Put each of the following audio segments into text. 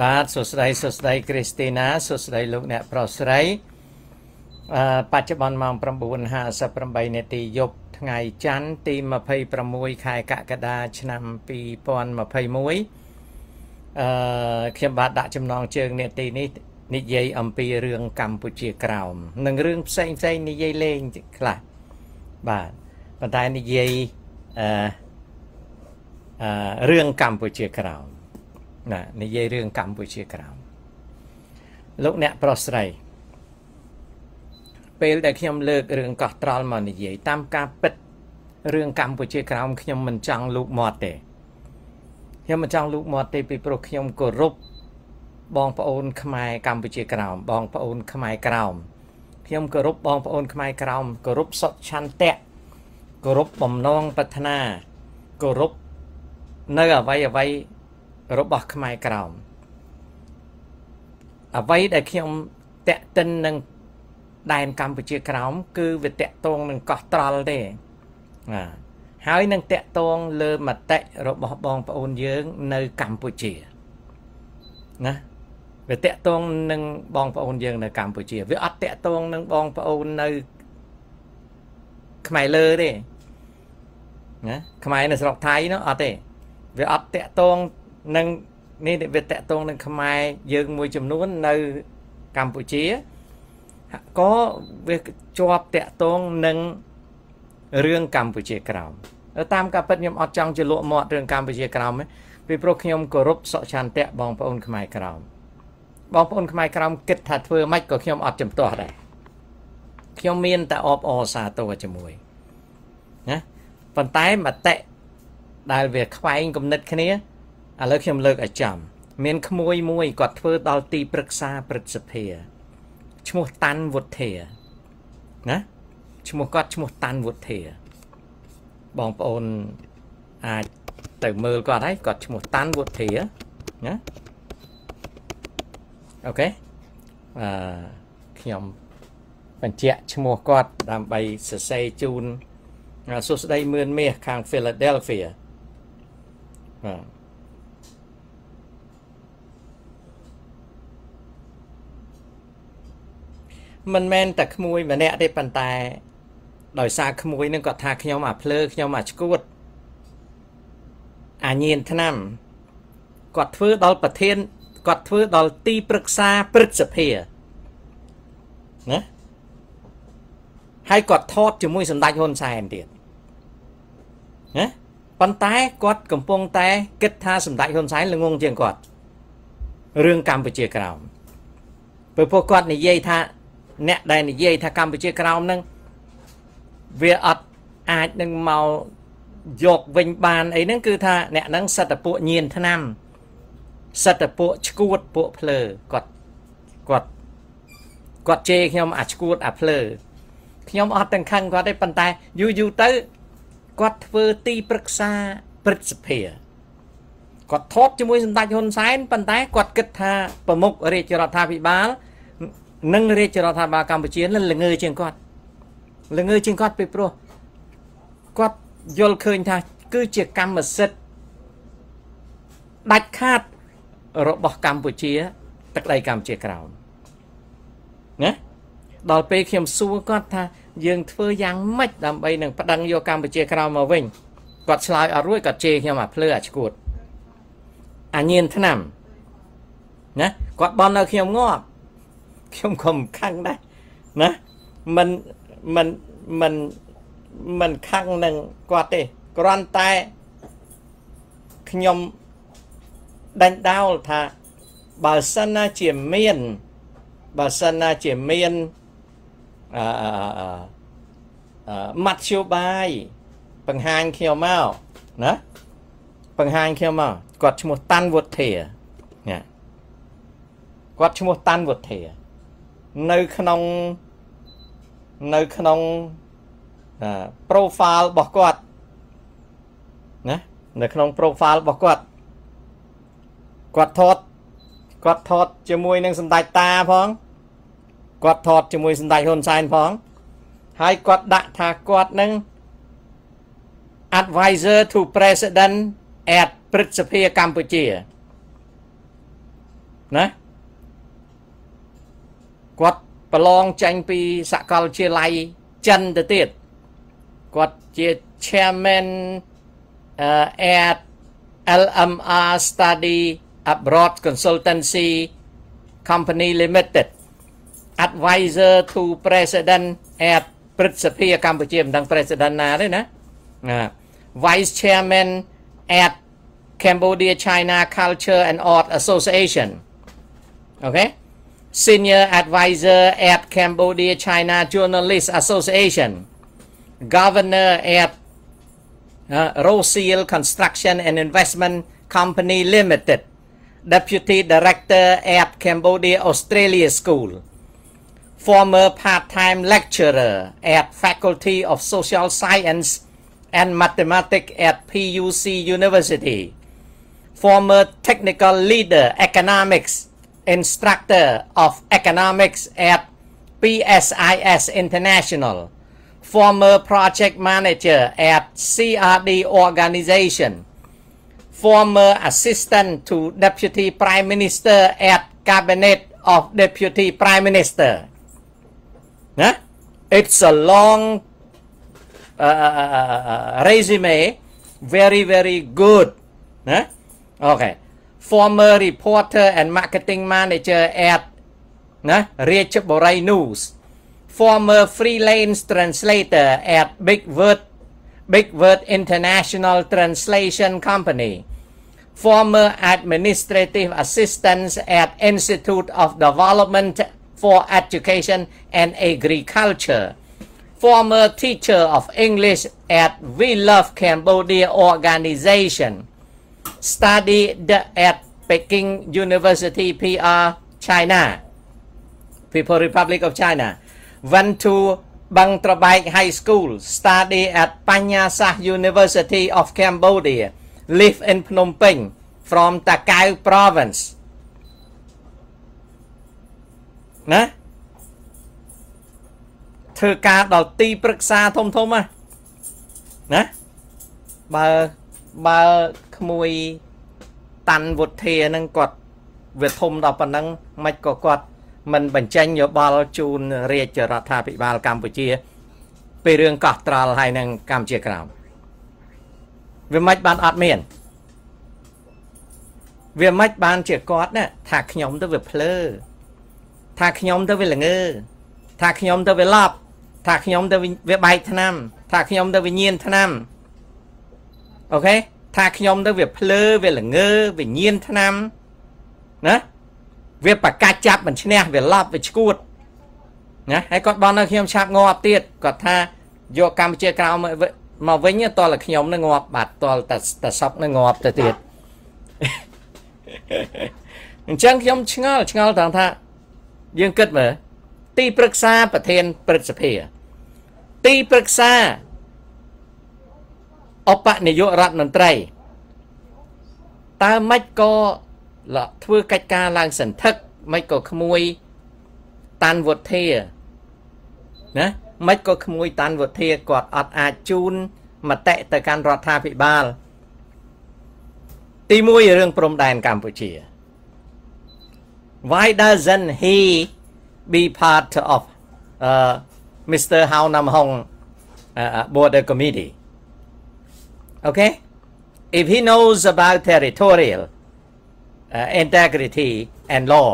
បាទសួស្តីសួស្តីគ្រីស្ទីណាសួស្តីលោកអ្នកប្រុសស្រីអឺបច្ចុប្បន្នម៉ោង9:58នាទីយប់ថ្ងៃច័ន្ទទី26ខែកក្កដាឆ្នាំ2021អឺខ្ញុំបាទដាក់ចំណងជើងនាទីនេះនិយាយអំពីរឿងកម្ពុជាក្រោមនិងរឿងផ្សេងផ្សេងនិយាយលេងខ្លះបាទប៉ុន្តែនិយាយអឺអឺរឿងកម្ពុជាក្រោម ណានិយាយរឿងកម្ពុជាក្រោមលោកអ្នកប្រុសស្រីពេលដែលខ្ញុំលើករឿងកោះត្រល់មកនិយាយតាមការពិតរឿងកម្ពុជាក្រោមខ្ញុំមិនចង់លូកមាត់ទេខ្ញុំមិនចង់លូកមាត់ទេពីព្រោះខ្ញុំគោរពបងប្អូនខ្មែរកម្ពុជាក្រោមបងប្អូនខ្មែរក្រោមខ្ញុំគោរពបងប្អូនខ្មែរក្រោមគោរពសុឆន្ទៈគោរពបំណងប្រាថ្នាគោរពនៅអ្វីអ្វី របស់ខ្មែរក្រោមអ្វីដែលខ្ញុំតាក់ទិននឹងដែនកម្ពុជាក្រោមគឺវាតាក់ទងនឹងកោះត្រល់ទេណាហើយនឹងតាក់ទងលើមតិរបស់បងប្អូនយើងនៅកម្ពុជាណាវាតាក់ទងនឹងបងប្អូនយើងនៅកម្ពុជាវាអត់តាក់ទងនឹងបងប្អូននៅខ្មែរលើទេណាខ្មែរនៅស្រុកថៃនោះអត់ទេវាអត់តាក់ទង នឹងនេះវាតកតងនឹងខ្មែរយើងមួយចំនួននៅកម្ពុជាក៏វាជាប់តកតងនឹងរឿងកម្ពុជាក្រោមតាមការពិតខ្ញុំអត់ចង់ជលក់មាត់រឿងកម្ពុជាក្រោមទេពីព្រោះខ្ញុំគោរពសុឆន្ទៈបងប្អូនខ្មែរក្រោមបងប្អូនខ្មែរក្រោមគិតថាធ្វើម៉េចក៏ខ្ញុំអត់ចំទាស់ដែរខ្ញុំមានតែអបអរសាទរជាមួយណាប៉ុន្តែមតិដែលវាខ្វែងគំនិតគ្នា ឥឡូវខ្ញុំលើកឲ្យចាំមានក្មួយមួយគាត់ធ្វើដល់ទីប្រឹក្សាព្រឹទ្ធសភាឈ្មោះតាន់វុធាណាឈ្មោះគាត់ឈ្មោះតាន់វុធាបងប្អូនអាចទៅមើលគាត់ហើយគាត់ឈ្មោះតាន់វុធាណាអូខេអឺខ្ញុំបញ្ជាក់ឈ្មោះគាត់ដើម្បីសរសេរជូនសួស្ដីមឿនមាសខាង Philadelphia បាទ មិនមែនតែក្មួយម្នាក់ទេប៉ុន្តែ ដោយសារក្មួយនឹងគាត់ថាខ្ញុំអាភ្លើខ្ញុំអាឈួតអាញៀនឆ្នាំគាត់ធ្វើដល់ប្រធានគាត់ធ្វើដល់ទីប្រឹក្សាព្រឹទ្ធសភាណាហើយគាត់ថតជាមួយសម្ដេចហ៊ុនសែនទៀតណាប៉ុន្តែគាត់កំពុងតែគិតថាសម្ដេចហ៊ុនសែនល្ងងជាងគាត់រឿងកម្ពុជាក្រោមព្រោះគាត់និយាយថា អ្នកដែលនិយាយថាកម្ពុជាក្រោមនឹងវាអត់អាចនឹងមកយកវិញបានអីហ្នឹងគឺថាអ្នកហ្នឹងសិតតពួកញៀនឆ្នាំសិតតពួកឈួតពួកភ្លើគាត់គាត់គាត់ជេរខ្ញុំអាឈួតអាភ្លើខ្ញុំអត់ទាំងខឹងគាត់ទេប៉ុន្តែយូរយូរទៅគាត់ធ្វើទីប្រឹក្សាព្រឹទ្ធសភាគាត់ថតជាមួយសម្ដេចហ៊ុនសែនប៉ុន្តែគាត់គិតថាប្រមុខរាជរដ្ឋាភិបាល និងរាជរដ្ឋាភិបាលកម្ពុជានឹងល្ងើជាងគាត់ល្ងើជាងគាត់ពីព្រោះគាត់យល់ឃើញថាគឺជាកម្មសិទ្ធិដាច់ខាតរបស់កម្ពុជា ទឹកដីកម្ពុជាក្រោមណាដល់ពេលខ្ញុំសួរគាត់ថាយើងធ្វើយ៉ាងម៉េចដើម្បីនឹងប្តឹងយកកម្ពុជាក្រោមមកវិញគាត់ឆ្លើយអត់រួចគាត់ជេរខ្ញុំអាភ្លើអាឈួតអាញៀនឆ្នាំណាគាត់បន់នៅខ្ញុំងាប់ ខ្ញុំក៏មិនខឹងដែរណាមិនមិនមិនមិនខឹងនឹងគាត់ទេគ្រាន់តែខ្ញុំដេញដោលថាបើសិនណាជាមានបើសិនណាជាមានអឺអឺម៉ាត់ឈូបាយបង្ហាញខ្ញុំមកណាបង្ហាញខ្ញុំមកគាត់ឈ្មោះតាន់វុធាណាគាត់ឈ្មោះតាន់វុធា នៅក្នុងនៅក្នុង profile របស់គាត់ណានៅក្នុង profile របស់គាត់គាត់ថតគាត់ថតជាមួយនឹងសម្ដេចតាផងគាត់ថតជាមួយសម្ដេចហ៊ុនសែនផងហើយគាត់ដាក់ថាគាត់នឹង advisor to president at ព្រឹទ្ធសភាកម្ពុជាណា គាត់ប្រឡងចាញ់ពីសាកលវិទ្យាល័យចិនទៅទៀតគាត់ជា chairman uh, at LMR Study Abroad Consultancy Company Limited advisor to president at ព្រឹទ្ធសភាកម្ពុជាមិនដឹង president ណាទេណា vice chairman at Cambodia China Culture and Art Association okay senior advisor at Cambodia China Journalist Association. Governor at uh, Roseal Construction and Investment Company Limited. Deputy director at Cambodia Australia School. Former part-time lecturer at Faculty of Social Science and Mathematics at PUC University. Former technical leader economics instructor of economics at PSIS International former project manager at CRD organization former assistant to deputy prime minister at cabinet of deputy prime minister. ណា it's a long uh, uh, uh, uh, resume. Very very good. ណា okay former reporter and marketing manager at ណារាជបុរី news former freelance translator at Big Word Big Word International Translation Company former administrative assistant at Institute of Development for Education and Agriculture former teacher of English at We Love Cambodia organization studied at Peking University PR China People Republic of China went to Bang Trabike High School study at Panyasah University of Cambodia live in Phnom Penh from Takao province ណាធ្វើការដល់ទីប្រឹក្សាធំធំណាបើបើ ក្មួយតាន់វុធាហ្នឹងគាត់វាធំដល់ប៉ុណ្ណឹងមិនក៏គាត់មិនបញ្ចេញយោបល់ជូនរាជរដ្ឋាភិបាលកម្ពុជា ពីរឿងកោះត្រល់ហើយនឹងកម្ពុជាក្រោមវាមិនបានអត់មានវាមិនបានជាគាត់ណាថាខ្ញុំទៅវាភ្លើថាខ្ញុំទៅវាល្ងើថាខ្ញុំទៅវាឡប់ថាខ្ញុំទៅវាបែកឆ្នាំ ថាខ្ញុំទៅវិញ្ញាណឆ្នាំអូខេ ថាខ្ញុំទៅវាភ្លើវាល្ងើវិញ្ញាណឆ្នាំណាវាប្រកាច់ចាប់មិនឈ្នះវាឡប់វាឈួតណាហើយគាត់បន់នៅខ្ញុំឆាប់ងាប់ទៀតគាត់ថាយកកម្ពុជាក្រៅមកវិញតលខ្ញុំនឹងងាប់បាត់តលតែតែសក់នឹងងាប់ទៅទៀតអញ្ចឹងខ្ញុំឆ្ងល់ឆ្ងល់ត្រង់ថា យើងគិតមើលទីប្រឹក្សាប្រធានព្រឹទ្ធសភា ទីប្រឹក្សា អបនាយករដ្ឋមន្ត្រីតើមិនក៏ធ្វើកិច្ចការឡើងសន្ធឹកមិនក៏ក្មួយតាន់វុធាណាមិនក៏ក្មួយតាន់វុធាគាត់អត់អាចជូនមតិទៅកាន់រដ្ឋាភិបាល ទី1រឿងព្រំដែនកម្ពុជា why doesn't he be part of uh, Mr. Hao Nam Hong uh, border committee okay if he knows about territorial uh, integrity and law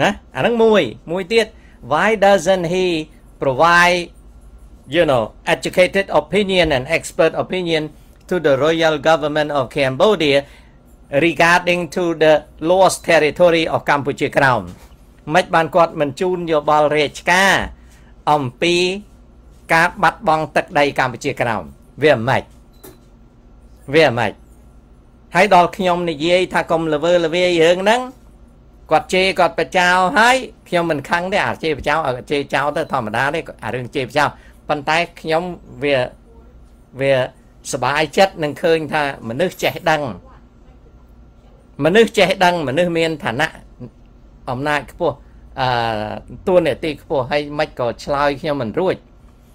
ណាអាហ្នឹងមួយមួយទៀត why doesn't he provide you know educated opinion and expert opinion to the royal government of Cambodia regarding to the lost territory of Cambodia ក្រោមមិនបានគាត់មិនជូនយោបល់រាជការអំពីការបាត់បង់ទឹកដីកម្ពុជាក្រោម វាមិនវាមិនហើយដល់ខ្ញុំនិយាយថាកុំល្វើល្វាយរឿងហ្នឹងគាត់ជេរគាត់បចោហើយខ្ញុំមិនខឹងទេអាជេរបចោឲ្យជេរចោទៅធម្មតាទេអារឿងជេរបចោប៉ុន្តែខ្ញុំវាវាសบายចិត្តនឹងឃើញថាមនុស្សចេះដឹងមនុស្សចេះដឹងមនុស្សមានឋានៈអំណាចខ្ពស់អឺតួនាទីខ្ពស់ហើយមិនក៏ឆ្លើយខ្ញុំមិនរួច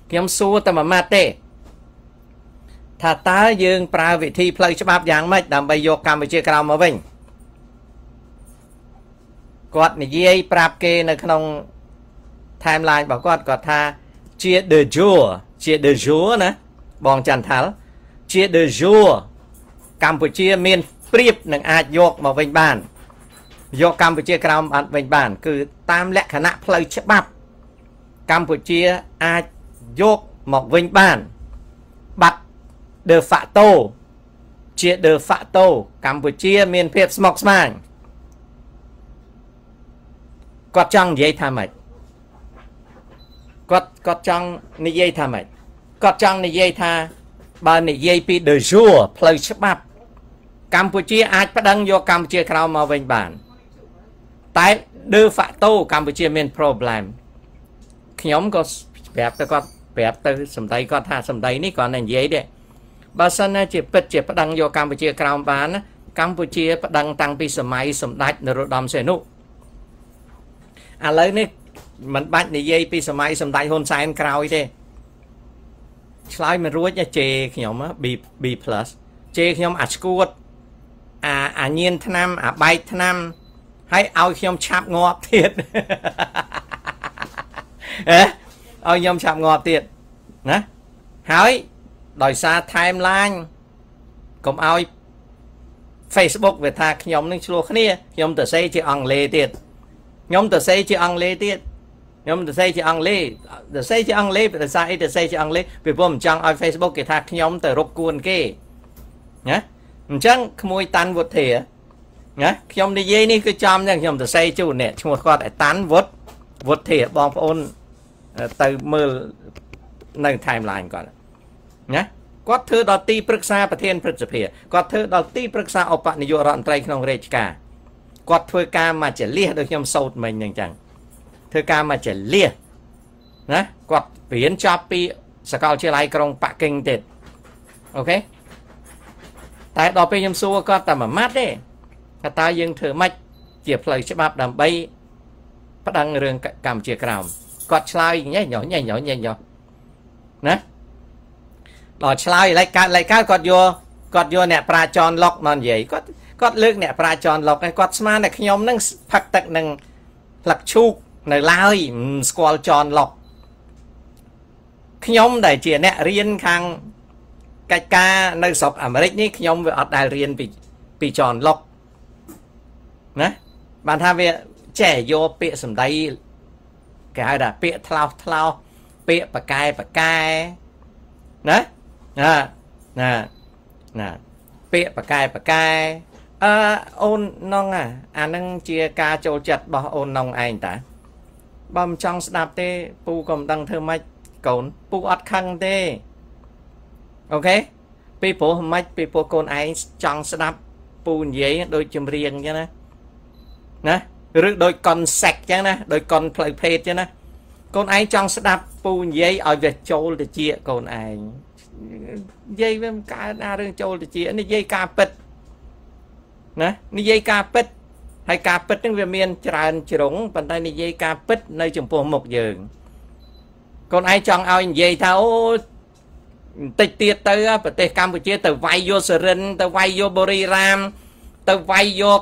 ខ្ញុំសួរតែមួយម៉ាត់ទេ ថាតើយើងប្រើវិធីផ្លូវច្បាប់យ៉ាងម៉េចដើម្បីយកកម្ពុជាក្រោមមកវិញគាត់និយាយប្រាប់គេនៅក្នុង timeline របស់គាត់គាត់ថាជា de jour ជា de jour ណាបងចន្ទថាល់ជា de jour កម្ពុជាមានព្រៀបនឹងអាចយកមកវិញបានយកកម្ពុជាក្រោមអត់វិញបាន គឺតាមលក្ខណៈផ្លូវច្បាប់ កម្ពុជាអាចយកមកវិញបានបាត់ de facto ជា de facto កម្ពុជា មានភាពស្មុគស្មាញគាត់ចង់និយាយថាម៉េចគាត់គាត់ចង់និយាយថាម៉េចគាត់ចង់និយាយថាបើនិយាយពី de jour ផ្លូវច្បាប់ កម្ពុជាអាចប្តឹងយកកម្ពុជាក្រោមមកវិញបាន តែ de facto កម្ពុជាមាន problem ខ្ញុំក៏ប្រាប់ទៅគាត់ប្រាប់ទៅសម្ដីគាត់ថាសម្ដីនេះគាត់និយាយទេ បើសិនណាជាពិតជាប្តឹងយកកម្ពុជាក្រោមបានណាកម្ពុជាប្តឹងតាំងពីសម័យសម្ដេចនរោត្តមសីហនុឥឡូវនេះមិនបាច់និយាយពីសម័យសម្ដេចហ៊ុនសែនក្រោយទេឆ្លើយមិនរួចជេខ្ញុំ B B+ ជេខ្ញុំអាស្គួតអាអាញៀនឆ្នាំអាបែកឆ្នាំហើយឲ្យខ្ញុំឆាប់ងាប់ទៀតអេឲ្យខ្ញុំឆាប់ងាប់ទៀតណាហើយ ដោយសារ timeline កុំឲ្យ Facebook វាថាខ្ញុំនឹងឆ្លោះគ្នាខ្ញុំទៅសេជាអង់គ្លេសទៀតខ្ញុំទៅសេជាអង់គ្លេសទៀតខ្ញុំទៅសេជាអង់គ្លេសទៅសេជាអង់គ្លេសភាសាអីទៅសេជាអង់គ្លេសពីព្រោះមិនចង់ឲ្យ Facebook គេថាខ្ញុំទៅរកគួនគេណាអញ្ចឹងក្មួយតាន់វុធាណាខ្ញុំនិយាយនេះគឺចំចឹងខ្ញុំទៅសេជូននេះឈ្មោះគាត់ឯតាន់វុតវុធាបងប្អូនទៅមើលនៅ timeline គាត់ ណាគាត់ធ្វើដល់ទីប្រឹក្សាប្រធានព្រឹទ្ធសភាគាត់ធ្វើដល់ទីប្រឹក្សាឧបនាយករដ្ឋមន្ត្រីក្នុងរាជការគាត់ធ្វើការមកចលះដូចខ្ញុំសោតមិញអញ្ចឹងធ្វើការមកចលះណាគាត់រៀនចប់ពីសាកលវិទ្យាល័យក្រុងប៉ាគីងទៀតអូខេតែដល់ពេលខ្ញុំសួរគាត់តែមួយម៉ាត់ទេថាតើយើងធ្វើម៉េចជាផ្លូវច្បាប់ដើម្បីប្តឹងរឿងកម្ពុជាក្រោមគាត់ឆ្លើយញ៉េញ៉ោញ៉េញ៉ោញ៉េញ៉ោណា ដល់ឆ្លើយលេខកើតលេខកើតគាត់យកគាត់យកអ្នកប្រាចនលុកមកនិយាយគាត់គាត់លើកអ្នកប្រាចនលុកហើយគាត់ស្មានតែខ្ញុំនឹងផឹកទឹកនឹងផ្លឹកឈូកនៅឡើយមិនស្គាល់ចនលុកខ្ញុំដែលជាអ្នករៀនខាងកិច្ចការនៅស្រុកអាមេរិកនេះខ្ញុំវាអត់ដែលរៀនពីពីចនលុកណាបានថាវាចេះយកពាក្យសម្ដីគេហៅថាពាក្យថ្លោសថ្លោសពាក្យប្រកែប្រកែណា ណាណាណាពាក្យប្រកែប្រកែអឺអូននងអានឹងជាការចូលចិត្តរបស់អូននងឯងតាបើមិនចង់ស្ដាប់ទេ ពូក៏មិនដឹងធ្វើម៉េចកូនពូអត់ខឹងទេអូខេពីព្រោះមិនពីព្រោះកូនឯងចង់ស្ដាប់ពូនិយាយដូចចម្រៀងអញ្ចឹងណាណាឬដូចកុនសេកអញ្ចឹងណាដូចកុនផ្លូវភេទអញ្ចឹងណាកូនឯងចង់ស្ដាប់ពូនិយាយឲ្យវាចូលទៅជាកូនឯង និយាយវាមិនកើតណារឿងចូលទៅជានិយាយការពិតណានិយាយការពិតហើយការពិតនឹងវាមានច្រើនជ្រុងប៉ុន្តែនិយាយការពិតនៅចំពោះមុខយើងកូនឯងចង់ឲ្យនិយាយថាអូបន្តិចទៀតទៅប្រទេសកម្ពុជាទៅវាយយកសរិន ទៅវាយយកបុរីរាម ទៅវាយយក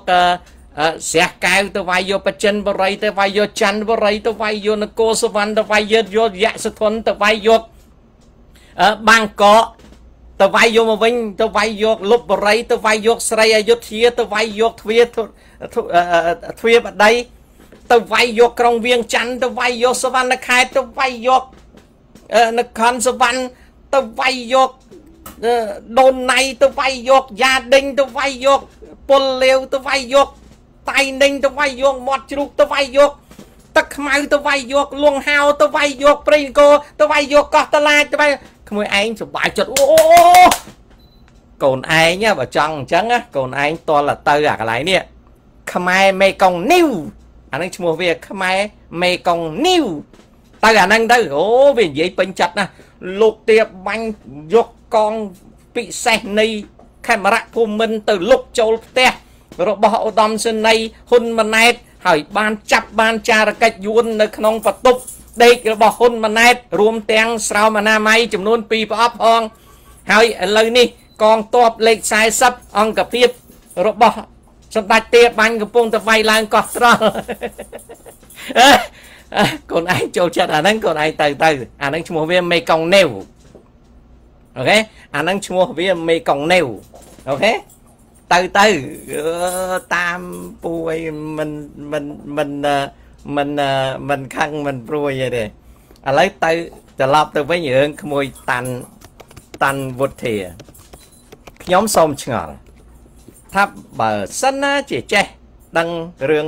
ស្រះកែវទៅវាយយកបច្ចិនបរិយទៅវាយយកច័ន្ទបរិយទៅវាយយកនគរសវណ្ណទៅវាយយកយកយៈសធនទៅវាយយក បាងកកទៅវាយយកមកវិញទៅវាយយកលុបបរិយទៅវាយយកស្រីអយុធ្យាទៅវាយយកទ្វាទ្វាបដី ទៅវាយយកក្រុងវៀងច័ន្ទទៅវាយយកសវណ្ណខេត្តទៅវាយយកនគរសវណ្ណទៅវាយយកដូនណៃទៅវាយយកយ៉ាដេញទៅវាយយកពលលាវទៅវាយយកតៃដេញទៅវាយយកមាត់ជ្រូកទៅវាយយកទឹកខ្មៅទៅវាយយកលងហៅទៅវាយយកព្រៃអង្គរទៅវាយយកកោះតឡាចទៅវាយ ក្មួយឯងសុបាយចិត្តអូកូនឯងបើចង់អញ្ចឹងកូនឯងតលទៅអាកន្លែងនេះខ្មែរមេកុងនីវអានឹងឈ្មោះវាខ្មែរមេកុងនីវទៅអាហ្នឹងទៅអូវានិយាយពេញចិត្តណាលោកទៀបបាញ់យកកងពិសេសនៃខេមរៈភូមិន្ទទៅលុកចូលផ្ទះរបស់ឧត្តមសេនីយ៍ហ៊ុនម៉ាណែតហើយបានចាប់បានចារកិច្ចយួននៅក្នុងបន្ទប់ ដេករបស់ហ៊ុនម៉ាណែតរួមទាំងស្រោមអនាម័យចំនួន2ប្រអប់ផងហើយឥឡូវនេះកងទ័ពលេខ40អង្គភាពរបស់សម្ដេចទាបាញ់កំពុងតែវាយឡើងកោះត្រល់កូនឯងចូលចិត្តអាហ្នឹងកូនឯងទៅទៅអាហ្នឹងឈ្មោះវាមេកុងនេវអូខេអាហ្នឹងឈ្មោះវាមេកុងនេវអូខេទៅទៅតាមពូអីមិនមិនមិន មិនមិនខឹងមិនព្រួយអីទេឥឡូវទៅត្រឡប់ទៅវិញរឿងក្មួយតាន់តាន់វុធាខ្ញុំសូមឆ្ងល់ថាបើសិនណាជាចេះដឹងរឿង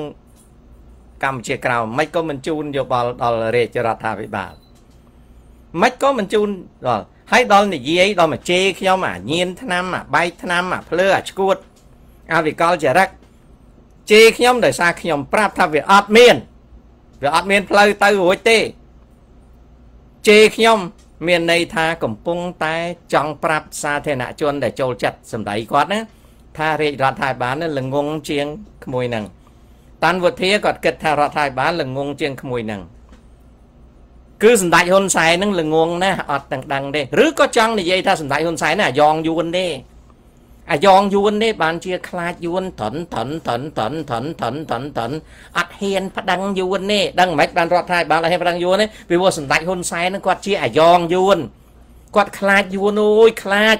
កម្ពុជាក្រោមមិនក៏មិនជូនយោបល់ដល់រាជរដ្ឋាភិបាលមិនក៏មិនជូនដល់ហើយដល់និយាយដល់មកជេរខ្ញុំអាញៀនឆ្នាំអាបែកឆ្នាំអាភ្លើអាឈួតអាវិកលចរិតជេរខ្ញុំដោយសារខ្ញុំប្រាប់ថាវាអត់មាន វាអត់មានផ្លូវទៅរួចទេជេរខ្ញុំ មានន័យថាកំពុងតែចង់ប្រាប់សាធារណជនដែលចូលចិត្តសម្ដីគាត់ណាថារាជរដ្ឋាភិបាលនឹងល្ងងជាងក្មួយហ្នឹងតាន់វុធាគាត់គិតថារដ្ឋាភិបាលល្ងងជាងក្មួយហ្នឹងគឺសម្ដេចហ៊ុនសែនហ្នឹងល្ងងណាស់អត់ទាំងដឹងទេឬក៏ចង់និយាយថាសម្ដេចហ៊ុនសែនណាអាយ៉ងយួនទេ អាយ៉ងយួនទេបានជាខ្លាចយួនត្រន់ត្រន់ត្រន់ត្រន់ត្រន់ត្រន់ត្រន់ត្រន់អត់ហ៊ានប្តឹងយួនទេដឹងមិនបានរដ្ឋាភិបាលអត់ហ៊ានប្តឹងយួនទេពីព្រោះសម្ដេចហ៊ុនសែនហ្នឹងគាត់ជាអាយ៉ងយួនគាត់ខ្លាចយួនអូយខ្លាច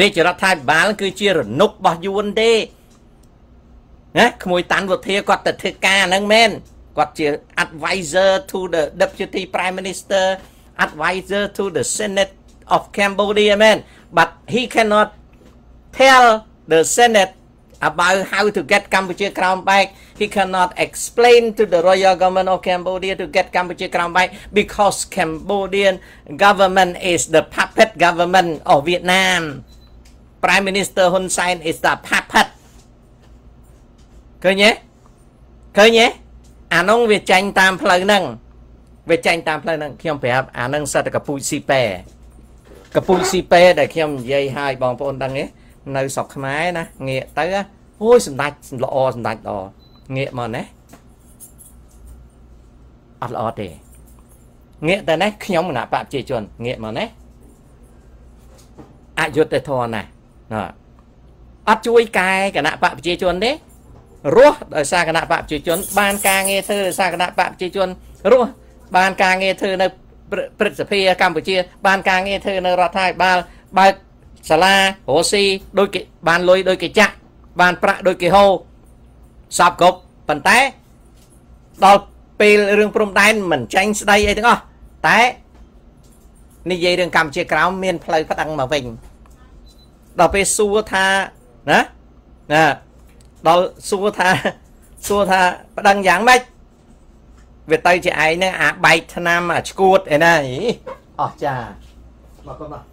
រាជរដ្ឋាភិបាលគឺជារនុករបស់យួនទេណាក្មួយតាន់វុធាគាត់ទៅធ្វើការហ្នឹងមែនគាត់ជា advisor to the deputy prime minister advisor to the senate of cambodia man but he cannot tell the senate about how to get Cambodia crown back. He cannot explain to the royal government of Cambodia to get Cambodia crown back because Cambodian government is the puppet government of Vietnam. Prime Minister Hun Sen is the puppet ឃើញទេឃើញទេអានោះវាចាញ់តាមផ្លូវហ្នឹងវាចាញ់តាមផ្លូវហ្នឹងខ្ញុំប្រាប់អានឹងសិតតែកពូចស៊ីប៉ែកពូចស៊ីប៉ែដែលខ្ញុំនិយាយឲ្យបងប្អូនដឹងទេ នៅស្រុកខ្មែរណាងាកទៅអូយសម្ដេចល្អសម្ដេចល្អងាកមកណាអត់ល្អទេងាកតែណាខ្ញុំគណៈបកប្រជាជនងាកមកណាអយុត្តិធម៌ណាណាអត់ជួយកែគណៈបកប្រជាជនទេរស់ដោយសារគណៈបកប្រជាជន បានការងារធ្វើដោយសារគណៈបកប្រជាជនរស់បានការងារធ្វើនៅព្រឹទ្ធសភាកម្ពុជា បានការងារធ្វើនៅរដ្ឋាភិបាលបើក សាលារស់ស៊ីដូចគេបានលុយដូចគេចាក់បានប្រាក់ដូចគេហូរសពគ្រប់ប៉ុន្តែដល់ពេលរឿងព្រំដែនមិនចាញ់ស្ដីអីទាំងអស់តែនិយាយរឿងកម្ពុជាក្រោមមានផ្លូវប្តឹងមកវិញដល់ពេលសួរថាណាណាដល់សួរថាសួរថាប្តឹងយ៉ាងម៉េចវាទៅជាឯងហ្នឹងអាបែកឆ្នាំអាឈួតឯណាអស់ចាមកកុំមកអវិញ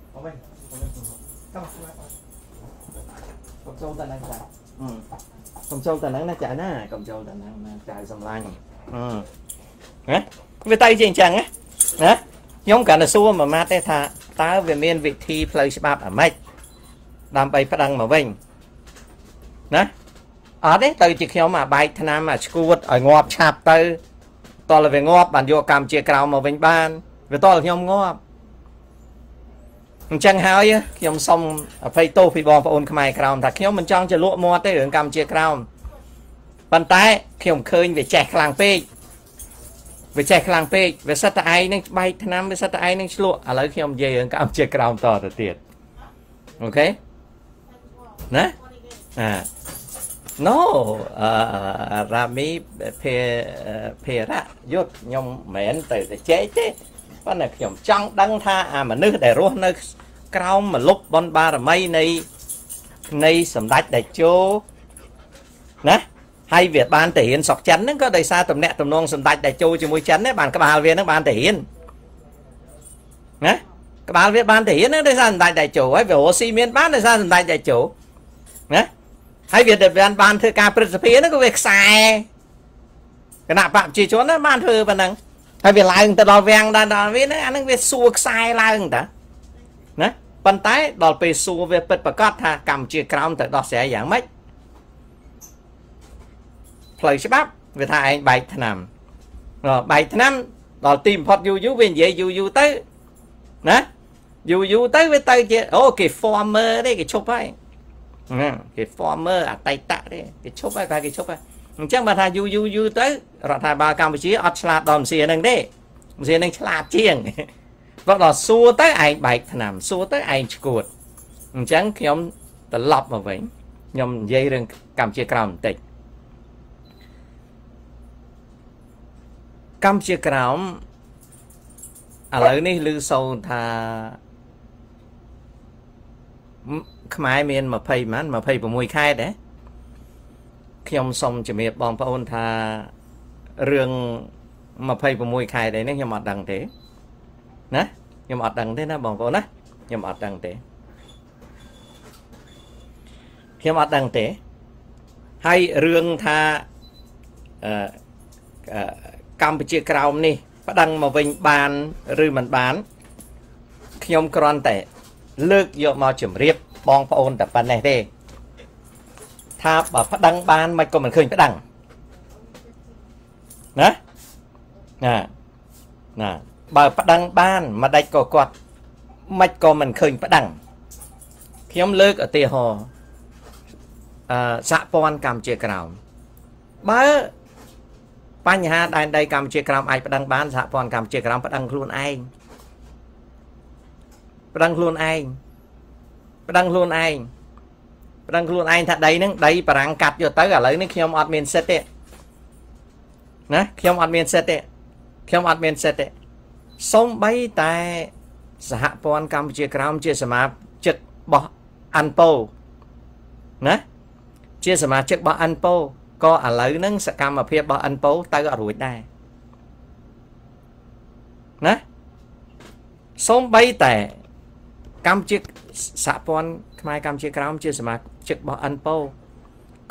កុំកុំចូលតែហ្នឹងចាកុំចូលតែហ្នឹងណាចាណាកុំចូលតែហ្នឹងណាចាសម្លាញ់អឺណាវាទៅជាអញ្ចឹងណាណាខ្ញុំគ្រាន់តែសួរមួយម៉ាត់ទេថាតើវាមានវិធីផ្លូវច្បាប់អាម៉េចដើម្បីប្តឹងមកវិញណាអត់ទេទៅជាខ្ញុំអាបែកឆ្នាំអាឈួតឲ្យងាប់ឆាប់ទៅតលវាងាប់បានយកកម្ពុជាក្រោមមកវិញបានវាតលខ្ញុំងាប់ អញ្ចឹងហើយខ្ញុំសូមអភ័យទោសពីបងប្អូនខ្មែរក្រោមថាខ្ញុំមិនចង់ជាលក់មាត់ទេរឿងកម្ពុជាក្រោមប៉ុន្តែខ្ញុំឃើញវាចេះខ្លាំងពេកវាចេះខ្លាំងពេកវាសិតតែឯងនឹងបែកឆ្នាំវាសិតតែឯងនឹងឆ្លក់ឥឡូវខ្ញុំនិយាយរឿងកម្ពុជាក្រោមតទៅទៀតអូខេណាអា No រ៉ាមីភេភេរៈយុទ្ធខ្ញុំមិនមែនទៅតែចែកទេ ប៉ុន្តែខ្ញុំចង់ដឹងថាអាមនុស្សដែលរស់នៅ ក្រោមមលុបបនបារមីនៃនៃសម្ដេចតេជោណាហើយវាបានទៅរៀនស្រុកចិនហ្នឹងក៏ដោយសារតំណាក់តំណងសម្ដេចតេជោជាមួយចិនហ្នឹងបានក្បាលវាហ្នឹងបានទៅរៀនណាក្បាលវាបានទៅរៀនហ្នឹងដោយសារសម្ដេចតេជោហើយវារស់ស៊ីមានបានដោយសារសម្ដេចតេជោណាហើយវាទៅបានបានធ្វើការព្រឹទ្ធសភាហ្នឹងក៏វាខ្សែគណៈបកប្រជាជនណាបានធ្វើប៉ុណ្ណឹង ហើយវាឡើងទៅដល់វាំងដល់ដល់វាហ្នឹងអាហ្នឹងវាសួរខ្សែឡើងតាណាប៉ុន្តែដល់ពេលសួរវាពិតប្រកបថាកម្ពុជាក្រោមទៅដោះស្រាយយ៉ាងម៉េចផ្លូវច្បាប់វាថាឯងបែកឆ្នាំបែកឆ្នាំដល់ទីបំផុតយូរយូរវានិយាយយូរយូរទៅណាយូរយូរទៅវាទៅជាអូគេ former ទេគេឈប់ហើយណាគេ former អតីតទេគេឈប់ហើយគេឈប់ហើយ អញ្ចឹងបើថាយូរយូរយូរទៅរដ្ឋាភិបាលកម្ពុជាអត់ឆ្លាតដល់ម៉ាស៊ីនហ្នឹងទេម៉ាស៊ីនហ្នឹងឆ្លាតជាងបើដល់សួរទៅឯងបែកឆ្នាំសួរទៅឯងឈួតអញ្ចឹងខ្ញុំត្រឡប់មកវិញខ្ញុំនិយាយរឿងកម្ពុជាក្រោមបន្តិចកម្ពុជាក្រោមឥឡូវនេះឮសូនថាខ្មែរមាន20ប៉ុន្មាន26ខេត្តហ៎ ខ្ញុំសូមជំរាបបងប្អូនថារឿង26ខែនេះខ្ញុំអត់ដឹងទេណាខ្ញុំអត់ដឹងទេណាបងប្អូនណាខ្ញុំអត់ដឹងទេខ្ញុំអត់ដឹងទេហើយរឿងថាអឺកម្ពុជាក្រោមនេះប្តឹងមកវិញបានឬមិនបានខ្ញុំគ្រាន់តែលើកយកមកជម្រាបបងប្អូនតែប៉ុណ្ណេះទេ ថាបើប្តឹងបានមិនក៏មិនឃើញប្តឹងណាណាណាបើប្តឹងបានម្ដេចក៏គាត់មិនក៏មិនឃើញប្តឹងខ្ញុំលើកឧទាហរណ៍អឺសហព័ន្ធកម្ពុជាក្រោមបើបញ្ហាដែនដីកម្ពុជាក្រោមអាចប្តឹងបានសហព័ន្ធកម្ពុជាក្រោមប្តឹងខ្លួនឯងប្តឹងខ្លួនឯងប្តឹងខ្លួនឯង ប្តឹងខ្លួនឯងថាដីហ្នឹងដីបារាំងកាត់យកទៅឥឡូវនេះខ្ញុំអត់មានសិទ្ធទេណាខ្ញុំអត់មានសិទ្ធទេខ្ញុំអត់មានសិទ្ធទេសូម្បីតែសហព័ន្ធកម្ពុជាក្រោមជាសមាជិករបស់អាន់ប៉ូណាជាសមាជិករបស់អាន់ប៉ូក៏ឥឡូវហ្នឹងសកម្មភាពរបស់អាន់ប៉ូទៅអត់រួចដែរណាសូម្បីតែកម្ពុជាសហព័ន្ធ ខ្មែរកម្ពុជាក្រោមជាសមាជិករបស់ Unpo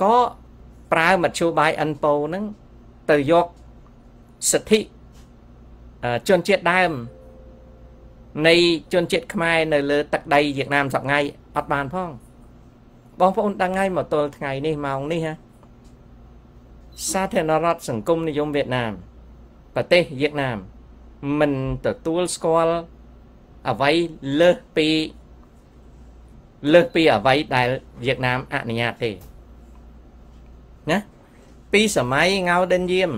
ក៏ប្រើមធ្យោបាយ Unpo ហ្នឹងទៅយកសិទ្ធិជនជាតិដើមនៃជនជាតិខ្មែរនៅលើទឹកដីវៀតណាមសប្ងៃអត់បានផងបងប្អូនដឹងហើយមកទល់ថ្ងៃនេះម៉ោងនេះហ่ะសាធារណរដ្ឋសង្គមនិយមវៀតណាមប្រទេសវៀតណាមមិនទទួលស្គាល់អ្វីលើសពី លើសពីអ្វីដែលវៀតណាមអនុញ្ញាតទេណាពីសម័យងៅដិនយាម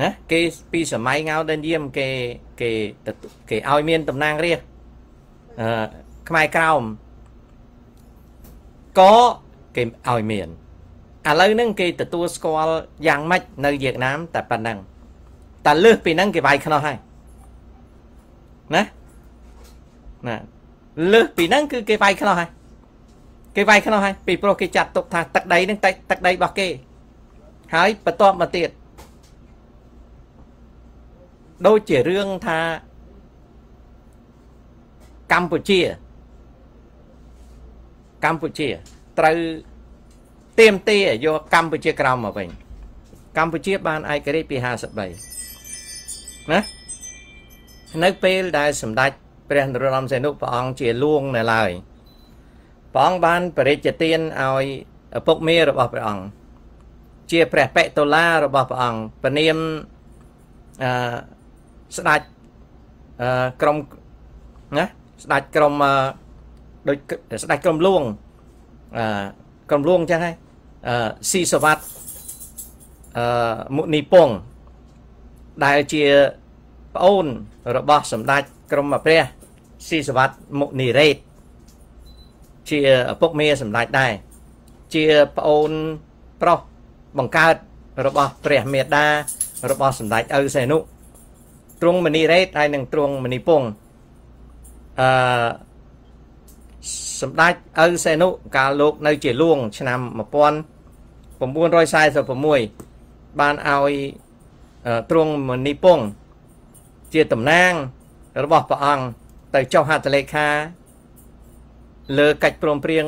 ណាគេពីសម័យងៅដិនយាមគេគេគេឲ្យមានតំណាងរាស្ត្រអឺខ្មែរក្រោមក៏គេឲ្យមានឥឡូវហ្នឹងគេទទួលស្គាល់យ៉ាងម៉េចនៅវៀតណាមតែប៉ុណ្ណឹងតែលើសពីហ្នឹងគេវាយខ្នោះហើយណាណា លើសពីហ្នឹងគឺគេវាយខ្នោះហើយគេវាយខ្នោះហើយពីព្រោះគេចាត់ទុកថាទឹកដីហ្នឹងទឹកដីរបស់គេហើយបន្ទាប់មកទៀតដូចជារឿងថាកម្ពុជាកម្ពុជាត្រូវទៀមទាយកកម្ពុជាក្រោមមកវិញកម្ពុជាបានឯករាជ្យពី53ណានៅពេលដែលសម្ដេច ព្រះនរោត្តមសីហនុព្រះអង្គជាលួងនៅឡើយព្រះអង្គបានបរិជ្ជទានឲ្យឪពុកមេរបស់ព្រះអង្គជាព្រះបេតុលារបស់ព្រះអង្គពនាមអឺស្ដេចអឺក្រុមណាស្ដេចក្រុមដូចស្ដេចក្រុមលួងអឺក្រុមលួងចឹងហើយអឺស៊ីសវ័តអឺមុនីពងដែលជាប្អូនរបស់សម្ដេច ក្រុមព្រះស៊ីសវ័តមុនីរ៉េតជាឪពុកមេសម្ដេចដែរជាប្អូនប្រុសបង្កើតរបស់ព្រះមេដារបស់សម្ដេចឪសែនុទ្រង់មនីរ៉េតហើយនិងទ្រង់មនីពងអឺសម្ដេចឪសែនុកាលលោកនៅជាលួង ឆ្នាំ1946បានឲ្យទ្រង់មនីពងជាតំណាង របស់ព្រះអង្គទៅចុះហត្ថលេខាលើកិច្ចព្រមព្រៀង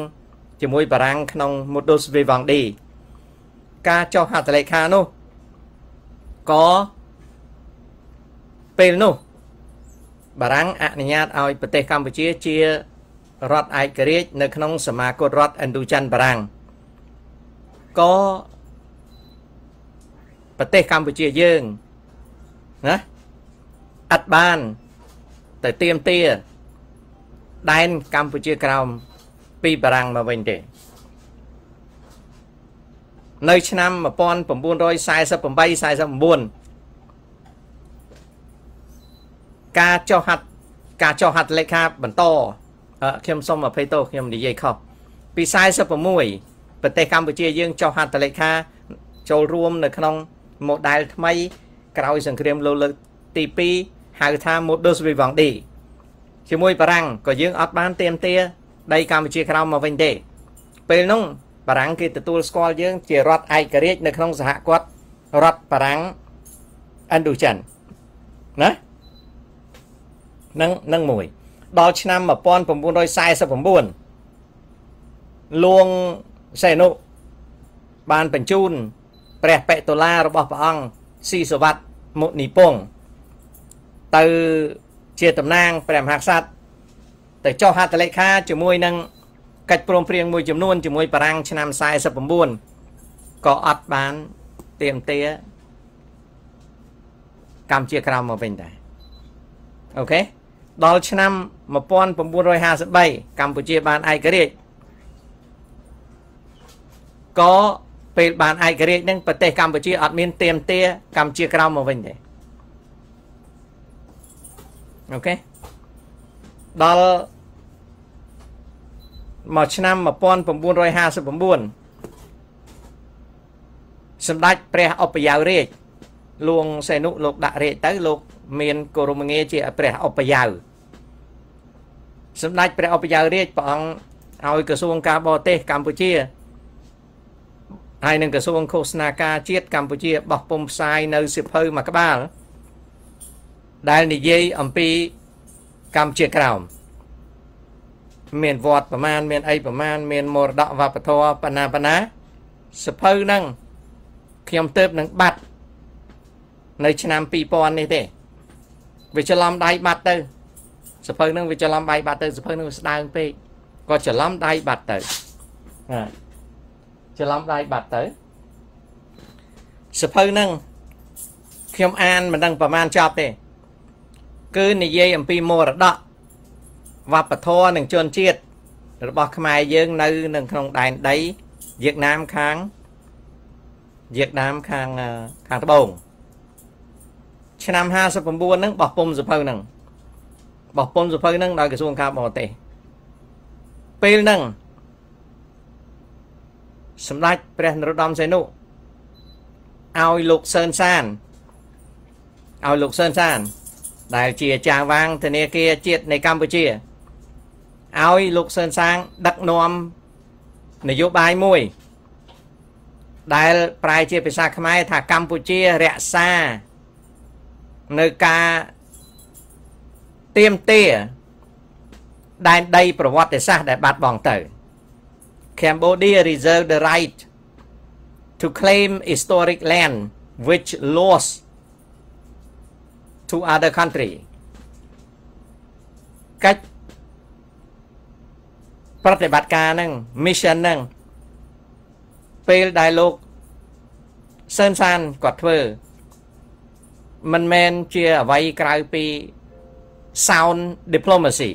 ជាមួយបារាំងក្នុង Modus Vivendi ការចុះហត្ថលេខានោះក៏ពេលនោះបារាំងអនុញ្ញាតឲ្យប្រទេសកម្ពុជាជារដ្ឋឯករាជ្យនៅក្នុងសមាគមរដ្ឋឥណ្ឌូចិនបារាំងក៏ប្រទេសកម្ពុជាយើងណាអត់បាន ទៅទៀមទាដែនកម្ពុជាក្រោមពីបារាំងមកវិញទេនៅឆ្នាំ1948 49ការចុះហត្ថការចុះហត្ថលេខាបន្តខ្ញុំសូមអភ័យទោសខ្ញុំនិយាយខុសពី46ប្រទេសកម្ពុជាយើងចុះហត្ថលេខាចូលរួមនៅក្នុង model ថ្មីក្រោយសង្គ្រាមលោកលើកទី2 ហៅថា modus vivendi ជាមួយបារាំងក៏យើងអត់បានទៀមទាដីកម្ពុជាក្រោមមកវិញទេ ពេលនោះបារាំងគេទទួលស្គាល់យើង ជារដ្ឋឯករាជ្យនៅក្នុងសហគាត់រដ្ឋបារាំងឥណ្ឌូចិនណានឹងនឹងមួយដល់ឆ្នាំ1949លួងសែនុបានបញ្ជូនព្រះបេតុលារបស់ព្រះអង្គស៊ីសវ័តមុនីពង ទៅជាតំណាងព្រះមហាក្សត្រទៅចុះហត្ថលេខាជាមួយនឹងកិច្ចព្រមព្រៀងមួយចំនួនជាមួយបារាំងឆ្នាំ49ក៏អត់បានទៀមទាកម្ពុជាក្រោមមកវិញដែរអូខេដល់ឆ្នាំ1953កម្ពុជាបានឯករាជ្យក៏ពេលបានឯករាជ្យនឹងប្រទេសកម្ពុជាអត់មានទៀមទាកម្ពុជាក្រោមមកវិញទេ អូខេដល់មកឆ្នាំ1959សម្ដេចព្រះឧបយាវរាជលួងសេនុលោកដាក់រាជទៅលោក មានគោរមងារជាព្រះឧបយាវសម្ដេចព្រះឧបយាវរាជព្រះអង្គឲ្យក្រសួងការបរទេសកម្ពុជាហើយនឹងក្រសួងឃោសនាការជាតិកម្ពុជាបោះពុំផ្សាយនៅសិភៅមួយក្បាល ដែលនិយាយអំពីកម្ពុជាក្រោមមានវត្តប្រមាណមានអីប្រមាណមានមរតកវប្បធម៌បណ្ណាបណ្ណាសភៅហ្នឹងខ្ញុំទៅនឹងបាត់នៅឆ្នាំ2000នេះទេវាច្រឡំដៃបាត់ទៅសភៅហ្នឹងវាច្រឡំដៃបាត់ទៅសភៅហ្នឹងវាស្ដើងពេកក៏ច្រឡំដៃបាត់ទៅណាច្រឡំដៃបាត់ទៅសភៅហ្នឹងខ្ញុំអានមិនដឹងប្រមាណចប់ទេ គឺនិយាយអំពីមរតកវប្បធម៌និងជនជាតិរបស់ខ្មែរយើងនៅនៅក្នុងដែនដីវៀតណាមខាងវៀតណាមខាងខាងត្បូងឆ្នាំ59ហ្នឹងបោះពុំសភៅហ្នឹងបោះពុំសភៅហ្នឹងដោយក្រសួងការបរទេសពេលហ្នឹងសម្ដេចព្រះនរោត្តមសីហនុឲ្យលោកសឿនសានឲ្យលោកសឿនសាន ដែលជាអាចារ្យវាងធនាគារជាតិនៃកម្ពុជាឲ្យលោកសឿនសាងដឹកនាំនយោបាយមួយ ដែលប្រែជាភាសាខ្មែរថាកម្ពុជារក្សានៅការទៀមទាដែនដីប្រវត្តិសាស្ត្រដែលបាត់បង់ទៅ Cambodia reserved the right to claim historic land which lost to other country កិច្ចប្រតិបត្តិការហ្នឹង mission ហ្នឹងពេលដែលលោកសឿនសានគាត់ធ្វើមិនមែនជាអ្វីក្រៅពី sound diplomacy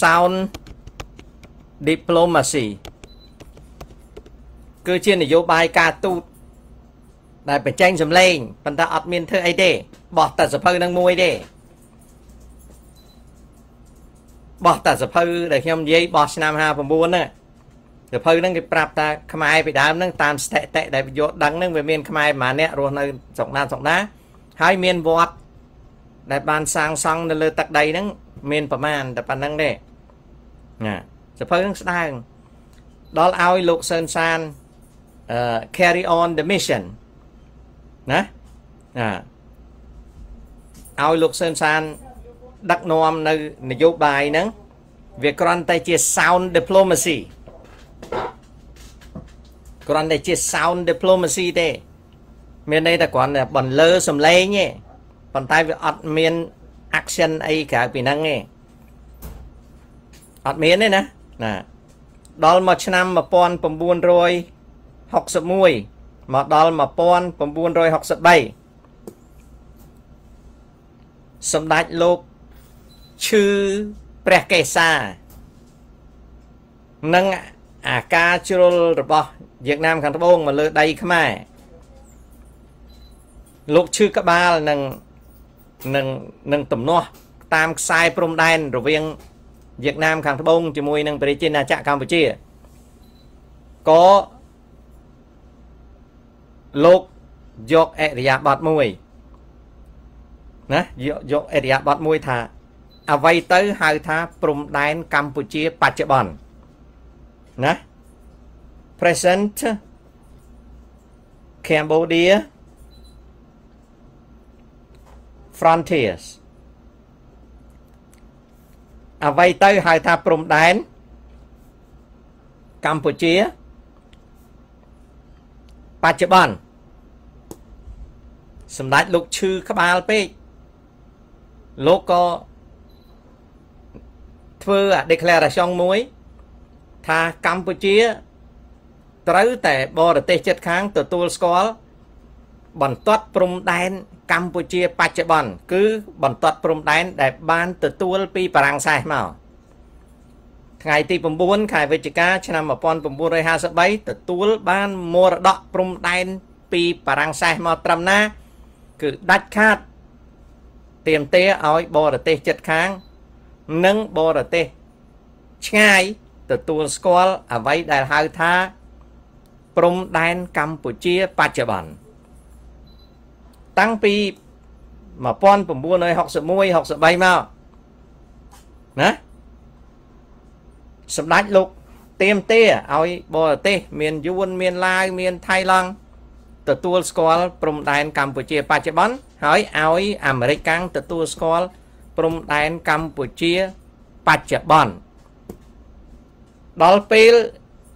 sound diplomacy គឺជានយោបាយការទូត ដែលបញ្ចេញសម្លេងប៉ុន្តែអត់មានធ្វើអីទេបោះតែសភៅនឹងមួយទេសតែសភៅដែលខ្ញុំនិយាយបោះឆ្នាំ59ហ្នឹងសភៅហ្នឹងគេប្រាប់ថាខ្មែរពីដើមហ្នឹងតាមស្ថិតិដែលយកដឹងហ្នឹងវាមានខ្មែរប្រហែលអ្នករស់នៅស្រុកណាស្រុកណាហើយមានវត្តដែលបានសាងសង់នៅលើទឹកដីហ្នឹងមានប្រមាណតែប៉ុណ្្នឹងទេណាសភៅហ្នឹងស្ដើងដល់ឲ្យលោកសឿនសាន carry on the mission ណាណាឲ្យលោកសឿនសានដឹកនាំនៅនយោបាយហ្នឹងវាគ្រាន់តែជា sound diplomacy គ្រាន់តែជា sound diplomacy ទេមានន័យថាគ្រាន់តែបន្លឺសំឡេងទេប៉ុន្តែវាអត់មាន action អីក្រៅពីហ្នឹងទេអត់មានទេណាណាដល់មកឆ្នាំ1961 មកដល់1963សម្ដេចលោកឈឺព្រះកេសានិងអាការជ្រុលរបស់វៀតណាមខាងត្បូងមកលើដីខ្មែរលោកឈឺក្បាលនឹងនឹងនឹងទំនាស់តាមខ្សែព្រំដែនរវាងវៀតណាមខាងត្បូងជាមួយនឹងប្រជាជាតិណាចក្រកម្ពុជាក៏ លោកយកអរិយាប័ត្រមួយណាយកយកអរិយាប័ត្រមួយថាអ្វីទៅហៅថាព្រំដែនកម្ពុជាបច្ចុប្បន្នណា present Cambodia frontiers អ្វីទៅហៅថាព្រំដែនកម្ពុជា បច្ចុប្បន្នសម្ដេចលោកឈឺក្បាលពេកលោកក៏ធ្វើអា declaration មួយថាកម្ពុជាត្រូវតែបរទេសចិត្តខាងទទួលស្គាល់បន្ទាត់ព្រំដែនកម្ពុជាបច្ចុប្បន្នគឺបន្ទាត់ព្រំដែនដែលបានទទួលពីបារាំងសែសមក ថ្ងៃទី9ខែវិច្ឆិកាឆ្នាំ1953ទទួលបានមរតកព្រំដែនពីបារាំងសែសមកត្រឹមណា គឺដាច់ខាតទៀមទាឲ្យបរទេសចិត្តខាង និងបរទេសឆ្ងាយទទួលស្គាល់អ្វីដែលហៅថាព្រំដែនកម្ពុជាបច្ចុប្បន្នតាំងពី1961 63មកណា សម្ដេចលោកទៀមទាឲ្យបរទេសមានយួនមានឡាវមានថៃឡង់ទទួលស្គាល់ព្រំដែនកម្ពុជាបច្ចុប្បន្នហើយឲ្យអាមេរិកកាំងទទួលស្គាល់ព្រំដែនកម្ពុជាបច្ចុប្បន្នដល់ពេល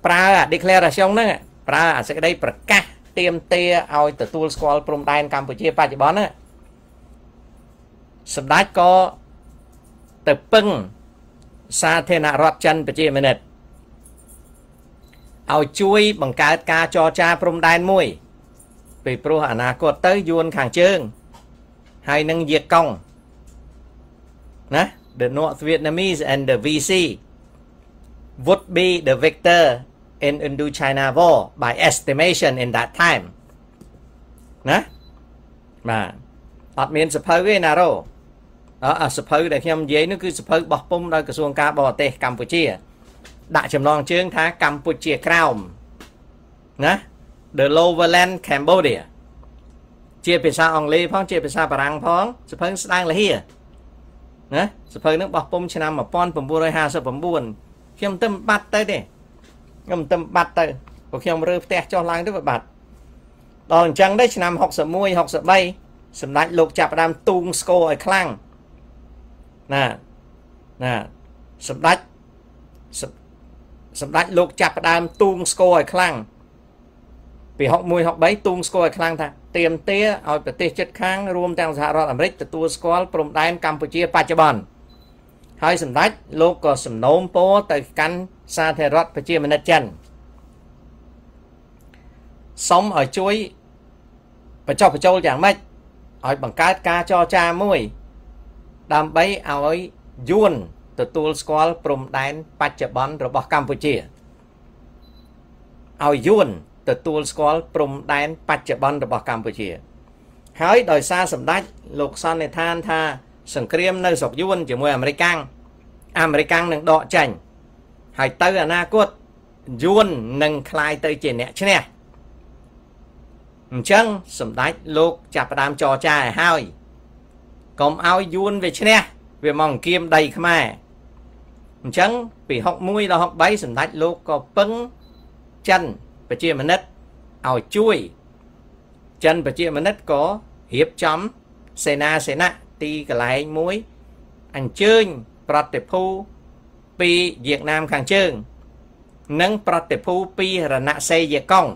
ប្រើ declaration ហ្នឹងប្រើអាសេចក្តីប្រកាសទៀមទាឲ្យទទួលស្គាល់ព្រំដែនកម្ពុជាបច្ចុប្បន្នណាសម្ដេចក៏ទៅពឹង សាធារណរដ្ឋចិនប្រជាមានិតឲ្យជួយបង្កើតការចរចាព្រំដែនមួយពីព្រោះអនាគតទៅយួនខាងជើង ហើយនឹងយាកុងណា the North Vietnamese and the VC would be the victor in Indochina War by estimation in that time ណាបាទអត់មានសភៅទេណារ៉ូ អសភៅដែលខ្ញុំនិយាយនោះគឺសភៅបោះពុំដោយក្រសួងការបរទេសកម្ពុជា ដាក់ចំណងជើងថាកម្ពុជាក្រោមណា The Lowland Cambodia ជាភាសាអង់គ្លេសផងជាភាសាបារាំងផងសភៅស្ដាងលហៀណាសភៅនឹងបោះពុំឆ្នាំ1959ខ្ញុំទៅបាត់ទៅទេខ្ញុំទៅបាត់ទៅព្រោះខ្ញុំរើផ្ទះចុះឡើងទៅបាត់ដល់អញ្ចឹងដែរឆ្នាំ61 63សម្ដេចលោកចាប់ផ្ដើមទូងស្គរឲ្យខ្លាំង ណាណាសម្ដេចសម្ដេចលោកចាប់ផ្ដើមទូងស្គរឲ្យខ្លាំងពី61 63ទូងស្គរឲ្យខ្លាំងថាទៀមទាឲ្យប្រទេសជិតខាងរួមទាំងសហរដ្ឋអាមេរិកទទួលស្គាល់ព្រំដែនកម្ពុជាបច្ចុប្បន្នហើយសម្ដេចលោកក៏សំណូមពរទៅកាន់សាធារណរដ្ឋប្រជាមានិតចិនសុំឲ្យជួយបញ្ចុះបញ្ចូលយ៉ាងម៉េចឲ្យបង្កើតការចរចាមួយ ដើម្បីឲ្យយួនទទួលស្គាល់ព្រំដែនបច្ចុប្បន្នរបស់កម្ពុជាឲ្យយួនទទួលស្គាល់ព្រំដែនបច្ចុប្បន្នរបស់កម្ពុជា ហើយដោយសារសម្ដេចលោកសន្និដ្ឋានថាសង្គ្រាមនៅស្រុកយួនជាមួយអាមេរិកកាំងអាមេរិកកាំងនឹងដកចេញហើយទៅអនាគតយួននឹងคลายទៅជាអ្នកឈ្នះអញ្ចឹងសម្ដេចលោកចាប់ផ្ដើមចរចាឲ្យហើយ កុំឲ្យយួនវាឈ្នះវាមកអង្គៀមដីខ្មែរអញ្ចឹងពី61ដល់63សម្ដេចលោកក៏ពឹងចិនប្រជាមានិតឲ្យជួយចិនប្រជាមានិតក៏រៀបចំសេនាសេនៈទីកន្លែងមួយអញ្ជើញប្រតិភូពីវៀតណាមខាងជើង និងប្រតិភូពីរណសេយកុង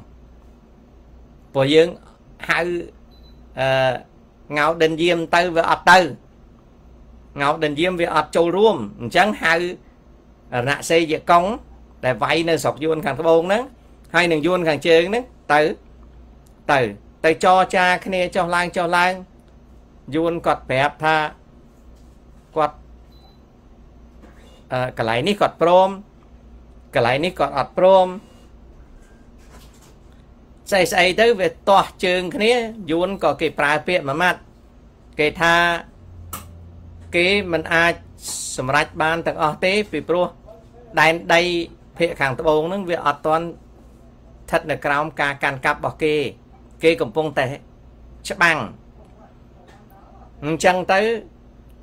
ព្រោះយើងហៅអឺ ងៅដិនយាមទៅវាអត់ទៅងៅដិនយាមវាអត់ចូលរួមអញ្ចឹងហៅរណសេយកុងដែលវាយនៅស្រុកយួនខាងត្បូងហ្នឹងហើយនឹងយួនខាងជើងហ្នឹងទៅទៅទៅចរចាគ្នាចុះឡើងចុះឡើងយួនគាត់ប្រាប់ថាគាត់កន្លែងនេះគាត់ព្រមកន្លែងនេះគាត់អត់ព្រម ស្អីស្អីទៅវាទាស់ជើងគ្នាយួនក៏គេប្រើពាក្យមួយម៉ាត់គេថាគេមិនអាចសម្រេចបានទាំងអស់ទេពីព្រោះដែនដីភាគខាងត្បូងហ្នឹងវាអត់ទាន់ស្ថិតនៅក្រោមការកាន់កាប់របស់គេ គេកំពុងតែច្បាំងអញ្ចឹងទៅ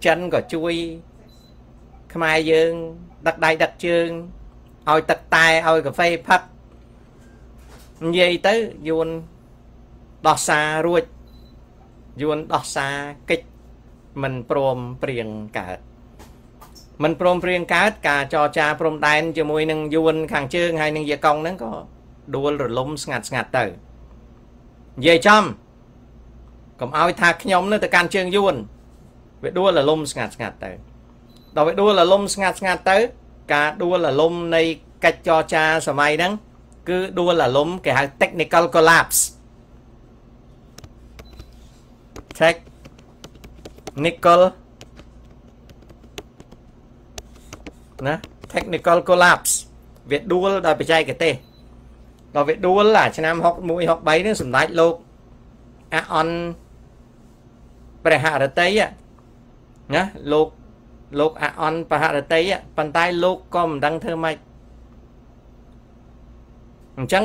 ចិនក៏ជួយ ខ្មែរយើងដឹកដៃដឹកជើងឲ្យទឹកតែឲ្យកាហ្វេផឹក និយាយទៅយួនដោះសាររួចយួនដោះសារកិច្ចមិនព្រមព្រៀងកើតមិនព្រមព្រៀងកើតការចរចាព្រំដែនជាមួយនឹងយួនខាងជើងហើយនឹងយាកុងហ្នឹងក៏ដួលរលំស្ងាត់ស្ងាត់ទៅនិយាយចំកុំឲ្យថាខ្ញុំនៅទៅកាន់ជើងយួនវាដួលរលំស្ងាត់ស្ងាត់ទៅដល់វាដួលរលំស្ងាត់ស្ងាត់ទៅ ការដួលរលំនៃកិច្ចចរចាសម័យហ្នឹង គឺដួលរលំគេហៅ technical collapse technical ណា technical collapse វាដួលដោយបច្ចេកទេសដល់វាដួលអាឆ្នាំ61 63នេះសម្ដេចលោកអាអនព្រះហរតីណាលោកលោកអាអនបហរតីប៉ុន្តែលោកក៏មិនដឹងធ្វើម៉េច អញ្ចឹង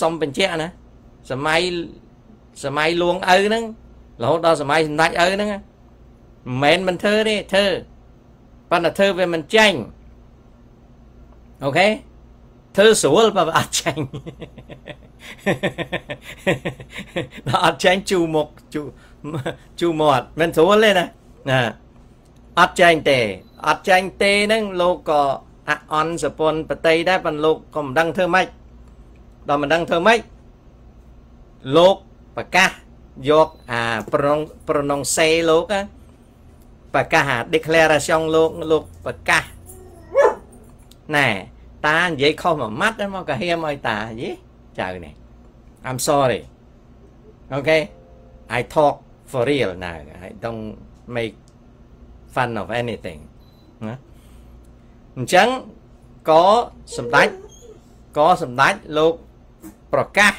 សុំបញ្ជាក់ណាសម័យសម័យលួងឪហ្នឹងរហូតដល់សម័យសម្ដេចឪហ្នឹងមិនមែនមិនធ្វើទេធ្វើប៉ុន្តែធ្វើវាមិនចាញ់អូខេធ្វើស្រួលបើអត់ចាញ់ដល់អត់ចាញ់ជូមុខជូជូមាត់មិនស្រួលទេណាណាអត់ចាញ់ទេអត់ចាញ់ទេហ្នឹងលោកក៏អអន់សពន្ធបតីដែរប៉ុន្តែលោកក៏មិនដឹងធ្វើម៉េច ដល់មិនដឹងធ្វើម៉េចលោកប្រកាសយកអាប្រណងប្រណងសេលោកប្រកាសអា declaration លោកលោកប្រកាសណែតានិយាយខុសមួយម៉ាត់មកក៏ហ៊ាមឲ្យតាយីចៅនេះ I'm sorry okay I talk for real now I don't make fun of anything ណាអញ្ចឹងក៏សម្ដេចក៏សម្ដេចលោក ប្រកាស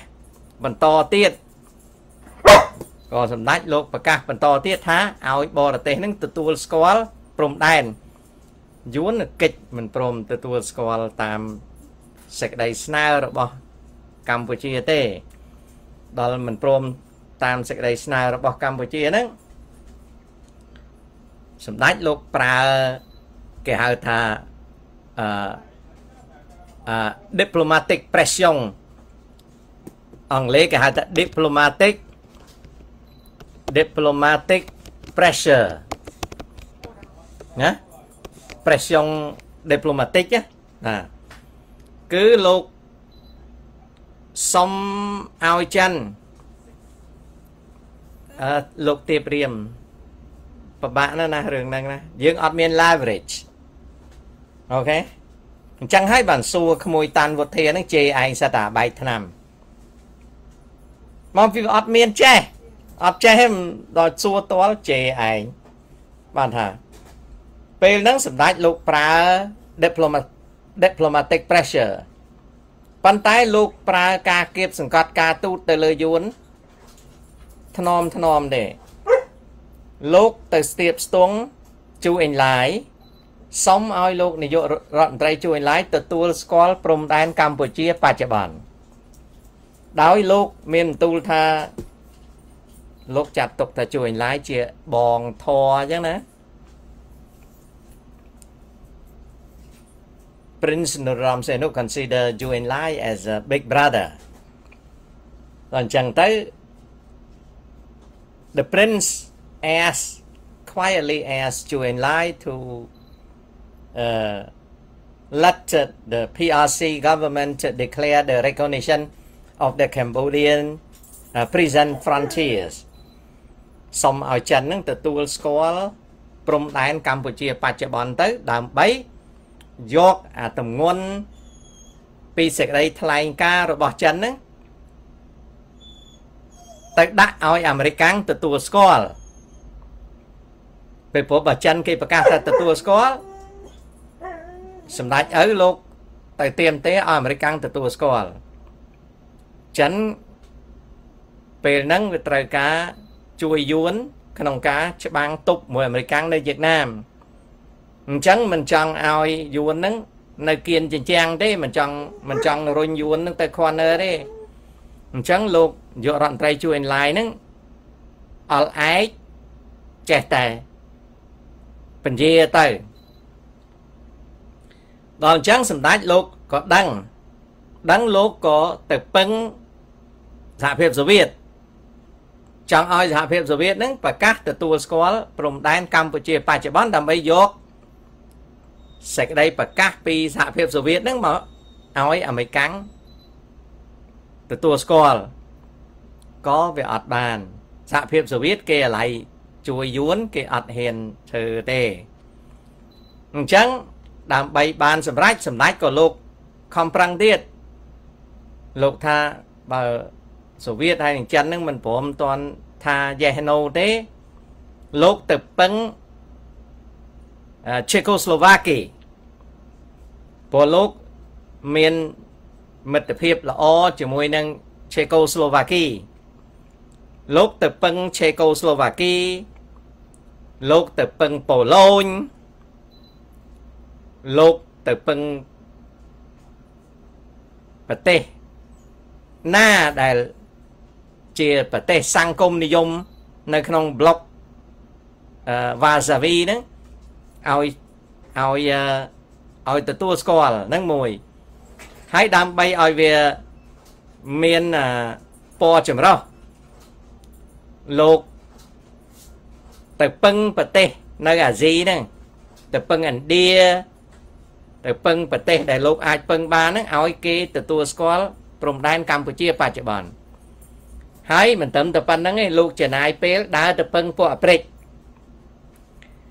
បន្តទៀតក៏សម្ដេចលោកប្រកាសបន្តទៀតថាឲ្យបរទេសនឹងទទួលស្គាល់ព្រំដែនយួនកិច្ចមិនព្រមទទួលស្គាល់តាមសេចក្តីស្នើរបស់កម្ពុជាទេ ដល់មិនព្រមតាមសេចក្តីស្នើរបស់កម្ពុជាហ្នឹងសម្ដេចលោកប្រើគេហៅថាអឺអឺ diplomatic pressure អង់គ្លេសគេហៅថា diplomatic diplomatic pressure ណា pressure diplomatic ណាគឺលោកសុំឲ្យចិនអឺលោកទៀបរៀមពិបាកណាស់ណារឿងហ្នឹងណាយើងអត់មាន leverage អូខេអញ្ចឹងហើយបានសួរក្មួយតាន់វុធាហ្នឹងជេរឯងសិតតែបែកឆ្នាំ មកពីអត់មានចេះអត់ចេះដល់សួរតល់ជេរឯងបានថាពេលហ្នឹងសម្ដេចលោកប្រើ diplomat diplomatic pressure ប៉ុន្តែលោកប្រើការគៀបសង្កត់ការទូតទៅលើយួនថ្នមថ្នមទេលោកទៅស្ទាបស្ទង់ជួអេងឡាយសុំឲ្យលោកនាយករដ្ឋមន្ត្រីជួអេងឡាយទទួលស្គាល់ព្រំដែនកម្ពុជាបច្ចុប្បន្ន ដោយលោកមានបន្ទូលថាលោកចាត់ទុកថាជួអេងឡាយជាបងធរអញ្ចឹងណា Prince Norom Sihanouk consider Ju Enlai as a big brother អញ្ចឹងទៅ the prince asked quietly asked Chu Enlai to uh, let the PRC government declare the recognition of the Cambodian uh, prison frontiers សុំឲ្យចិននឹងទទួលស្គាល់ព្រំដែនកម្ពុជាបច្ចុប្បន្នទៅដើម្បីយកអាទម្ងន់ពីសេចក្តីថ្លែងការណ៍របស់ចិនហ្នឹងទៅដាក់ឲ្យអាមេរិកាំងទទួលស្គាល់ពេលព្រោះបើចិនគេប្រកាសថាទទួលស្គាល់សម្ដេចឪលោកទៅទៀមទេឲ្យអាមេរិកទទួលស្គាល់ ចិនពេលហ្នឹងវាត្រូវការជួយយួន ក្នុងការច្បាំងទប់មួយអាមេរិកនៅវៀតណាមអញ្ចឹងមិនចង់ឲ្យយួនហ្នឹងនៅគៀនជញ្ជាំងទេមិនចង់មិនចង់រុញយួនហ្នឹងទៅ corner ទេអញ្ចឹងលោកយករដ្ឋមន្ត្រីជួយ online ហ្នឹងអល់ឯកចេះតែពន្យាទៅដល់អញ្ចឹងសម្ដេចលោកក៏ដឹងដឹងលោកក៏ទៅពឹង សហភាពសូវៀតចង់ឲ្យសហភាពសូវៀតនឹងប្រកាសទទួលស្គាល់ព្រំដែនកម្ពុជាបច្ចុប្បន្នដើម្បីយកសេចក្តីប្រកាសពីសហភាពសូវៀតនឹងមកឲ្យអាមេរិកាំងទទួលស្គាល់ក៏វាអត់បានសហភាពសូវៀតគេអាឡ័យជួយយួនគេអត់ហ៊ានធ្វើទេអញ្ចឹងដើម្បីបានសម្រេចសម្ដេចក៏លោកខំប្រឹងទៀតលោកថាបើ សូវៀតហើយនឹងចិននឹងមិនព្រមតន់ថា yes no ទេលោកទៅពឹងឆេកូស្លូវ៉ាគីព្រោះលោកមានមិត្តភាពល្អជាមួយនឹងឆេកូស្លូវ៉ាគីលោកទៅពឹងឆេកូស្លូវ៉ាគីលោកទៅពឹងប៉ូឡូញលោកទៅពឹងប្រទេសណាដែល ជាប្រទេសសង្គមនិយមនៅក្នុងប្លុកអឺវ៉ាសាវីហ្នឹងឲ្យឲ្យឲ្យទទួលស្គាល់ហ្នឹងមួយហើយដើម្បីឲ្យវាមានពណ៌ចម្រុះលោកទៅពឹងប្រទេសនៅអាស៊ីហ្នឹងទៅពឹងឥណ្ឌាទៅពឹងប្រទេសដែលលោកអាចពឹងបានហ្នឹងឲ្យគេទទួលស្គាល់ព្រំដែនកម្ពុជាបច្ចុប្បន្ន ហើយមិនត្រឹមតែប៉ុណ្្នឹងទេលោកចំណាយពេលដើរទៅពឹងពួកអាព្រិក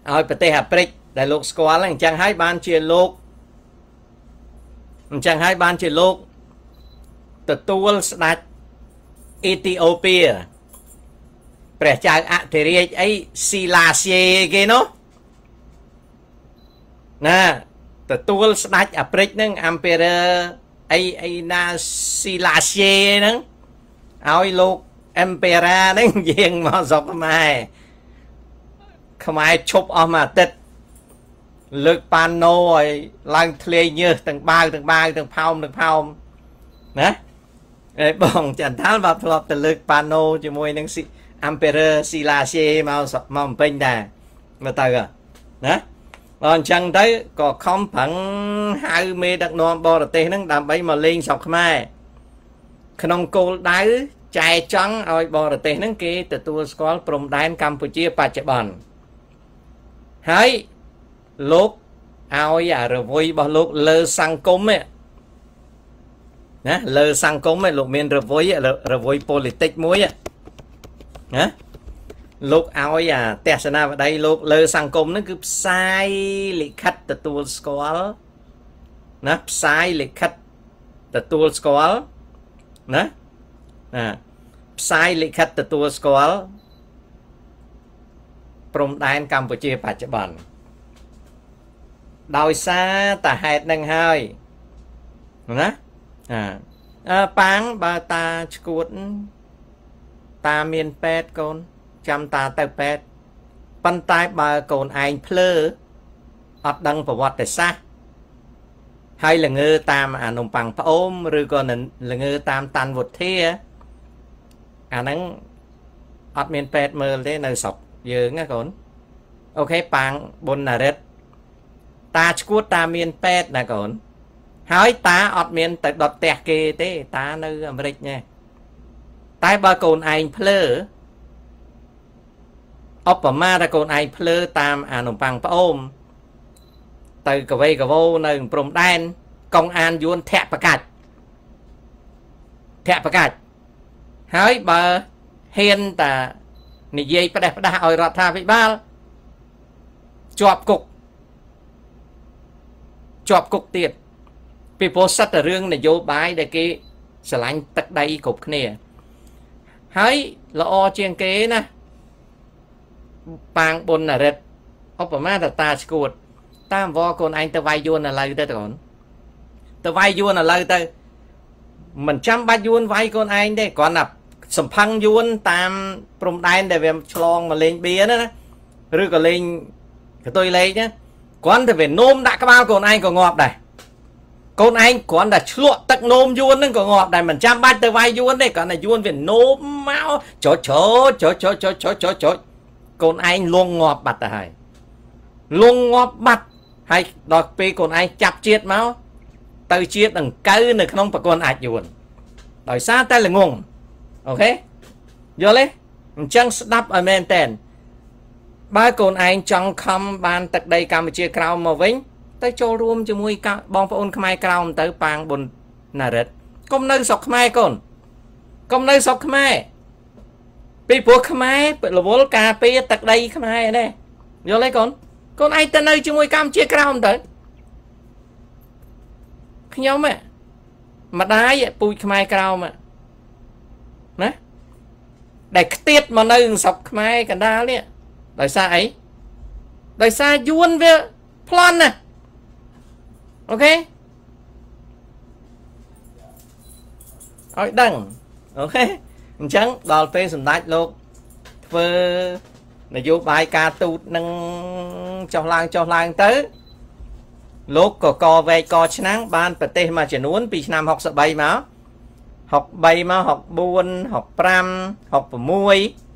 ឲ្យប្រទេសអាព្រិកដែលលោកស្គាល់អញ្ចឹងហើយបានជាលោកអញ្ចឹងហើយបានជាលោកទទួលស្ដេចអេទីអូពីព្រះចៅអធិរាជអីស៊ីឡាសៀគេនោះណាទទួលស្ដេចអាព្រិកហ្នឹង Emperor អីអីណាស៊ីឡាសៀហ្នឹងឲ្យលោក Emperor ហ្នឹងយាងមកស្រុកខ្មែរខ្មែរឈប់អស់មួយអាទិត្យលើកប៉ាណូឲ្យឡើងធ្លាយញើសទាំងបាវទាំងបាវទាំងផោមទាំងផោមណាអេបងចន្ទថាបាទធ្លាប់ទៅលើកប៉ាណូជាមួយនឹង Emperor Silashe មកមកបំពេញដែរមើលទៅណាបើអញ្ចឹងទៅក៏ខំប្រឹងហៅមេដឹកនាំបរទេសហ្នឹងដើម្បីមកលេងស្រុកខ្មែរក្នុងគោលដៅ ចែចង់ឲ្យបរទេសហ្នឹងគេទទួលស្គាល់ព្រំដែនកម្ពុជាបច្ចុប្បន្នហើយលោកឲ្យអារវយរបស់លោកលើសង្គមណាលើសង្គមលោកមានរវយរវយ politic មួយណាលោកឲ្យអាទស្សនាវដ្តីលោកលើសង្គមហ្នឹងគឺផ្សាយលិខិតទទួលស្គាល់ណាផ្សាយលិខិតទទួលស្គាល់ណា ណាផ្សាយលិខិតទទួលស្គាល់ព្រំដែនកម្ពុជាបច្ចុប្បន្នដោយសារតាហេតុនឹងហើយណាអាប៉ាងបើតាឈួតតាមានពេទ្យកូនចាំតាទៅពេទ្យប៉ុន្តែបើកូនឯងភ្លើអត់ដឹងប្រវត្តិសាស្ត្រហើយល្ងើតាមអានំប៉័ងផ្អូមឬក៏ល្ងើតាមតាន់វុធា អាហ្នឹងអត់មានពេទ្យមើលទេនៅស្រុកយើងណាកូនអូខេប៉ាងបុណ្យរិទ្ធតាឈួតតាមានពេទ្យណាកូនហើយតាអត់មានទៅដុតផ្ទះគេទេតានៅអាមេរិកណែតែបើកូនឯងភ្លើឧបមាថាកូនឯងភ្លើតាមអានំប៉័ងផ្អូមទៅកវេកវោនៅព្រំដែនកងអានយួនធាក់ប្រកាច់ធាក់ប្រកាច់ ហើយបើហ៊ានតានិយាយផ្ដេសផ្ដាស់ឲ្យរដ្ឋាភិបាលជាប់គុកជាប់គុកទៀតពីព្រោះសិតតែរឿងនយោបាយដែលគេស្រឡាញ់ទឹកដីគ្រប់គ្នាហើយល្អជាងគេណាប៉ាងបុណ្យរិទ្ធឧបមាតាតាស្គួត តាមវកូនឯងទៅវាយយួនឥឡូវទៅកូនទៅវាយយួនឥឡូវទៅមិនចាំបាច់យួនវាយកូនឯងទេគ្រាន់តែ សំផឹងយួនតាមព្រំដែនដែលវាឆ្លងមកលេងបៀណាណាឬក៏លេងកតុយលេងណាគ្រាន់តែវានោមដាក់ក្បាលកូនឯងក៏ងាប់ដែរកូនឯងគ្រាន់តែឆ្លក់ទឹកនោមយួនហ្នឹងក៏ងាប់ដែរមិនចាំបាច់ទៅវាយយួនទេគ្រាន់តែយួនវានោមមកចុចចុចចុចចុចចុចចុចចុចកូនឯងលងងាប់បាត់ទៅហើយលងងាប់បាត់ហើយដល់ពេលកូនឯងចាប់ជាតិមកទៅជាតិដង្កូវនៅក្នុងប្រព័ន្ធអាចយួនដោយសារតែល្ងង អូខេយល់ទេអញ្ចឹងស្ដាប់ឲ្យមែនតែនបើកូនឯងចង់ខំបានទឹកដីកម្ពុជាក្រោមមកវិញ ទៅចូលរួមជាមួយបងប្អូនខ្មែរក្រោមទៅប៉ាងប៊ុនណារិតកុំនៅស្រុកខ្មែរកូនកុំនៅស្រុកខ្មែរពីព្រោះខ្មែររវល់ការពារទឹកដីខ្មែរនេះយល់ទេកូនកូនឯងទៅនៅជាមួយកម្ពុជាក្រោមទៅខ្ញុំម្ដាយពូជខ្មែរក្រោម ណាដែលខ្ទៀតមកនៅស្រុកខ្មែរកណ្ដាលនេះដោយសារអីដោយសារយួនវាប្លន់ណាអូខេឲ្យដឹងអូខេអញ្ចឹងដល់ពេលសម្ដេចលោកធ្វើនយោបាយការទូតនឹងចុះឡើងចុះឡើងទៅលោកក៏កវែកកឆ្នាំងបានប្រទេសមួយចំនួនពីឆ្នាំ63មក 63មក64 65 66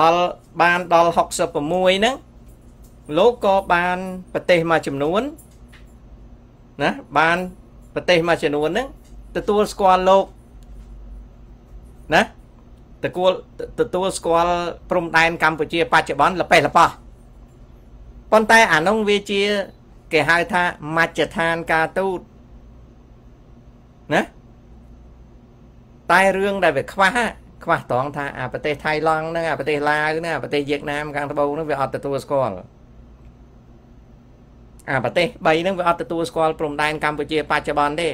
ដល់បានដល់66ហ្នឹងលោកក៏បានប្រទេសមួយចំនួនណាបានប្រទេសមួយចំនួនហ្នឹងទទួលស្គាល់លោកណាទទួលទទួលស្គាល់ព្រំដែនកម្ពុជាបច្ចុប្បន្នលប៉េះលប៉ោះប៉ុន្តែអានោះវាជា គេហៅថាមជ្ឈដ្ឋានការទូតណា តែរឿងដែលវាខ្វះខ្វះត្រង់ថាអាប្រទេសថៃឡង់ហ្នឹងអាប្រទេសឡាវហ្នឹងអាប្រទេសវៀតណាមខាងត្បូងហ្នឹងវាអត់ទទួលស្គាល់អាប្រទេស3ហ្នឹងវាអត់ទទួលស្គាល់ព្រំដែនកម្ពុជាបច្ចុប្បន្នទេ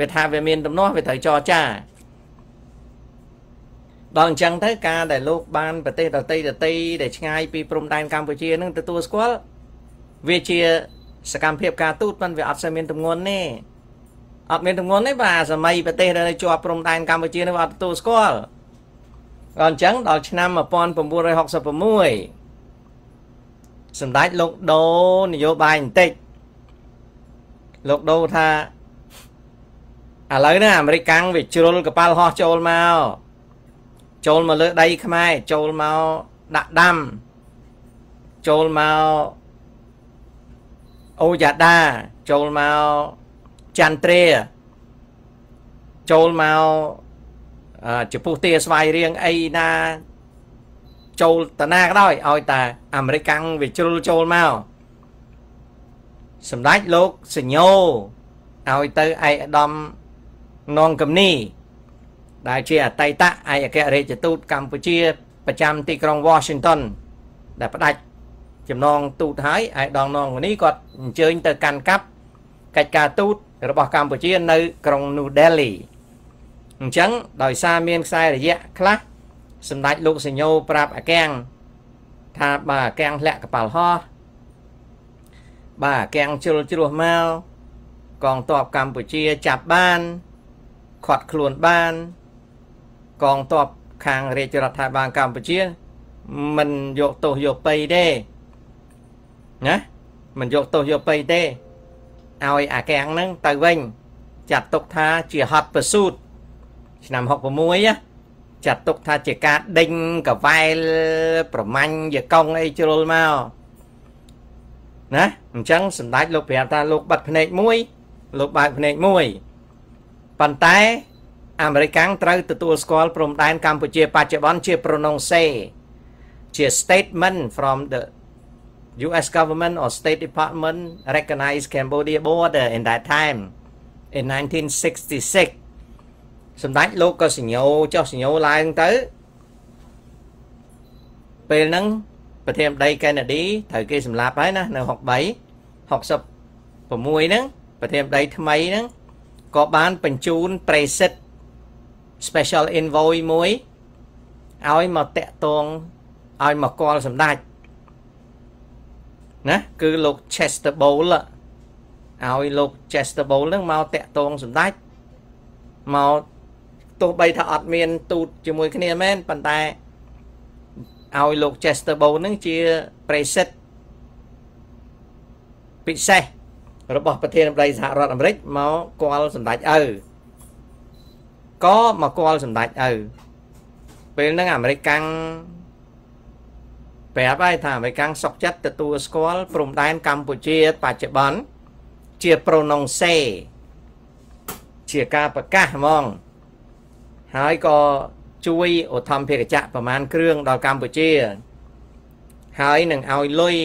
វាថាវាមានដំណោះវាត្រូវចរចាដល់អញ្ចឹងទៅការដែលលោកបានប្រទេសដតីដតីដែលឆ្ងាយពីព្រំដែនកម្ពុជានឹងទទួលស្គាល់វាជាសកម្មភាពការទូតប៉ុន្តែវាអត់សូវមានទម្ងន់ទេ អត់មានទម្ងន់ទេបាទសម័យប្រទេសដែលជាប់ព្រំដែនកម្ពុជានឹងអត់ទទួលស្គាល់ដល់អញ្ចឹងដល់ឆ្នាំ1966សម្ដេចលោកដូនយោបាយបន្តិចលោកដូថាឥឡូវនេះអាមេរិកកាំងវាជ្រុលកប៉ាល់ហោះចូលមកចូលមកលើដីខ្មែរចូលមកដាក់ដាំចូលមកអូយ៉ាដាចូលមក ចន្ទ្រាចូលមកចំពោះទាស្វាយរៀងអីណាចូលតាណាក៏ដោយឲ្យតាអាមេរិកកាំងវាជ្រុលចូលមកសម្ដេចលោកសញ្ញោឲ្យទៅឯកឧត្តមនងកំនីដែលជាអតីតឯកអគ្គរដ្ឋទូតកម្ពុជាប្រចាំទីក្រុង Washington ដែលផ្ដាច់ចំណងទូតហើយឯកឧត្តមនងកំនីគាត់អញ្ជើញទៅកាន់កាប់កិច្ចការទូត របស់កម្ពុជានៅក្រុង New Delhi អញ្ចឹងដោយសារមានខ្សែរយៈខ្លះសម្ដេចលោកសញ្ញោប្រាប់អាកាំងថាបើអាកាំងធ្លាក់កប៉ាល់ហោះបើអាកាំងជ្រុលជ្រោះមកកងទ័ពកម្ពុជាចាប់បានខាត់ខ្លួនបានកងទ័ពខាងរាជរដ្ឋាភិបាលកម្ពុជាមិនយកទោសយកបៃទេណាមិនយកទោសយកបៃទេ ឲ្យអាកាំងហ្នឹងទៅវិញចាត់ទុកថាជាហត់ប្រសូតឆ្នាំ66ណាចាត់ទុកថាជាការដេញកវែលប្រមាញ់យកកង់អីជ្រុលមកណាអញ្ចឹងសម្ដេចលោកប្រាប់ថាលោកបាត់ភ្នែកមួយលោកបើកភ្នែកមួយប៉ុន្តែអាមេរិកត្រូវទទួលស្គាល់ព្រំដែនកម្ពុជាបច្ចុប្បន្នជា pronounce ជា statement from the US government or State Department recognize Cambodia border in that time in 1966 សម្ដេចលោកក៏សញ្ញោចុះសញ្ញោឡើងទៅពេលហ្នឹងប្រធានាធិបតីកេណាឌីត្រូវគេសម្លាប់ហើយណានៅ63 66ហ្នឹងប្រធានាធិបតីថ្មីហ្នឹងក៏បានបញ្ជូនប្រេសិត special envoy មួយឲ្យមកតាក់ទងឲ្យមកគាល់សម្ដេច ណាគឺលោក Chester Bowl ឲ្យលោក Chester Bowl នឹងមកតាក់ទងសម្ដេចមកទោះបីថាអត់មានទូតជាមួយគ្នាមែនប៉ុន្តែឲ្យលោក Chester Bowl នឹងជាប្រេសិតពិសេសរបស់ប្រធានាធិបតីសហរដ្ឋអាមេរិកមកគាល់សម្ដេចឪក៏មកគាល់សម្ដេចឪពេលហ្នឹងអាមេរិកកាំង ប្រាប់ហើយថាអាមេរិកកាំងសុកចិត្តទទួលស្គាល់ព្រំដែនកម្ពុជាបច្ចុប្បន្នជា pronounce ជាការប្រកាសហ្មង ហើយក៏ជួយឧទ្ធម្ភាគចក្រប្រមាណគ្រឿងដល់កម្ពុជា ហើយនឹងឲ្យលុយ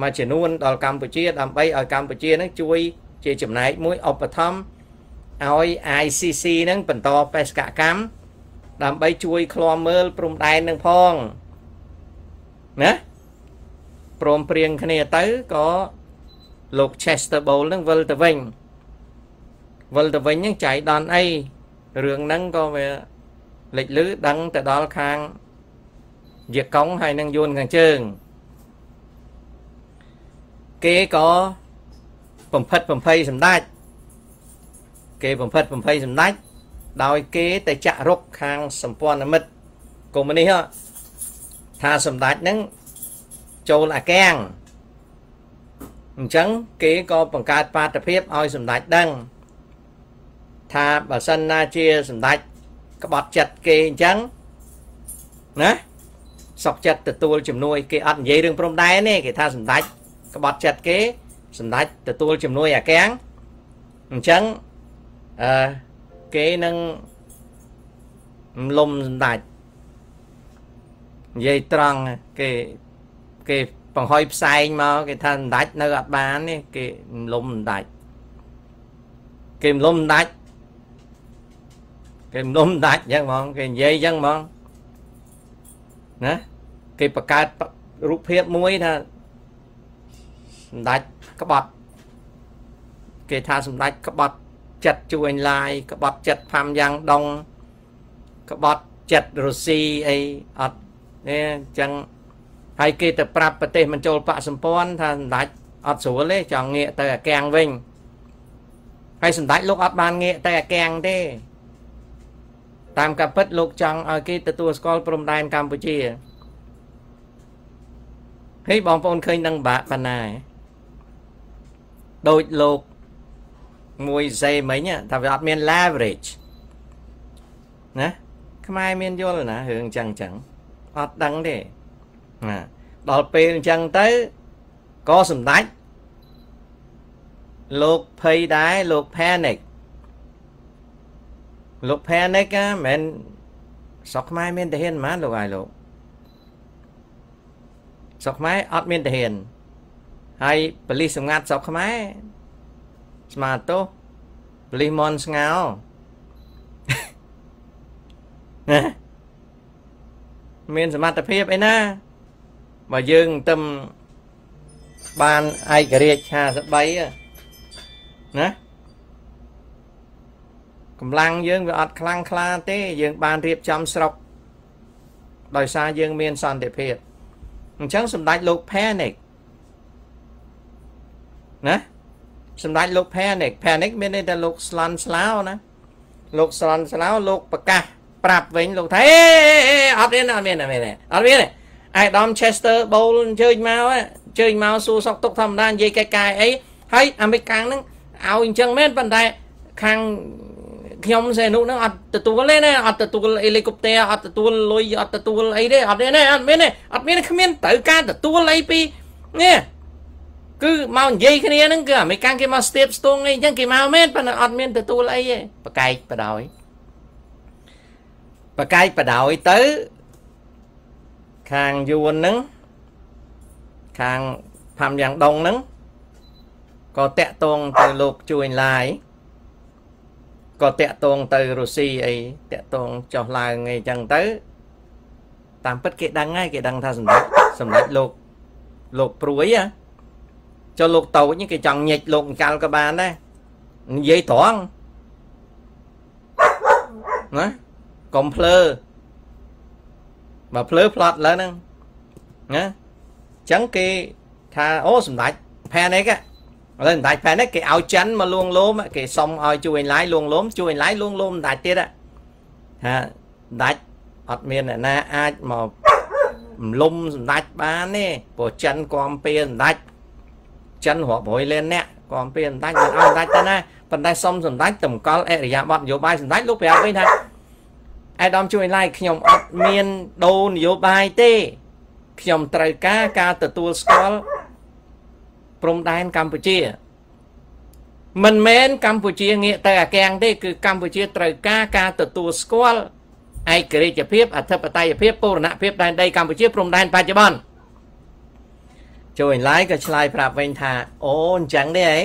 មួយចំនួនដល់កម្ពុជា ដើម្បីឲ្យកម្ពុជានឹងជួយជាចំណែកមួយឧបត្ថម្ភឲ្យ ICC នឹងបន្តបេសកកម្មដើម្បីជួយឃ្លាំមើលព្រំដែននឹងផង ណាព្រមព្រៀងគ្នាទៅក៏លោក Chester Bowl នឹងវិលទៅវិញវិលទៅវិញហ្នឹងចៃដន្យអីរឿងហ្នឹងក៏វាលេចលឺដឹងទៅដល់ខាងយាកុងហើយនឹងយួនខាងជើងគេក៏បំផិតបំភ័យសម្ដេចគេបំផិតបំភ័យសម្ដេចដោយគេទៅចាក់រុកខាងសម្ព័ន្ធមិត្តកុម្មុយនីស ថាសម្ដេចហ្នឹងចូលអាកាំងអញ្ចឹងគេក៏បង្កើតបាតុភិបឲ្យសម្ដេចដឹង ថាបើសិនណាជាសម្ដេចក្បត់ចិត្តគេអញ្ចឹងណាសុកចិត្តទទួលជំនួយគេអត់និយាយរឿងព្រំដែនទេគេថាសម្ដេចក្បត់ចិត្តគេសម្ដេចទទួលជំនួយអាកាំងអញ្ចឹងអឺគេនឹងលំសម្ដេច និយាយត្រង់គេគេបង្ហុយផ្សែងមកគេថាសម្ដេចនៅអត់បានទេគេលំសម្ដេចគេលំសម្ដេចគេលំដាច់អញ្ចឹងហ្មងគេនិយាយអញ្ចឹងហ្មងណាគេបង្កើតរូបភាពមួយថាសម្ដេចក្បត់គេថាសម្ដេចក្បត់ចិត្តជួញឡាយក្បត់ចិត្តផាំយ៉ាងដងក្បត់ចិត្តរុស្ស៊ីអីអត់ នេះអញ្ចឹងហើយគេទៅប្រាប់ប្រទេសមិនចូលបកសម្ព័ន្ធថាសម្ដេចអត់ស្រួលទេចង់ងាកទៅអាកាំងវិញហើយសម្ដេចលោកអត់បានងាកទៅអាកាំងទេតាមការពិតលោកចង់ឲ្យគេទទួលស្គាល់ព្រំដែនកម្ពុជាហើយបងប្អូនឃើញនឹងបាក់ប៉ុណ្ណាដូចលោកមួយសេមិញថាវាអត់មាន leverage ណាខ្មែរមានយល់ណារឿងអញ្ចឹងអញ្ចឹង អត់ដឹងទេណាដល់ពេលអញ្ចឹងទៅក៏សម្ដេចលោកភ័យដែរលោក panic លោក panic មិនមែនស្រុកខ្មែរមានទាហានប៉ុន្មានលោកអាយលោកស្រុកខ្មែរអត់មានទាហានហើយបលិសសម្ងាត់ស្រុកខ្មែរស្មាតោបលិសមនស្ងោណា មានសមត្ថភាពអីណាបើយើងទៅបានឯករាជ្យ53ណាកម្លាំងយើងវាអត់ខ្លាំងក្លាទេ យើង បានរៀបចំស្រុកដោយសារយើងមានសន្តិភាពអញ្ចឹងសម្ដេចលោក panic ណាសម្ដេចលោក panic panic មានន័យថាលោកស្លន់ស្លោណាលោកស្លន់ស្លោលោកប្រកាស ប្រាប់វិញលោកថាអេអត់មានអត់មានអត់មានអត់មានអាយដាម Chester Bowl អញ្ជើញមកអញ្ជើញមកសួរសុកទុកធម្មតានិយាយកែកែអីហើយអាមេរិកកាំងហ្នឹងឲ្យអញ្ចឹងមែនប៉ុន្តែខាងខ្ញុំសេនុនឹងអត់ទទួលទេណាអត់ទទួលអេលីកុបទ័រអត់ទទួលលុយអត់ទទួលអីទេអត់ទេណាអត់មានទេអត់មានគ្មានត្រូវការទទួលអីពីនេះគឺមកនិយាយគ្នាហ្នឹងគឺអាមេរិកគេមកស្ទាបស្ទងអីអញ្ចឹងគេមកមែនប៉ុន្តែអត់មានទទួលអីទេប្រកែកបដ ாய் ប្រកែកបដ ாய் ទៅខាងយួនហ្នឹងខាងផាំយ៉ាងដងហ្នឹងក៏តាក់តងទៅលោកជួយឡាយក៏តាក់ទងទៅរុស្ស៊ីអីតាក់ទងចុះឡើងអីចឹងទៅ តាមពិតគេដឹងហើយគេដឹងថាសម្ដេចសម្ដេចលោកលោកព្រួយហ៎ចុះលោកតូចគេចង់ញិចលោកអង្កលក៏បានដែរនិយាយត្រង់ណា កុំភ្លើបើភ្លើផ្លត់លើហ្នឹងណាអញ្ចឹងគេថាអូសម្ដេចផែនិកឥឡូវសម្ដេចផែនិកគេឲ្យចិនមកលួងលោមគេសុំឲ្យជួយឡាយលួងលោមជួយឡាយលួងលោមសម្ដេចទៀតថាសម្ដេចអត់មានអ្នកណាអាចមករំលំសម្ដេចបានទេព្រោះចិនគាំពៀសម្ដេចចិនរាប់រយលានអ្នកគាំពៀសម្ដេចមិនឲ្យសម្ដេចទៅណាប៉ុន្តែសុំសម្ដេចតម្កល់អរិយាប័ត្រនយោបាយសម្ដេចលោកប្រាប់វិញថា អេដាមជួយឡាយខ្ញុំអត់មានដូរនយោបាយទេខ្ញុំត្រូវការការទទួលស្គាល់ព្រំដែនកម្ពុជាមិនមែនកម្ពុជាងាកទៅអាកាំងទេគឺកម្ពុជាត្រូវការការទទួលស្គាល់ឯករាជ្យភាពអធិបតេយ្យភាពបូរណភាពដែនដីកម្ពុជាព្រំដែនបច្ចុប្បន្នជួយឡាយក៏ឆ្លើយប្រាប់វិញថាអូអញ្ចឹងទេហ៎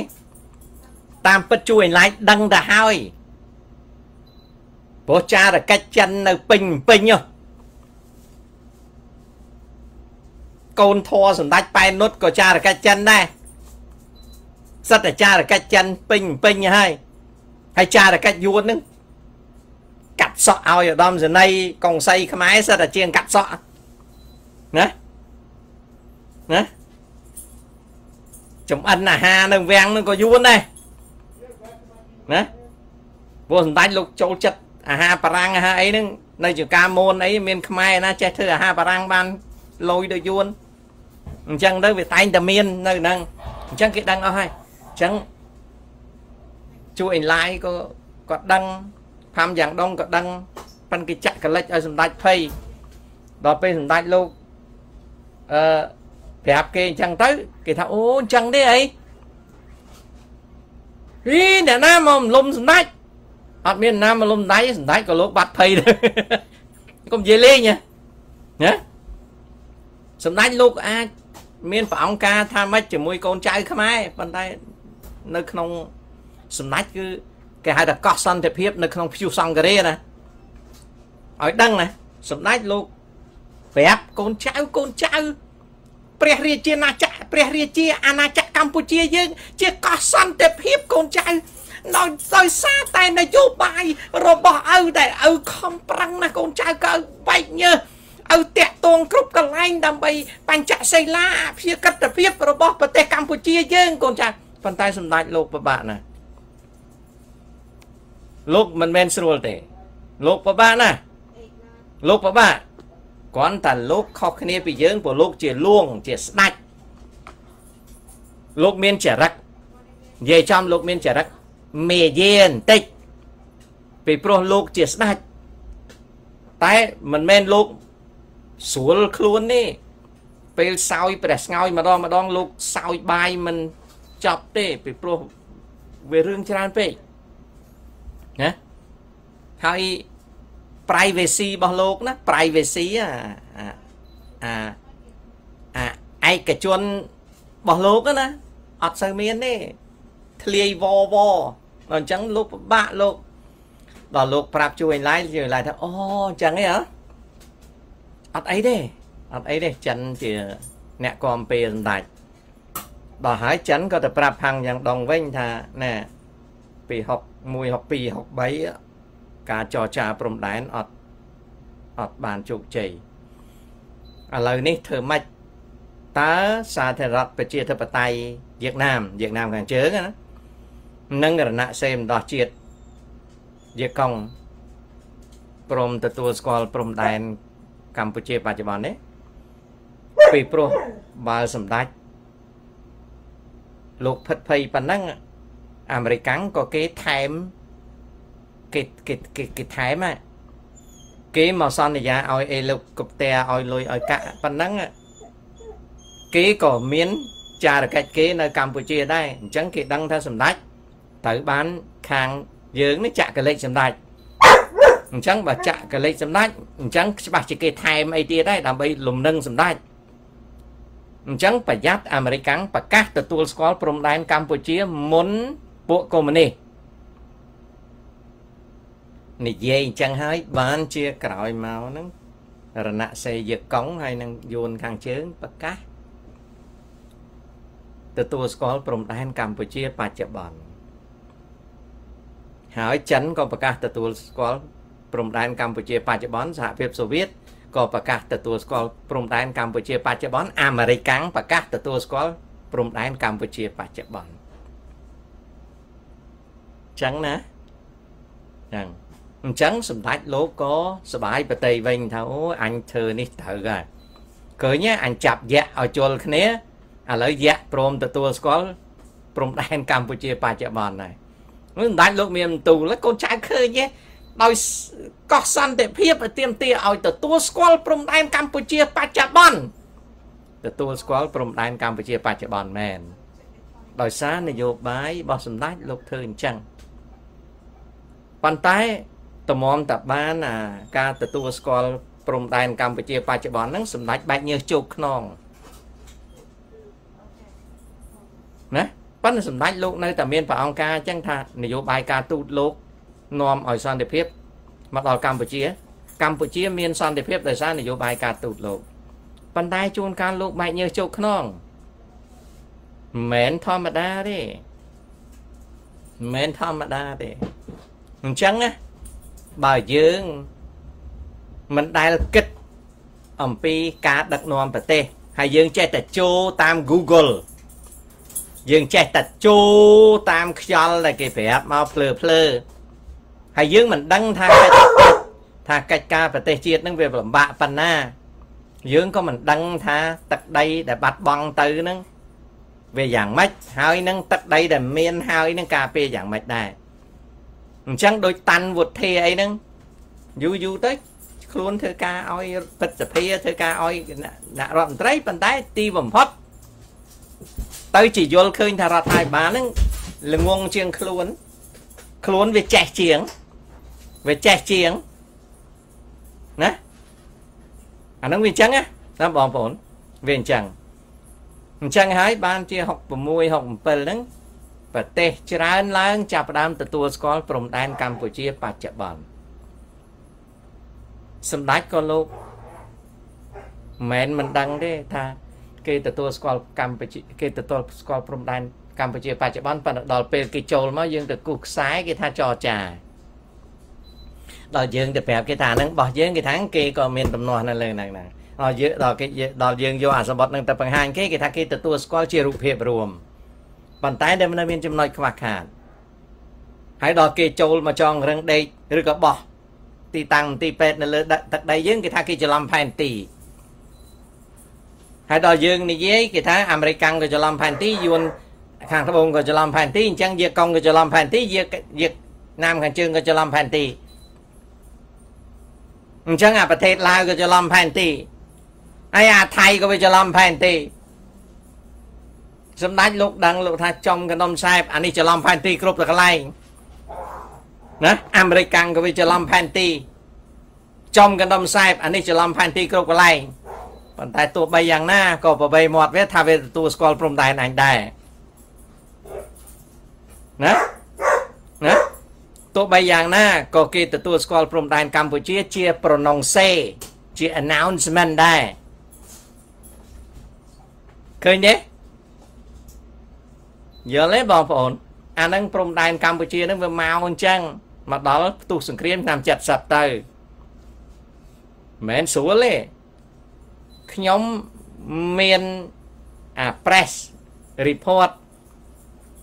តាមពិតជួយឡាយដឹងទៅហើយ ព្រោះចារកិច្ចចិននៅពេញពេញហ៎កូនធัวសម្ដេចប៉ែនុតក៏ចារកិច្ចចិនដែរសិតតែចារកិច្ចចិនពេញពេញហើយហើយចារកិច្ចយួននឹងកាត់សក់ឲ្យឧត្តមសេនីយកងសីខ្មែរសិតតែជាងកាត់សក់ណាណាចំអិនអាហារនៅវាំងនឹងក៏យួនដែរណាព្រោះសម្ដេចលោកចូលចិត្ត អាហារបារាំងអាហារអីហ្នឹងនៅជាការមូនអីមានខ្មែរណាចេះធ្វើអាហារបារាំងបានលយដូចយួនអញ្ចឹងទៅវាតែងតែមាននៅហ្នឹងអញ្ចឹងគេដឹងអស់ហើយអញ្ចឹងជួយអេឡាយក៏គាត់ដឹងផាំយ៉ាងដងក៏ដឹងប៉ិនគេចាក់កលិចឲ្យសម្ដេចភ័យដល់ពេលសម្ដេចលោកអឺប្រាប់គេអញ្ចឹងទៅគេថាអូអញ្ចឹងទេអីហីអ្នកណាមកម្លុំសម្ដេច អត់មានណាមកលំដៃសម្ដេចក៏លោកបាត់ភ័យដែរកុំនិយាយលេងណាសម្ដេចលោកអាចមានប្រអង្ការថាម៉េចជាមួយកូនចៅខ្មែរប៉ុន្តែនៅក្នុងសម្ដេចគឺគេហៅថាកោះសន្តិភាពនៅក្នុងភុសង្ករេណាឲ្យដឹងណាសម្ដេចលោកប្រាប់កូនចៅកូនចៅព្រះរាជាណាចក្រព្រះរាជាអាណាចក្រកម្ពុជាយើង ជាកោះសន្តិភាពកូនចៅ ដោយដោយសារតែនយោបាយរបស់ឪដែលឪខំប្រឹងណាកូនចៅក៏ឪបែកញើសឪតាក់ទងគ្រប់កន្លែងដើម្បីបញ្ចសិលាអភិកតភាពរបស់ប្រទេសកម្ពុជាយើងកូនចៅប៉ុន្តែសម្ដេចលោកពិបាកណាស់លោកមិនមែនស្រួលទេ លោកពិបាកណាស់លោកពិបាកគ្រាន់តែលោកខុសគ្នាពីយើងព្រោះលោកជាលួងជាស្ដេចលោកមានចរិតនិយាយចំលោកមានចរិត មេយាបន្តិចពីព្រោះលោកជាស្ដេចតែមិនមែនលោកស្រួលខ្លួនទេពេលសោយព្រះស្ងោយម្ដងម្ដងលោកសោយបាយមិនចប់ទេពីព្រោះវារឿងច្រើនពេកណាហើយ privacy របស់លោកណា privacy អាអាអាឯកជនរបស់លោកណាអត់សូវមានទេធ្លាយវវ អញ្ចឹងលោកពិបាកលោកដល់លោកប្រាប់ជួយឡាយជួយឡាយថាអូអញ្ចឹងហ៎អត់អីទេអត់អីទេចិនជាអ្នកគាំពេសម្ដេចដល់ហើយចិនក៏ទៅប្រាប់ផាំងយ៉ាងដងវិញថាណែពី61 62 63ការចរចាព្រំដែនអត់អត់បានជោគជ័យឥឡូវនេះធ្វើម៉េចតើសាធារណរដ្ឋប្រជាធិបតេយ្យវៀតណាមវៀតណាមខាងជើងណា និងរណសេមដោះជាតិយាកុងព្រមទទួលស្គាល់ព្រំដែនកម្ពុជាបច្ចុប្បន្ននេះពីព្រោះបើសម្ដេចលោកផិតភ័យប៉ុណ្ណឹងអាមេរិកាំងក៏គេថែមគេគេគេគេថែមហ่ะគេមកសន្យាឲ្យអេលីកុបទ័រឲ្យលុយឲ្យកាក់ប៉ុណ្ណឹងគេក៏មានចារកិច្ចគេនៅកម្ពុជាដែរអញ្ចឹងគេដឹងថាសម្ដេច ត្រូវបានខាងយើងនេះចាក់កលេចសម្ដេចអញ្ចឹងបើចាក់កលេចសម្ដេចអញ្ចឹងច្បាស់ជាគេថែមអីទៀតដែរដើម្បីលំនឹងសម្ដេចអញ្ចឹងប្រយ័ត្នអាមេរិកាំងប្រកាសទទួលស្គាល់ព្រំដែនកម្ពុជាមុនពួកកុម្មុយនីសនិយាយអញ្ចឹងហើយបានជាក្រោយមកហ្នឹងរណសេយកុងហើយនឹងយួនខាងជើងប្រកាសទទួលស្គាល់ព្រំដែនកម្ពុជាបច្ចុប្បន្ន ហើយចិនក៏ប្រកាសទទួលស្គាល់ព្រំដែនកម្ពុជាបច្ចុប្បន្នសហភាពសូវៀតក៏ប្រកាសទទួលស្គាល់ព្រំដែនកម្ពុជាបច្ចុប្បន្នអាមេរិកាំងប្រកាសទទួលស្គាល់ព្រំដែនកម្ពុជាបច្ចុប្បន្នចឹងណាចឹងអញ្ចឹងសម្ដេចលោកក៏សបាយប្រតិវិញថាអូអញធ្វើនេះត្រូវហើយឃើញអញចាប់យៈឲ្យជល់គ្នាឥឡូវយៈព្រមទទួលស្គាល់ព្រំដែនកម្ពុជាបច្ចុប្បន្នហើយ នោះសម្ដេចលោកមានបន្ទូលកូនចៅឃើញទេដោយកោះសន្តិភាពឲ្យទៀមទាឲ្យទទួលស្គាល់ព្រំដែនកម្ពុជាបច្ចុប្បន្នទទួលស្គាល់ព្រំដែនកម្ពុជាបច្ចុប្បន្នមែនដោយសារនយោបាយរបស់សម្ដេចលោកធ្វើអញ្ចឹងប៉ុន្តែតម្រាំតបានអាការទទួលស្គាល់ព្រំដែនកម្ពុជាបច្ចុប្បន្នហ្នឹងសម្ដេចបែកញើសជោគខ្នងណា ប៉ុន្តែសម្ដេចលោកនៅតែមានប្រអង្ការអញ្ចឹងថានយោបាយការទូតលោកនាំឲ្យសន្តិភាពមកដល់កម្ពុជា កម្ពុជាមានសន្តិភាពដោយសារនយោបាយការទូតលោកប៉ុន្តែជួនកាលលោកបែកញើសជោគខ្នងមិនមែនធម្មតាទេមិនមែនធម្មតាទេអញ្ចឹងណាបើយើងមិនដែលគិតអំពីការដឹកនាំប្រទេសហើយយើងចេះតែចូលតាម Google យើងចេះតែចូលតាមខ្យល់ដែលគេប្រាប់មកភ្លើភ្លើហើយយើងមិនដឹងថាថាកិច្ចការប្រទេសជាតិនឹងវាលំបាកប៉ុណ្ណា យើងក៏មិនដឹងថាទឹកដីដែលបាត់បង់ទៅនឹងវាយ៉ាងម៉េចហើយនឹងទឹកដីដែលមានហើយនឹងការពារយ៉ាងម៉េចដែរអញ្ចឹងដូចតាន់វុធាអីហ្នឹងយូរយូរទៅខ្លួនធ្វើការឲ្យពិតសភាធ្វើការឲ្យអ្នករដ្ឋមន្ត្រីប៉ុន្តែទីបំផុត ទៅជាយល់ឃើញថារដ្ឋាភិបាលហ្នឹងល្ងងជាងខ្លួន ខ្លួនវាចេះជាងវាចេះជាងណាអាហ្នឹងវាអញ្ចឹងណាបងប្អូនវាអញ្ចឹងអញ្ចឹងហើយបានជា66 67ហ្នឹងប្រទេសច្រើនឡើង ចាប់ផ្ដើមទទួលស្គាល់ព្រំដែនកម្ពុជាបច្ចុប្បន្នសម្ដេចក៏លោកមិនមិនដឹងទេថា គេទទួលស្គាល់កម្ពុជាគេទទួលស្គាល់ព្រំដែនកម្ពុជាបច្ចុប្បន្នប៉ុន្តែដល់ពេលគេចូលមកយើងទៅគូសខ្សែគេថាចរចាដល់យើងទៅប្រាប់គេថាហ្នឹងរបស់យើងគេថាគេក៏មានដំណោះនៅលើហ្នឹងហ្នឹងដល់យើងដល់គេដល់យើងយកអាសម្បត្តិហ្នឹងទៅបង្ហាញគេគេថាគេទទួលស្គាល់ជារូបភាពរួមប៉ុន្តែដែលនៅមានចំណុចខ្វះខាតហើយដល់គេចូលមកចងរឹងដេកឬក៏បោះទីតាំងទីពេទ្យនៅលើទឹកដីយើងគេថាគេច្រឡំផែនទី ហើយដល់យើងនិយាយគេថាអាមេរិកកាំងក៏ច្រឡំផែនទីយួនខាងត្បូងក៏ច្រឡំផែនទីអញ្ចឹងយាកុងក៏ច្រឡំផែនទីយាយាណាមខាងជើងក៏ច្រឡំផែនទីអញ្ចឹងអាប្រទេសឡាវក៏ច្រឡំផែនទីហើយអាថៃក៏វាច្រឡំផែនទីសម្ដេចលោកដឹងលោកថាចំកណ្ដុំសែបអានេះច្រឡំផែនទីគ្រប់តែកន្លែងណាអាមេរិកកាំងក៏វាច្រឡំផែនទីចំកណ្ដុំសែបអានេះច្រឡំផែនទីគ្រប់កន្លែង ប៉ុន្តែទោះបីយ៉ាងណាក៏ប្របីមាត់វាថាវាទទួលស្គាល់ព្រំដែនអញដែរណាណាទោះបីយ៉ាងណាក៏គេទទួលស្គាល់ព្រំដែនកម្ពុជាជា pronounce ជា announcement ដែរឃើញទេយល់ទេបងប្អូនអានឹងព្រំដែនកម្ពុជានឹងវាមកអញ្ចឹងមកដល់ផ្ទុះសង្គ្រាមឆ្នាំ70ទៅមិនមែនស្រួលទេ ខ្ញុំមានអា press report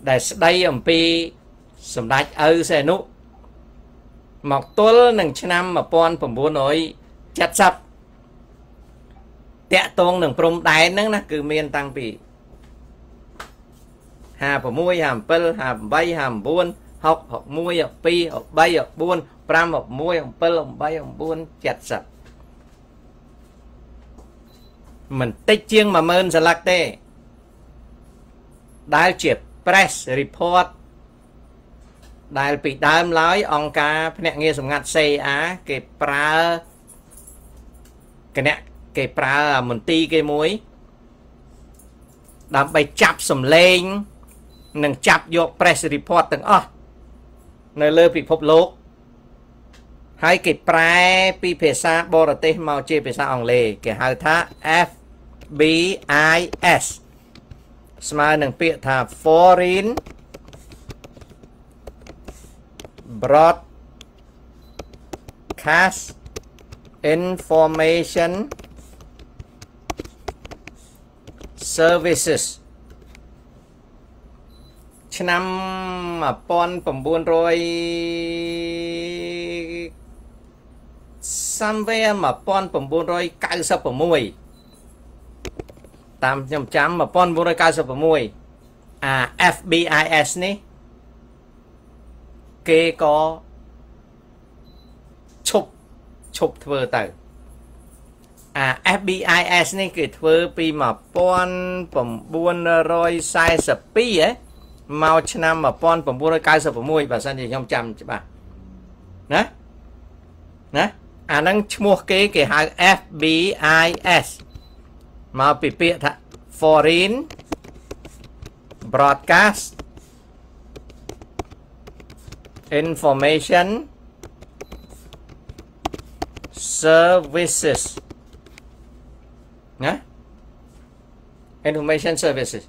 ដែលស្ដីអំពីសម្ដេចឪសេនុមកទល់នឹងឆ្នាំ1970តាក់ទងនឹងព្រំដែនហ្នឹងណាគឺមានតាំងពី56 57 58 59 60 61 62 63 64 65 66 67 68 69 70 មិនតិចជាង10000សន្លឹកទេ ដែលជា press report ដែលពីដើមឡើយអង្គការភ្នាក់ងារសម្ងាត់ CA គេប្រើគណៈគេប្រើមន្ទីរគេមួយ ដើម្បីចាប់សម្លេងនឹងចាប់យក press report ទាំងអស់នៅលើពិភពលោកហើយគេប្រែពីភាសាបរទេសមកជាភាសាអង់គ្លេសគេហៅថា FBIS ស្មើនឹងពាក្យថា foreign broadcast information services ឆ្នាំ1900 somewhere 1996 តាមខ្ញុំចាំ1996អា FBIS នេះគេក៏ឈប់ឈប់ធ្វើទៅអា FBIS នេះគេធ្វើពី1942ហ៎មកឆ្នាំ1996បើសិនជាខ្ញុំចាំច្បាស់ណាណាអាហ្នឹងឈ្មោះគេគេហៅ FBIS មកពីពាក្យថា Foreign Broadcast Information Services ណា Information Services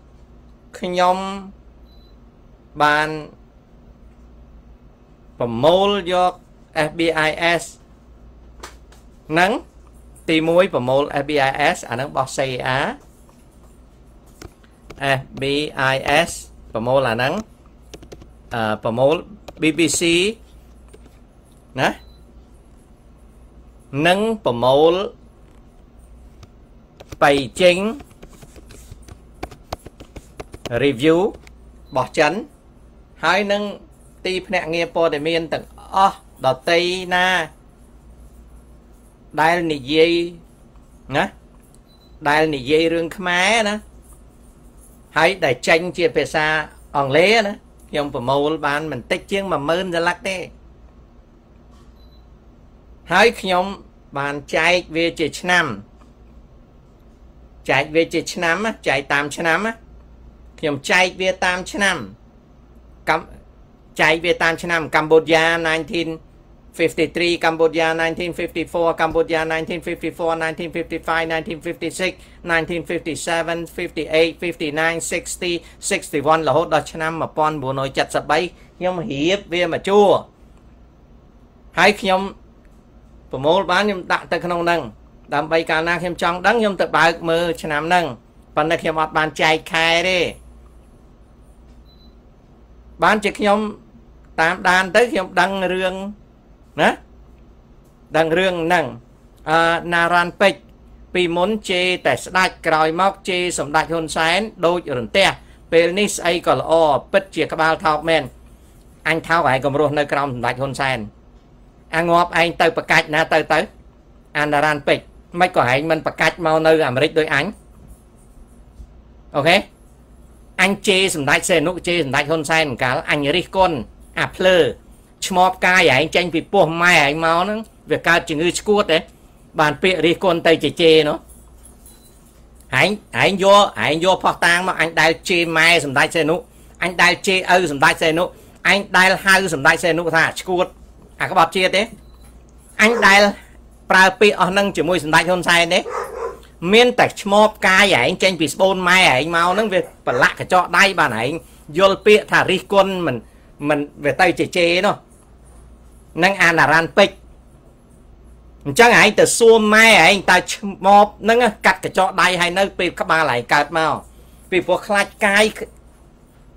ខ្ញុំបានប្រមូលយក FBIS នឹង ទី1ប្រមូល FBIS អានឹងបោះ CA FBIS ប្រមូលអាហ្នឹងអឺប្រមូល BBC ណានឹងប្រមូលបៃចេញ review របស់ចិនហើយនឹងទីភ្នាក់ងារព័ត៌មានទាំងអស់ដតីណា ដែលនិយាយណាដែលនិយាយរឿងខ្មែរណាហើយដែលចេញជាភាសាអង់គ្លេសណាខ្ញុំប្រមូលបានមិនតិចជាង10000សន្លឹកទេហើយខ្ញុំបានចែកវាជាឆ្នាំចែកវាជាឆ្នាំចែកតាមឆ្នាំខ្ញុំចែកវាតាមឆ្នាំកំចែកវាតាមឆ្នាំកម្ពុជា 1953 Cambodia 1954 Cambodia 1954 1955 1956 1957 58 59 60 61រហូតដល់ឆ្នាំ1973ខ្ញុំរៀបវាមកជួរហើយខ្ញុំប្រមូលបានខ្ញុំដាក់ទៅក្នុងហ្នឹងដើម្បីកាលណាខ្ញុំចង់ដឹងខ្ញុំទៅបើកមើលឆ្នាំហ្នឹងប៉ុន្តែខ្ញុំអត់បានចែកខែទេបានជាខ្ញុំតាមដានទៅខ្ញុំដឹងរឿង ណាដឹងរឿងហ្នឹងអឺណារ៉ាន់ពេជ្រពីមុនជេរតែស្ដាច់ក្រោយមកជេរសម្ដេចហ៊ុនសែនដូចរន្ទះពេលនេះស្អីក៏ល្អពិតជាក្បាលថោកមែនអញថោកឯងកំរស់នៅក្រោមសម្ដេចហ៊ុនសែនអាងាប់ឯងទៅប្រកាច់ណាទៅទៅអាណារ៉ាន់ពេជ្រមិនក៏ឯងមិនប្រកាច់មកនៅអាមេរិកដោយអញអូខេអញជេរសម្ដេចសេនុជេរសម្ដេចហ៊ុនសែនកាលអញរិះគន់អាភ្លើ ឆ្មបកាយឯងចេញពីពោះម៉ែឯងមកហ្នឹងវាកើតជំងឺឈួតទេបានពាក្យរិះគន់ទៅជេជេនោះឯងឯងយកឯងយកផោះតាងមកអញដែលជេម៉ែសម្ដេចសេនុអញដែលជេឪសម្ដេចសេនុអញដែលហៅសម្ដេចសេនុថាឈួតអាក្បត់ជាតិទេអញដែលប្រើពាក្យអស់ហ្នឹងជាមួយសម្ដេចហ៊ុនសែនទេមានតែឈ្មោះកាយឯងចេញពីស្បូនម៉ែឯងមកហ្នឹងវាប្រឡាក់កញ្ចក់ដៃបានឯងយល់ពាក្យថារិះគន់មិនមិនវាទៅជេជេនោះ នឹងអាណារ៉ាន់ពេជ្រអញ្ចឹងឯងទៅសួរម៉ែឯងតើឈ្មោះហ្នឹងកាត់កញ្ចក់ដៃហើយនៅពេលក្បាលឯងកើតមកពីព្រោះខ្លាចកាយ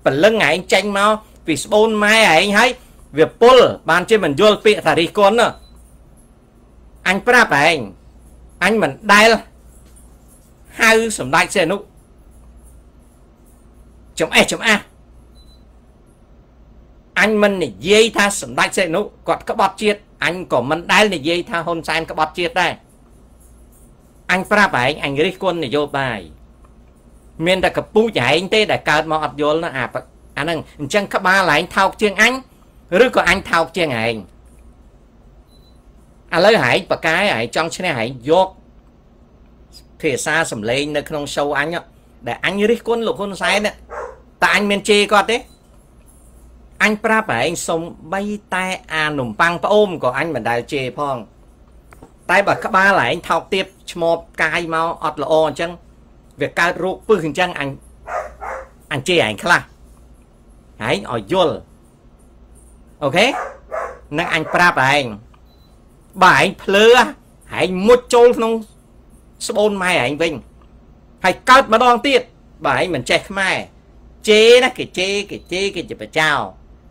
ពលឹងឯងចេញមកពីស្បូនម៉ែឯងហើយវាពុលបានជាមិនយល់ពាក្យថារិះគន់អញប្រាប់ឯងអញមិនដែលហៅសម្ដេចសេនុចំអេះចំអាស់អ ញមិននិយាយថាសម្ដេចសេនុគាត់ក្បត់ជាតិអញក៏មិនដែលនិយាយថាហ៊ុនសែនក្បត់ជាតិដែរអញប្រាប់ឯងអញរិះគន់នយោបាយមានតែកពូចឯងទេដែលកើតមកអត់យល់ណាអាអាហ្នឹងអញ្ចឹងក្បាលឯងថោកជាងអញឬក៏អញថោកជាងឯងឥឡូវឯងបកែឯងចង់ឈ្នះឯងយកភាសាសំឡេងនៅក្នុង show អញដែលអញរិះគន់លោកហ៊ុនសែនតែអញមានជេរគាត់ទេ អញប្រាប់ឯងសុំបីតែអានំប៉័ងប្អូនក៏អញមិនដែលជេរផង តែបើក្បាលឯងថោកទៀបឈ្មោះកាយមកអត់ល្អអញ្ចឹងវាកើតរោគពឹសអញ្ចឹងអញអញជេរឯងខ្លះឯងឲ្យយល់អូខេនឹងអញប្រាប់ឯងបើឯងភ្លឺឯឯងមុជចូលក្នុងស្បូនម៉ែឯងវិញហើយកើតម្ដងទៀតបើឯងមិនចេះខ្មែរជេណាគេជេគេជេគេជាបចោ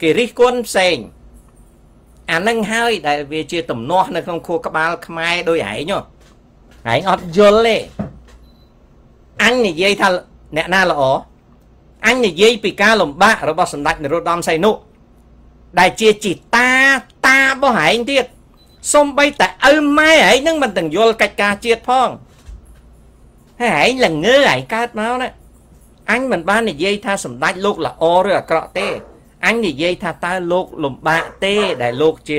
គេរិះគន់ផ្សេងអានឹងហើយដែលវាជាទំនាស់នៅក្នុងខួរក្បាលខ្មែរដោយឯងឯងអត់យល់ទេអញនិយាយថាអ្នកណាល្អអញនិយាយពីការលំបាករបស់សម្ដេចនរោត្តមសីហនុដែលជាជីតាតារបស់ឯងទៀតសំបីតែឪម៉ែឯងនឹងមិនទាំងយល់កិច្ចការជាតិផងហើយឯងល្ងើឯងកើតមកណាអញមិនបាននិយាយថាសម្ដេចលោកល្អឬអាក្រក់ទេ អញនិយាយថាតើលោក លំបាកទេដែលលោកជា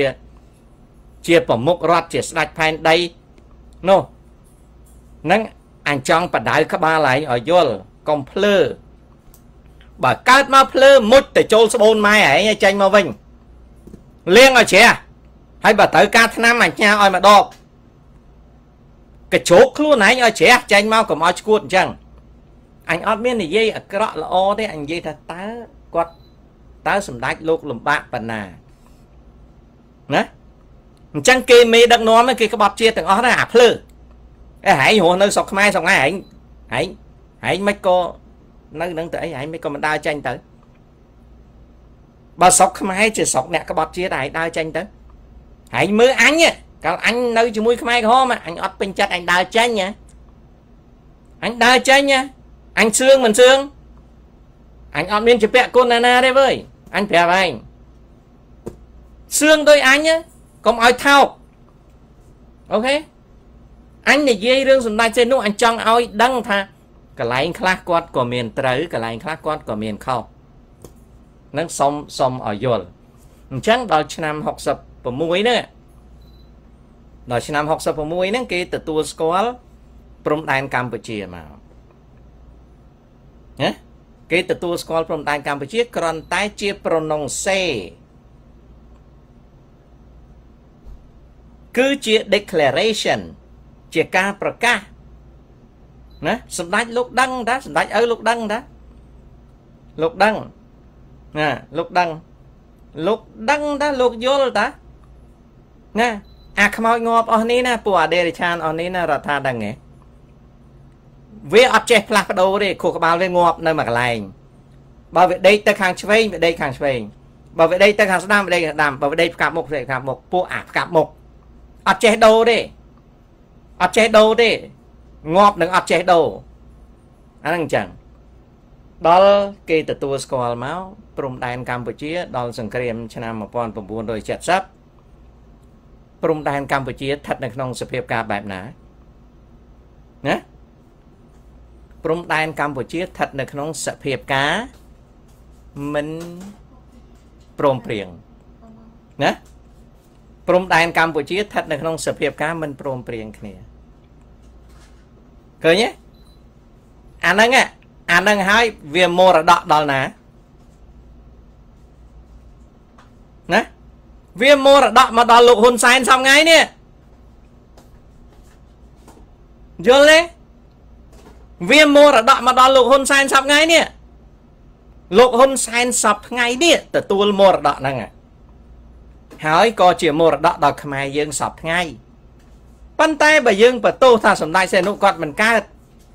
ជាប្រមុខរដ្ឋជាស្ដេចផែនដីនោះនឹងអញចង់បដៅក្បាលឯងឲ្យយល់កុំភ្លើបើកើតមកភ្លើមុជទៅចូលស្បូនម៉ែឯងឲ្យចេញមកវិញលៀងឲ្យជ្រះហើយបើត្រូវការឆ្នាំអញ្ញាឲ្យមកដបកញ្ជោកខ្លួនឯងឲ្យជ្រះចេញមកកុំឲ្យឈួតអញ្ចឹងអញអត់មាននិយាយអាក្រក់ល្អទេអញនិយាយថាតើគាត់ តើសម្ដេចលោកលំបាកប៉ុណ្ណាណាអញ្ចឹងគេមេដឹកនាំគេក្បត់ជាទាំងអស់ណាអាភ្លើអេហែងរស់នៅស្រុកខ្មែរស្រុកខ្មែរហែងហែងហែងមិនក៏នៅនឹងទៅអីហែងមិនក៏មិនដើរចេញទៅបើស្រុកខ្មែរជាស្រុកអ្នកក្បត់ជាតិឯងដើរចេញទៅហែងមើលអញកាលអញនៅជាមួយខ្មែរក្រហមអញអត់ពេញចិត្តអញដើរចេញណាអញដើរចេញណាអញសឿងមិនសឿងអញអត់មានជាពាក់គុណណាណាទេវើយ អញប្រាប់ឯងសឿងដោយអញកុំឲ្យថោកអូខេអញនិយាយរឿងសម្ដេចសេនោះអញចង់ឲ្យដឹងថាកន្លែងខ្លះគាត់ក៏មានត្រូវកន្លែងខ្លះគាត់ក៏មានខុសនឹងសុំសុំឲ្យយល់អញ្ចឹងដល់ឆ្នាំ66នេះដល់ឆ្នាំ66ហ្នឹងគេទទួលស្គាល់ព្រំដែនកម្ពុជាមកណា គេទទួលស្គាល់ព្រំដែនកម្ពុជាគ្រាន់តែជាប្រណុងសេគឺជា declaration ជាការប្រកាសណាសម្ដេចលោកដឹងតាសម្ដេចឪលោកដឹងតាលោកដឹងណាលោកដឹងលោកដឹងតាលោកយល់តាណាអាខ្មោចងាប់អស់នេះណាពួកអាដេរិឆានអស់នេះណារដ្ឋាដឹងទេ វាអត់ចេះផ្លាស់ប្ដូរទេខួរក្បាលវាងាប់នៅមួយកន្លែងបើវាដេកទៅខាងឆ្វេងវាដេកខាងឆ្វេងបើវាដេកទៅខាងស្ដាំវាដេកខាងស្ដាំបើវាដេកផ្កាប់មុខផ្កាប់មុខពួកអាផ្កាប់មុខអត់ចេះដូរទេអត់ចេះដូរទេងាប់នឹងអត់ចេះដូរអាហ្នឹងអញ្ចឹងដល់គេទទួលស្គាល់មកព្រំដែនកម្ពុជា ដល់សង្គ្រាមឆ្នាំ1970ព្រំដែនកម្ពុជាស្ថិតនៅក្នុងសភាពការបែបណាណា ព្រំដែនកម្ពុជាស្ថិតនៅក្នុងសភាពការមិនព្រមព្រៀងណាព្រំដែនកម្ពុជាស្ថិតនៅក្នុងសភាពការមិនព្រមព្រៀងគ្នាឃើញទេអាហ្នឹងអាហ្នឹងហើយវាមរតកដល់ណាណាវាមរតកមកដល់លោកហ៊ុនសែនសំថ្ងៃនេះយល់ទេ វាមរតកមកដល់លោកហ៊ុនសែនសប្ថ្ងៃនេះលោកហ៊ុនសែនសប្ថ្ងៃនេះទទួលមរតកហ្នឹងហើយក៏ជាមរតកដល់ខ្មែរយើងសប្ថ្ងៃប៉ុន្តែបើយើងបន្ទោសថាសម្ដេចសីហនុគាត់មិនកើត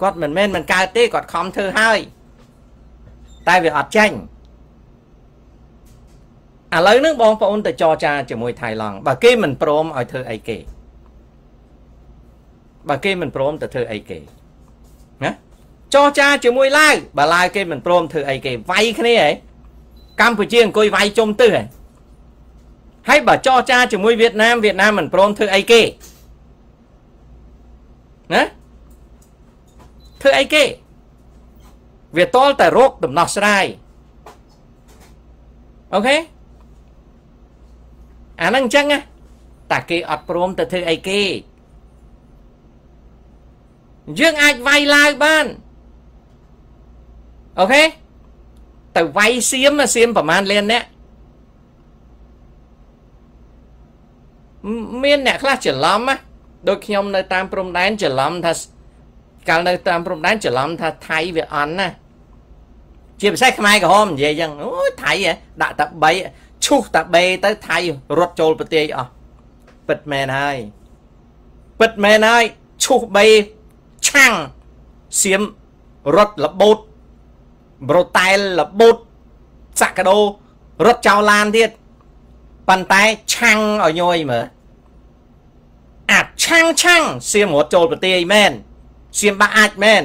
គាត់មិនមែនមិនកើតទេគាត់ខំធ្វើហើយតែវាអត់ចាញ់ឥឡូវហ្នឹងបងប្អូនទៅចរចាជាមួយថៃឡង់បើគេមិនព្រមឲ្យធ្វើអីគេបើគេមិនព្រមទៅធ្វើអីគេណា ចរចាជាមួយឡាវបើឡាវគេមិនព្រមធ្វើអីគេវាយគ្នាហ៎កម្ពុជាអង្គុយវាយជុំទិសហ៎ហើយបើចរចាជាមួយវៀតណាមវៀតណាមមិនព្រមធ្វើអីគេណាធ្វើអីគេវាតល់តែរកដំណោះស្រាយអូខេអាហ្នឹងអញ្ចឹងណាតាគេអត់ព្រមទៅធ្វើអីគេយើងអាចវាយឡាវបាន អូខេទៅវាយសៀមសៀមប្រហែលលានអ្នកមានអ្នកខ្លះច្រឡំណាដូចខ្ញុំនៅតាមព្រំដែនច្រឡំថាកាលនៅតាមព្រំដែនច្រឡំថាថៃវាអន់ណាជាពិសេសខ្មែរក្រហមនិយាយអញ្ចឹងអូយថៃដាក់តែ3ឈូសតែបេទៅថៃរត់ចូលប្រទេសអស់ពិតមែនហើយពពិតមែនហើយឈូសបីឆាំងសៀមរត់លបូត ប្រូតែលលបូតសក្កដោរត់ចោលឡានទៀតប៉ុន្តែឆាំងឲ្យញយមើលអាចឆាំងឆាំងសៀមរត់ចូលប្រទេសអីមែនសៀមបាក់អាចមែន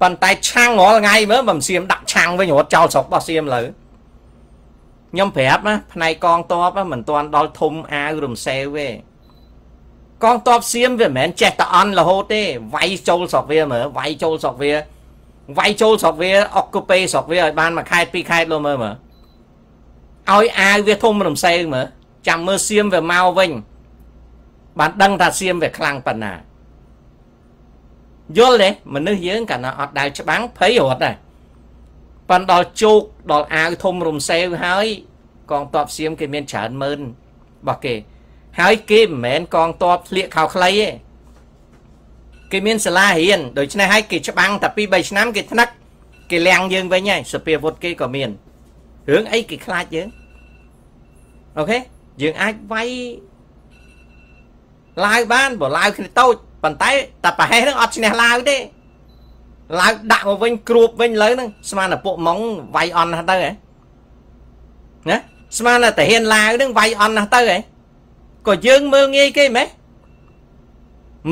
ប៉ុន្តែឆាំងរាល់ថ្ងៃមើលមិនសៀមដាក់ឆាំងវិញរត់ចោលស្រុករបស់សៀមលើខ្ញុំប្រាប់ណាផ្នែកកងតបមិនទាន់ដល់ធំអាវរំសេវទេកងតបសៀមវាមិនមែនចេះតែអន់រហូតទេវាយចូលស្រុកវាមើលវាយចូលស្រុកវា វាយចូលស្រុកវាអុកកូពេស្រុកវាឲ្យបានមួយខែពីរខែលោមើលមើលឲ្យអាវវាធំរំសេវមើលចាំមើលសៀមវាមកវិញបានដឹងថាសៀមវាខ្លាំងប៉ុណ្ណាយល់ទេមនុស្សយើងកាលណាអត់ដែលច្បាំងភ័យរត់ដែរប៉ុន្តែដល់ជោកដល់អាវធំរំសេវហើយកងតបសៀមគេមានច្រើនម៉ឺនរបស់គេហើយគេមិនមែនកងតបធ្លាកខោខ្លីទេ គេមានសាលារៀនដូច្នេះហើយគេច្បាំងតែ2 3ឆ្នាំគេថ្នឹកគេលៀងយើងវិញហើយសភាវុធគេក៏មានរឿងអីគេខ្លាចយើងអូខេយើងអាចវាយឡាវបានបើឡាវគ្នាតូចប៉ុន្តែតែប្រហែសនឹងអត់ឈ្នះឡាវទេឡាវដាក់មកវិញគ្រួបវិញលើហ្នឹងស្មានតែពួកម៉ងវាយអន់ណាស់ទៅហ៎ណាស្មានតែតាហ៊ានឡាវហ្នឹងវាយអន់ណាស់ទៅហ៎ក៏យើងមើលងាយគេម៉េះ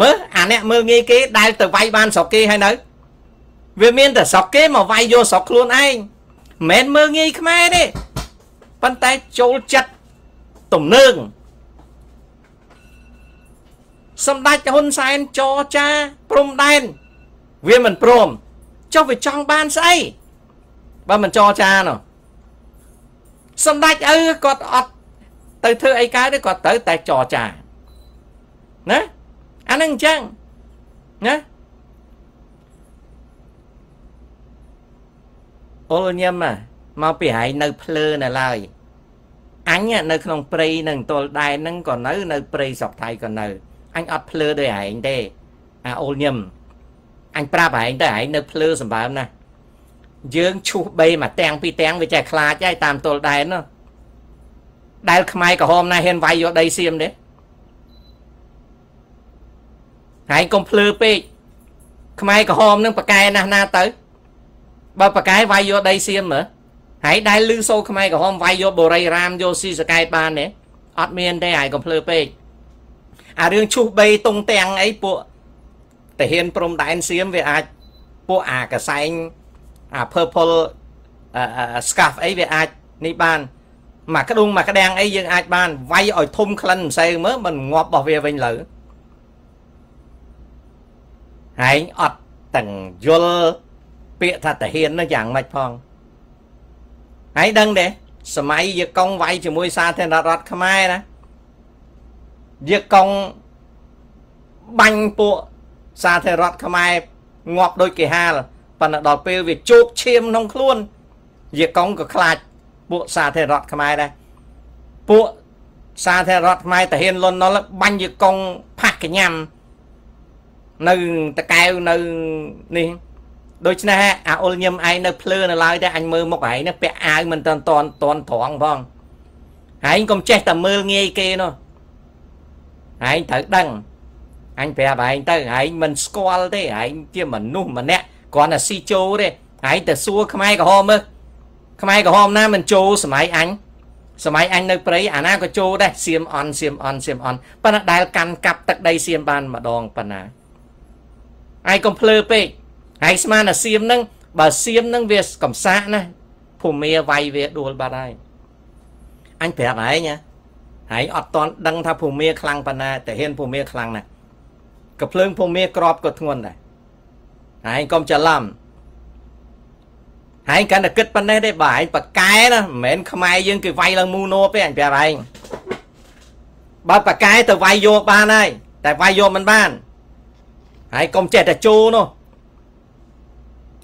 មើលអាអ្នកមើលងាយគេដែលទៅវាយបានស្រុកគេហើយនៅវាមានតែស្រុកគេមកវាយយកស្រុកខ្លួនឯងមិនមែនមើលងាយខ្មែរទេប៉ុន្តែចូលចិត្តទំនើងសម្ដេចហ៊ុនសែនចរចាព្រំដែនវាមិនព្រមចុះវាចង់បានស្អីបើមិនចរចានោះសម្ដេចឪគាត់អត់ទៅធ្វើអីកើតទេគាត់ទៅតែចរចាណា អានឹងអញ្ចឹងណាអូលញឹមមកពីហើយនៅភ្លើនៅឡើយអញនៅក្នុងព្រៃនឹងទល់ដែនហ្នឹងក៏នៅនៅព្រៃស្រុកថៃក៏នៅអញអត់ភ្លើដោយឯងទេអាអូលញឹមអញប្រាប់ឯងទៅឯងនៅភ្លើសម្បើមណាយើងឈូសបីមកទាំងពីទាំងវាចេះខ្លាចហើយតាមទល់ដែននោះដែលខ្មែរក្រហមណាហ៊ានវាយយកដីសៀមទេ ហើយកុំភ្លឺពេកខ្មែរក្រហមនឹងប្រកែណាស់ណាទៅបើប្រកែវាយយកដីសៀមមើលហើយដែលលឺសូខ្មែរក្រហមវាយយកបូរីរាមយកស៊ីសកែតបានទេអត់មានទេហើយកុំភ្លឺពេកអារឿងឈូសបីតុងទាំងអីពួកតាហ៊ានព្រំដែនសៀមវាអាចពួកអាកសែងអា purple scarf អីវាអាចនេះបានមកក្ដុងមកក្ដាំងអីយើងអាចបានវាយឲ្យធំក្លិនផ្សេងមើលមិនងាប់របស់វាវិញលើ ឯងអត់ទាំងយល់ពាក្យថាតាហ៊ាននោះយ៉ាងម៉េចផងហើយដឹងទេសម័យយកកងវាយជាមួយសាធារណរដ្ឋខ្មែរណាយកកងបាញ់ពួកសាធារណរដ្ឋខ្មែរងាប់ដូចគេហាលប៉ុន្តែដល់ពេលវាជោគឈាមក្នុងខ្លួនយកកងក៏ខ្លាចពួកសាធារណរដ្ឋខ្មែរដែរពួកសាធារណរដ្ឋខ្មែរតាហ៊ានលន់ណុលបាញ់យកកងផាស់កញ្ញាំ នៅតកែវនៅនេះដូច្នេះអាអ៊ុលញឹមឯងនៅភ្លើនៅឡើយតែអញមើលមុខឯងនេះពាក់អាវមិនតន់តន់តន់ត្រង់ផងឯងកុំចេះតែមើលងាយគេនោះឯងត្រូវដឹងអញប្រាប់ឯងទៅឯងមិនស្គាល់ទេឯងជាមនុស្សម្នាក់គ្រាន់តែស៊ីជោទេឯងទៅសួរខ្មែរក្រហមមើលខ្មែរក្រហមណាមិនចូលសម័យអញសម័យអញនៅព្រៃអាណាក៏ចូលដែរសៀមអន់សៀមអន់សៀមអន់ប៉ុន្តែដែលកាន់កាប់ទឹកដីសៀមបានម្ដងប៉ុណ្ណា ឯងកុំភ្លើពេកឯងស្មានតែសៀមនឹងបើសៀមនឹងវាកំសាកណាភូមិវាយវាដួលបាត់ហើយអញប្រាប់ឯងណាហើយអត់តន់ដឹងថាភូមិខ្លាំងប៉ុណ្ណាតែហ៊ានភូមិខ្លាំងណាស់ក៏ភ្លើងភូមិក្របក៏ធ្ងន់ដែរហើយកុំច្រឡំហើយកាន់តែគិតប៉ុណ្ណេះទេបើឯងប៉កែណាមិនមែនខ្មែរយើងគេវាយឡើងមូណូទេអញប្រាប់ឯងបើប៉កែទៅវាយយកបានហើយតែវាយយកមិនបាន ហើយកុំចេះតែជូនោះ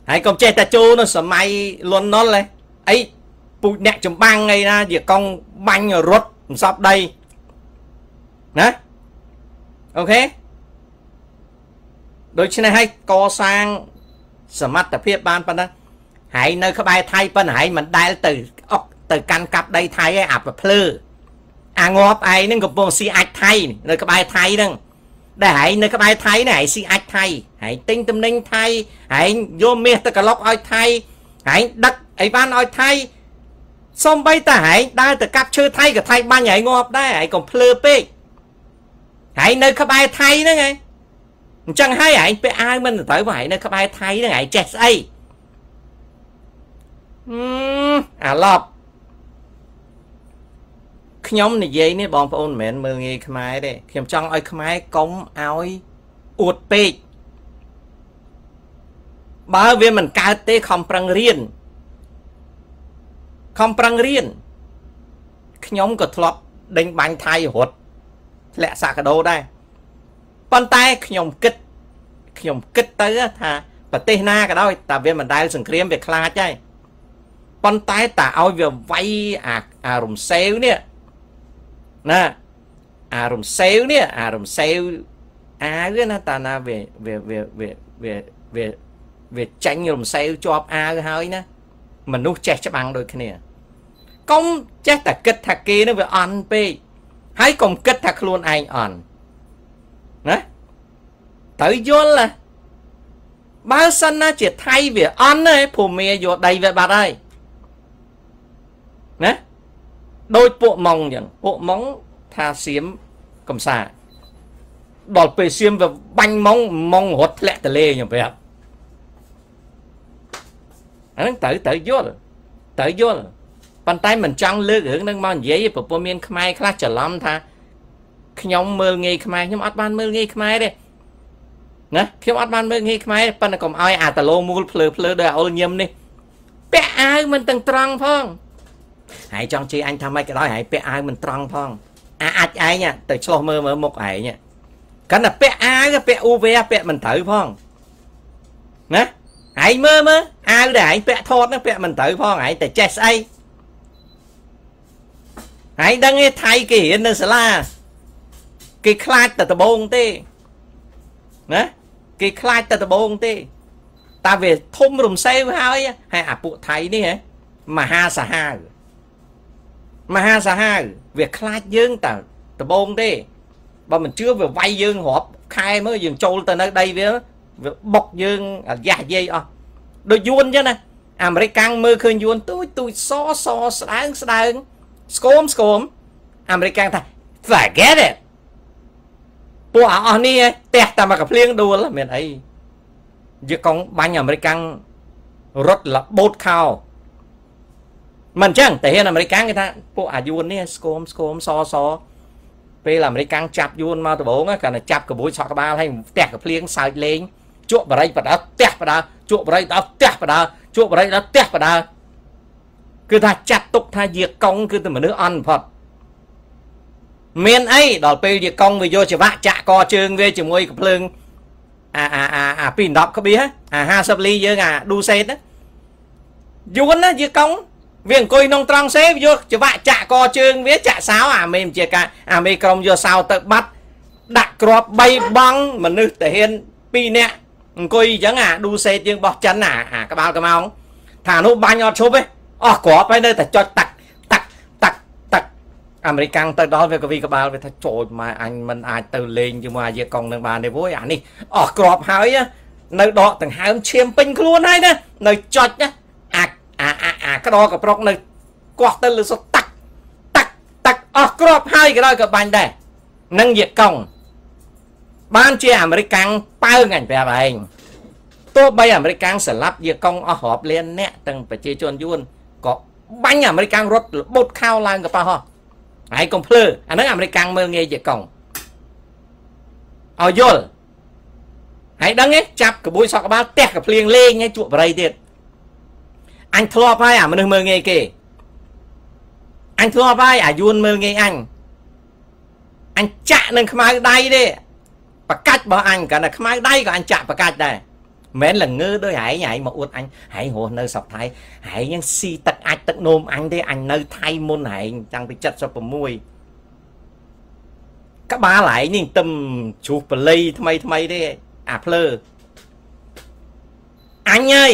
ហើយកុំចេះតែជូនោះសម័យលន់ណុលអីពូជអ្នកចម្បាំងអីណាជាកង់បាញ់រត់មិនសពដីណាអូខេដូច្នេះហើយកសាងសមត្ថភាពបានប៉ុណ្ណឹងហើយនៅក្បែរថៃប៉ុណ្ណឹងហើយមិនដែលទៅអុកទៅកាន់កាប់ដីថៃឯអាប្រភ្លឺអាងាប់ឯងហ្នឹងកំពុងស៊ីអាចថៃនៅក្បែរថៃហ្នឹង ដែលឯងនៅក្បែរថៃនេះឯងស៊ីអាចថៃឯងទិញទំនិញថៃឯងយកមាសទៅក្លុកឲ្យថៃឯងដឹកអីវ៉ាន់ឲ្យថៃសំបីតាឯងដើរទៅកាប់ឈើថៃក៏ថៃបាញ់ឯងងាប់ដែរឯងកុំភ្លើពេកឯងនៅក្បែរថៃហ្នឹងឯងអញ្ចឹងហើយឯងពាក់អាវមិនត្រូវបើឯងនៅក្បែរថៃហ្នឹងឯងចេះស្អីអឺអាឡប់ ខ្ញុំនិយាយនេះបងប្អូនមិនមែនមើលងាយខ្មែរទេខ្ញុំចង់ឲ្យខ្មែរកុំឲ្យអួតពេកបើវាមិនកើតទេខំប្រឹងរៀនខំប្រឹងរៀនខ្ញុំក៏ធ្លាប់ដេញបាញ់ថៃរត់ធ្លាក់សាកដោដែរប៉ុន្តែខ្ញុំគិតខ្ញុំគិតទៅថាប្រទេសណាក៏ដោយតែវាមិនដែលសង្គ្រាមវាខ្លាចហើយប៉ុន្តែតាឲ្យវាវាយអាអារំសេវនេះ ណាអារំសេវនេះអារំសេវអាវណាតាណាវាវាវាវាវាវាវាចាញ់រំសេវជាប់អាវហើយណាមនុស្សចេះច្បាំងដូចគ្នាកុំចេះតែគិតថាគេនឹងវាអន់ពេកហើយកុំគិតថាខ្លួនឯងអន់ណាត្រូវយល់ណាបើសិនណាជាថៃវាអន់ណាភូមិយកដីវាបាត់ហើយណា ដូចពួកម៉ុងអញ្ចឹងពួកម៉ុងថាសៀមកំសាដល់ពេលសៀមវាបាញ់ម៉ុងម៉ុងរត់ធ្លាក់ទលេខ្ញុំប្រាប់អាហ្នឹងត្រូវត្រូវយល់ត្រូវយល់ប៉ុន្តែមិនចង់លើករឿងហ្នឹងមកនិយាយព្រោះមានខ្មែរខ្លះច្រឡំថាខ្ញុំមើលងាយខ្មែរខ្ញុំអត់បានមើលងាយខ្មែរទេណាខ្ញុំអត់បានមើលងាយខ្មែរប៉ុន្តែកុំឲ្យអាតឡូមូលភ្លើភ្លើដោយអុលញឹមនេះពាក់អាវមិនទាំងត្រង់ផង ហើយចង់ជេរអញថាម៉េចក៏ដោយហើយពាក់អាវមិនត្រង់ផងអាអាចឯងទៅឆ្លោះមើលមើលមុខឯងកាន់តែពាក់អាវពាក់អ៊ូវេពាក់មិនត្រូវផងណាឯងមើលមើលអាវដែលឯងពាក់ថតហ្នឹងពាក់មិនត្រូវផងឯងតែចេះស្អីឯងដឹងទេថៃគេរៀននៅសាលាគេខ្លាចតែដបងទេណាគេខ្លាចតែដបងទេតាវាធំរំសេវហើយហើយអាពួកថៃនេះហ៎មហាសាហាវ មហាសាហាវវាខ្លាចយើងតើដបងទេបើមិនជឿវាវាយយើងរាប់ខែមើលយើងចូលទៅនៅដីវាវាបុកយើងអាយ៉ាស់យាយអស់ដូចយួនអញ្ចឹងណាអាមេរិកកាំងមើលឃើញយួនទូចទូចសសស្ដើងស្ដើងស្គមស្គមអាមេរិកកាំងថា forget it ពួកអស់នេះផ្ទះតែមកកាភ្លៀងដួលមានអីយកកងបាញ់អាមេរិកកាំងរត់លបូតខោ មិនអញ្ចឹងតែហ៊ានអាមេរិកកាំងគេថាពួកអាយួននេះស្គមស្គមសសពេលអាមេរិកកាំងចាប់យួនមកដំបូងគាត់តែចាប់ក្បួយឆក់ក្បាលហើយផ្ទះកាភ្លៀងសើចលេងជក់បរិយបដាផ្ទះបដាជក់បរិយដល់ផ្ទះបដាជក់បរិយដល់ផ្ទះបដាគឺថាចាត់ទុកថាជាកងគឺតែមនុស្សអន់ផុតមានអីដល់ពេលជាកងវាយកច្បាក់ចាក់កជើងវាជាមួយកំភ្លើងអាអាអាអា2 10ក្បៀអា50លីយើងអាឌូសេតយួនណាជាកង វាអង្គុយក្នុងត្រង់សេយកច្បាក់ចាក់កជើងវាចាក់សោអាមេជាការអាមេក្រុមយកសោទៅបាត់ដាក់ក្រប3បងមនុស្សតាហ៊ាន2នាក់អង្គុយអញ្ចឹងអាឌូសេតយើងបោះចិនអាអាក្បាលកំងថានោះបាញ់អត់ឈប់ទេអស់ក្របហើយនៅតែចុចតាក់តាក់តាក់តាក់អាមេរិកាំងទៅដល់វាកវីក្បាលវាថាចូលម៉ែអញមិនអាចទៅលេងជាមួយអាយាកុងនឹងបានទេវយអានេះអស់ក្របហើយនៅដកដង្ហើមឈាមពេញខ្លួនហើយណានៅចុចណា អាអាអាអាក្តរកប្រុកនៅកោះទៅលើសុតាក់តាក់តាក់អស់ក្របហើយក៏ដោយក៏បាញ់ដែរនឹងយាកុងបានជាអាមេរិកកាំងប៉ើងអញប្រាប់ឯងទោះបីអាមេរិកកាំងស្លាប់យាកុងអស់រាប់លានអ្នកទាំងប្រជាជនយួនក៏បាញ់អាមេរិកកាំងរត់របូតខោឡើងកប៉ោះហើយកុំភ្លើអាហ្នឹងអាមេរិកកាំងមើលងាយយាកុងឲ្យយល់ហើយដឹងទេចាប់ក្បួយសក់ក្បាលទះកភ្លៀងលេងឲ្យជក់បរិយទៀត អញធ្លាប់ហើយអាមនុស្សមើលងាយគេអញធ្លាប់ហើយអាយួនមើលងាយអញអញចាក់នឹងខ្មៅដៃទេបកាច់របស់អញគាត់តែខ្មៅដៃក៏អញចាក់បកាច់ដែរមិនល្ងើដោយហែងហែងមកអួតអញហែងរស់នៅស្រុកថៃហែងยังស៊ីទឹកអាចទឹកនោមអញទេអញនៅថៃមុនហែងតាំងពី76ក្បាលហែងនេះទឹមជ្រុះបលីថ្មីថ្មីទេអាភ្លើអញហើយ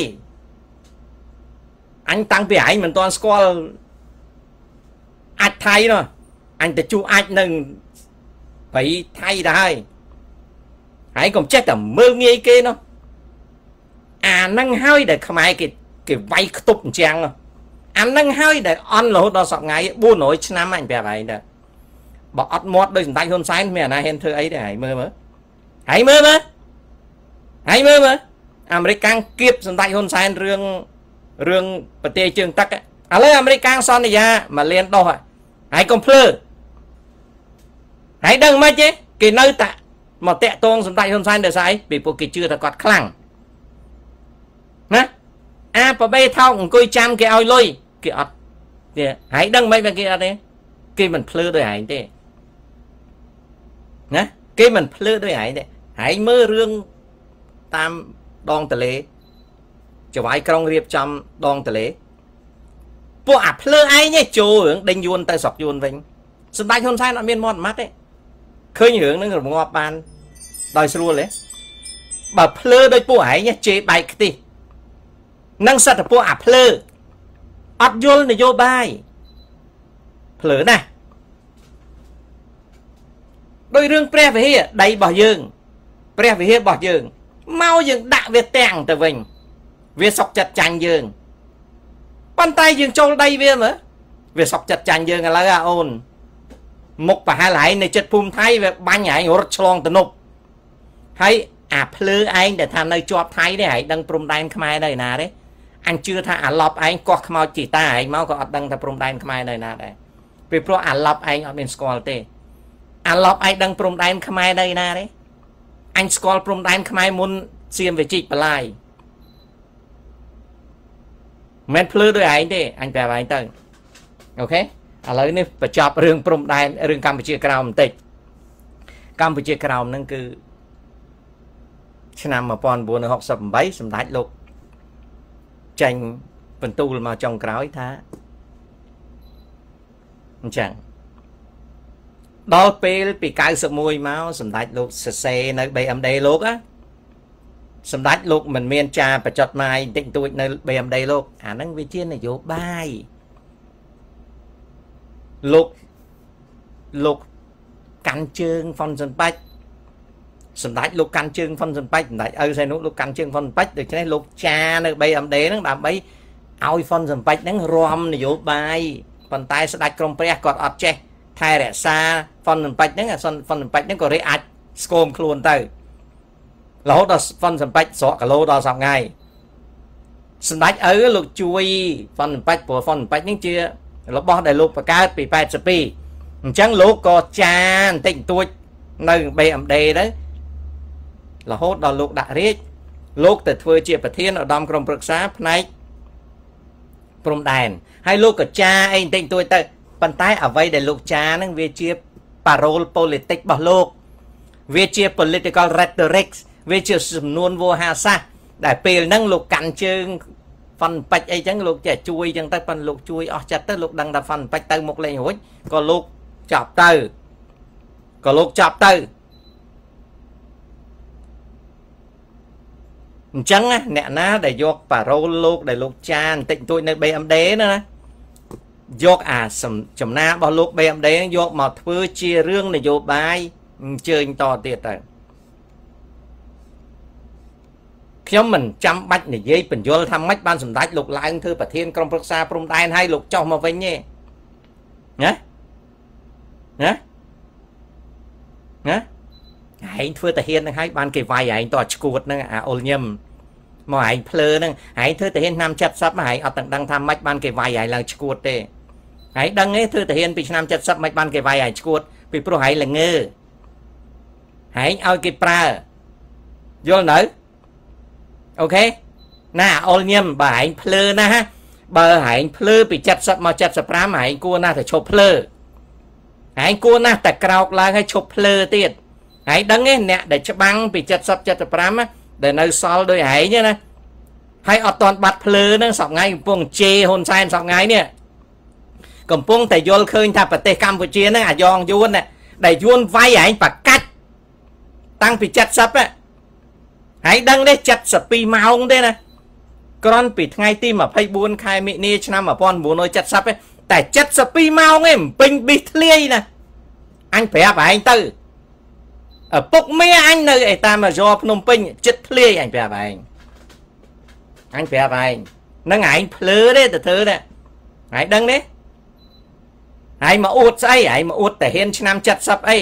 អញតាំងពីហែងមិនទាន់ស្គាល់អាចថៃនោះអញទៅជួអាចនឹងប្រៃថៃដែរហើយហើយកុំចេះតែមើលងាយគេនោះអាហ្នឹងហើយដែលខ្មែរគេគេវាយខ្ទប់អញ្ចឹងអាហ្នឹងហើយដែលអន់រហូតដល់សប្ងៃ400ឆ្នាំអញប្រាប់ឯងទៅបើអត់មាត់ដោយសម្ដេចហ៊ុនសែនមានអាណាហ៊ានធ្វើអីទេហើយមើលមើលហើយមើលមើលហើយមើលមើលអាមេរិកកាំងគៀបសម្ដេចហ៊ុនសែនរឿង រឿងប្រទេសជើងទឹកឥឡូវអាមេរិកកាំងសន្យាមកលៀនដោះហើយកុំភ្លើហើយដឹងមិនទេគេនៅតែមកតាក់ទងសម្ដេចហ៊ុនសែនដោយសារអីពីពួកគេជឿថាគាត់ខ្លាំងណាអាប្របេថោកអង្គុយចាំគេឲ្យលុយគេអត់ទេហើយដឹងមិនបើគេអត់ទេគេមិនភ្លឺដោយឯងទេណាគេមិនភ្លឺដោយឯងទេហើយមើលរឿងតាមដងតលេ ចវាយក្រុងរៀបចំដងតលេពួកអាភ្លើឯងចូលរឿងដេញយួនទៅស្រុកយួនវិញសម្ដេចហ៊ុនសែនអត់មានមាត់ម៉ាត់ទេឃើញរឿងហ្នឹងរងាប់បានដោយស្រួលទេបើភ្លើដោយពួកឯងជេរបែកខ្ទិះនឹងសត្វពួកអាភ្លើអត់យល់នយោបាយភ្លើណាស់ដោយរឿងព្រះវិហារដីរបស់យើង ព្រះវិហាររបស់យើងមកយើងដាក់វាទាំងទៅវិញ វាសុកចិត្តចាញ់យើងប៉ុន្តែយើងចូលដីវាមើលវាសុកចិត្តចាញ់យើងឥឡូវអាអូនមុខប្រហែលហើយនៅចិត្តភូមិថៃវាបាញ់ហើយរត់ឆ្លងទៅនប់ហើយអាភ្លើឯងដែលថានៅជាប់ថៃនេះហើយដឹងព្រំដែនខ្មែរនៅណាទេអញជឿថាអាឡប់ឯងកោះខ្មោចជីតាឯងមកក៏អត់ដឹងថាព្រំដែនខ្មែរនៅណាដែរពីព្រោះអាឡប់ឯងអត់មានស្គាល់ទេអាឡប់ឯងដឹងព្រំដែនខ្មែរនៅណាទេអញស្គាល់ព្រំដែនខ្មែរមុនសៀមវិជិកបលាយ មិនភ្លឺដោយឯងទេអញប្រាប់ឯងទៅអូខេឥឡូវនេះបញ្ចប់រឿងព្រំដែនរឿងកម្ពុជាក្រោមបន្តិចកម្ពុជាក្រោមហ្នឹងគឺឆ្នាំ1968សម្ដេចលោកចេញបន្ទូលមកចុងក្រោយថាអញ្ចឹងដល់ពេលពី91មកសម្ដេចលោកសរសេរនៅ BMD លោកណា សម្ដេចលោកមិនមានចាបច្ចុតម៉ាយបន្តិចតួចនៅ BMD លោកអាហ្នឹងវាជានយោបាយលោកលោកកាន់ជើងហ្វុនសុនបាច់សម្ដេចលោកកាន់ជើងហ្វុនសុនបាច់សម្ដេចឪសែនុលោកកាន់ជើងហ្វុនបាច់ដូច្នេះលោកចានៅ BMD ហ្នឹងដើម្បីឲ្យហ្វុនសុនបាច់ហ្នឹងរំនយោបាយប៉ុន្តែស្ដេចក្រមព្រះគាត់អត់ចេះថែរក្សាហ្វុនសុនបាច់ហ្នឹងហ្វុនសុនបាច់ហ្នឹងក៏រេអាចស្គមខ្លួនទៅ រហូតដល់ហ្វុនសំបាច់ស្រកគីឡូដល់សប្ងៃសម្ដេចឪលោកជួយហ្វុនសំបាច់ព្រោះហ្វុនសំបាច់នេះជារបស់ដែលលោកបង្កើតពី82អញ្ចឹងលោកក៏ចាបន្តិចបន្តួចនៅ BMD ទៅរហូតដល់លោកដាក់រាជលោកទៅធ្វើជាប្រធានឧត្តមក្រុមប្រឹក្សាផ្នែកព្រំដែនហើយលោកក៏ចាអីបន្តិចបន្តួចទៅប៉ុន្តែអ្វីដែលលោកចាហ្នឹងវាជា parole politic របស់លោក វាជា political rhetoric វាជាសំនួនវោហាសាសដែលពេលហ្នឹងលោកកាន់ជើងហ្វាន់បាច់អីចឹងលោកចេះជួយចឹងទៅប៉ុន្តែលោកជួយអស់ចិត្តទៅលោកដឹងថាហ្វាន់បាច់ទៅមុខលេងរួចក៏លោកចាប់ទៅក៏លោកចាប់ទៅអញ្ចឹងអ្នកណាដែលយកប៉ារ៉ូលលោកដែលលោកចាបន្តិចបន្តួចនៅ BMD ណាណាយកអាចំណារបស់លោក BMD យកមកធ្វើជារឿងនយោបាយអញ្ជើញតទៀតទៅ ខ្ញុំមិនចាំបាច់និយាយបញ្យលថាម៉េចបានសម្ដេចលោកឡើងធ្វើប្រធានក្រុមប្រឹក្សាព្រំដែនឲ្យលោកចុះមកវិញទេណាណាណាឯងធ្វើតាហ៊ាននឹងឲ្យបានគេវាយឯងតឈួតហ្នឹងអាអុលញឹមមកឯងភ្លើហ្នឹងឯងធ្វើតាហ៊ានឆ្នាំ70មកឯងអត់ទាំងដឹងថាម៉េចបានគេវាយឯងឡើងឈួតទេឯងដឹងទេធ្វើតាហ៊ានពីឆ្នាំ70មិនបានគេវាយឯងឈួតពីព្រោះឯងល្ងើឯងឲ្យគេប្រើយល់នៅ អូខេណាអុលញឹមបើឯងភ្លើណាបើឯងភ្លើពី70មក75ឯងគួរណាស់តែឈប់ភ្លើឯងគួរណាស់តែក្រោកឡើងឲ្យឈប់ភ្លើទៀតឯងដឹងទេអ្នកដែលច្បាំងពី70 75ដែលនៅសល់ដោយឯងណាហើយអត់តន់បាត់ភ្លើហ្នឹងសប្ងៃកំពុងជេហ៊ុនសែនសប្ថ្ងៃនេះកំពុងតែយល់ឃើញថាប្រទេសកម្ពុជាហ្នឹងអាយ៉ងយួនដែលយួនវាយឯងប្រកាច់តាំងពី70ហ្នឹង ហើយដឹងទេ72ម៉ោងទេណាក្រនពីថ្ងៃទី24ខែមិនិនាឆ្នាំ1970តែ72ម៉ោងឯងពេញប៊ីសធ្លាយណាអញប្រាប់ឯងទៅឪពុកមីអញនៅឯតាមអាយ៉ភ្នំពេញចិត្តភ្លាយអញប្រាប់ឯងអញប្រាប់ឯងនឹងឯងភ្លើទេទៅធ្វើទេឯងដឹងទេឯងមកអួតស្អីឯងមកអួតតាហ៊ានឆ្នាំ70អី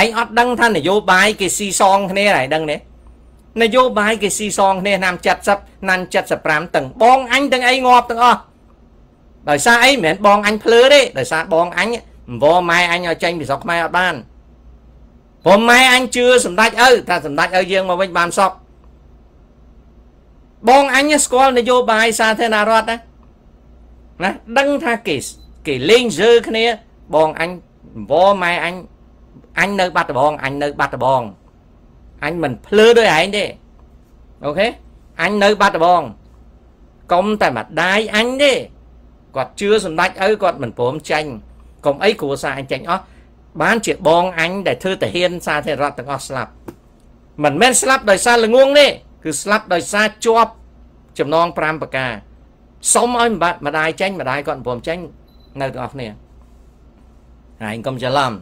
ឯងអត់ដឹងថានយោបាយគេស៊ីសងគ្នាឯងដឹងទេ នយោបាយគេស៊ីសងគ្នាឆ្នាំ70ឆ្នាំ75ទាំងបងអញទាំងអីងាប់ទាំងអស់ដោយសារអីមិនមែនបងអញភ្លើទេដោយសារបងអញអង្វរម៉ែអញឲ្យចេញពីស្រុកខ្មែរអត់បានព្រមម៉ែអញជឿសម្ដេចឪថាសម្ដេចឪយើងមកវិញបានសក់បងអញស្គាល់នយោបាយសាធារណរដ្ឋណាណាដឹងថាគេគេលេងជើគ្នាបងអញវម៉ែអញអញនៅបាត់ដំបងអញនៅបាត់ដំបង អញមិនភ្លឺដោយឯងទេអូខេអញនៅបាត់ដំបងកុំតែម្ដាយអញទេគាត់ជឿសម្ដេចឪគាត់មិនព្រមចាញ់កុំអីគ្រួសារអញចាញ់អស់បានជាបងអញដែលធ្វើតាហ៊ានសាធារណរដ្ឋទាំងអស់ស្លាប់មិនមែនស្លាប់ដោយសារល្ងងទេគឺស្លាប់ដោយសារជាប់ចំណង5ប្រការសុំឲ្យម្ដាយចាញ់ម្ដាយគាត់មិនព្រមចាញ់នៅទាំងអស់គ្នាហើយកុំច្រឡំ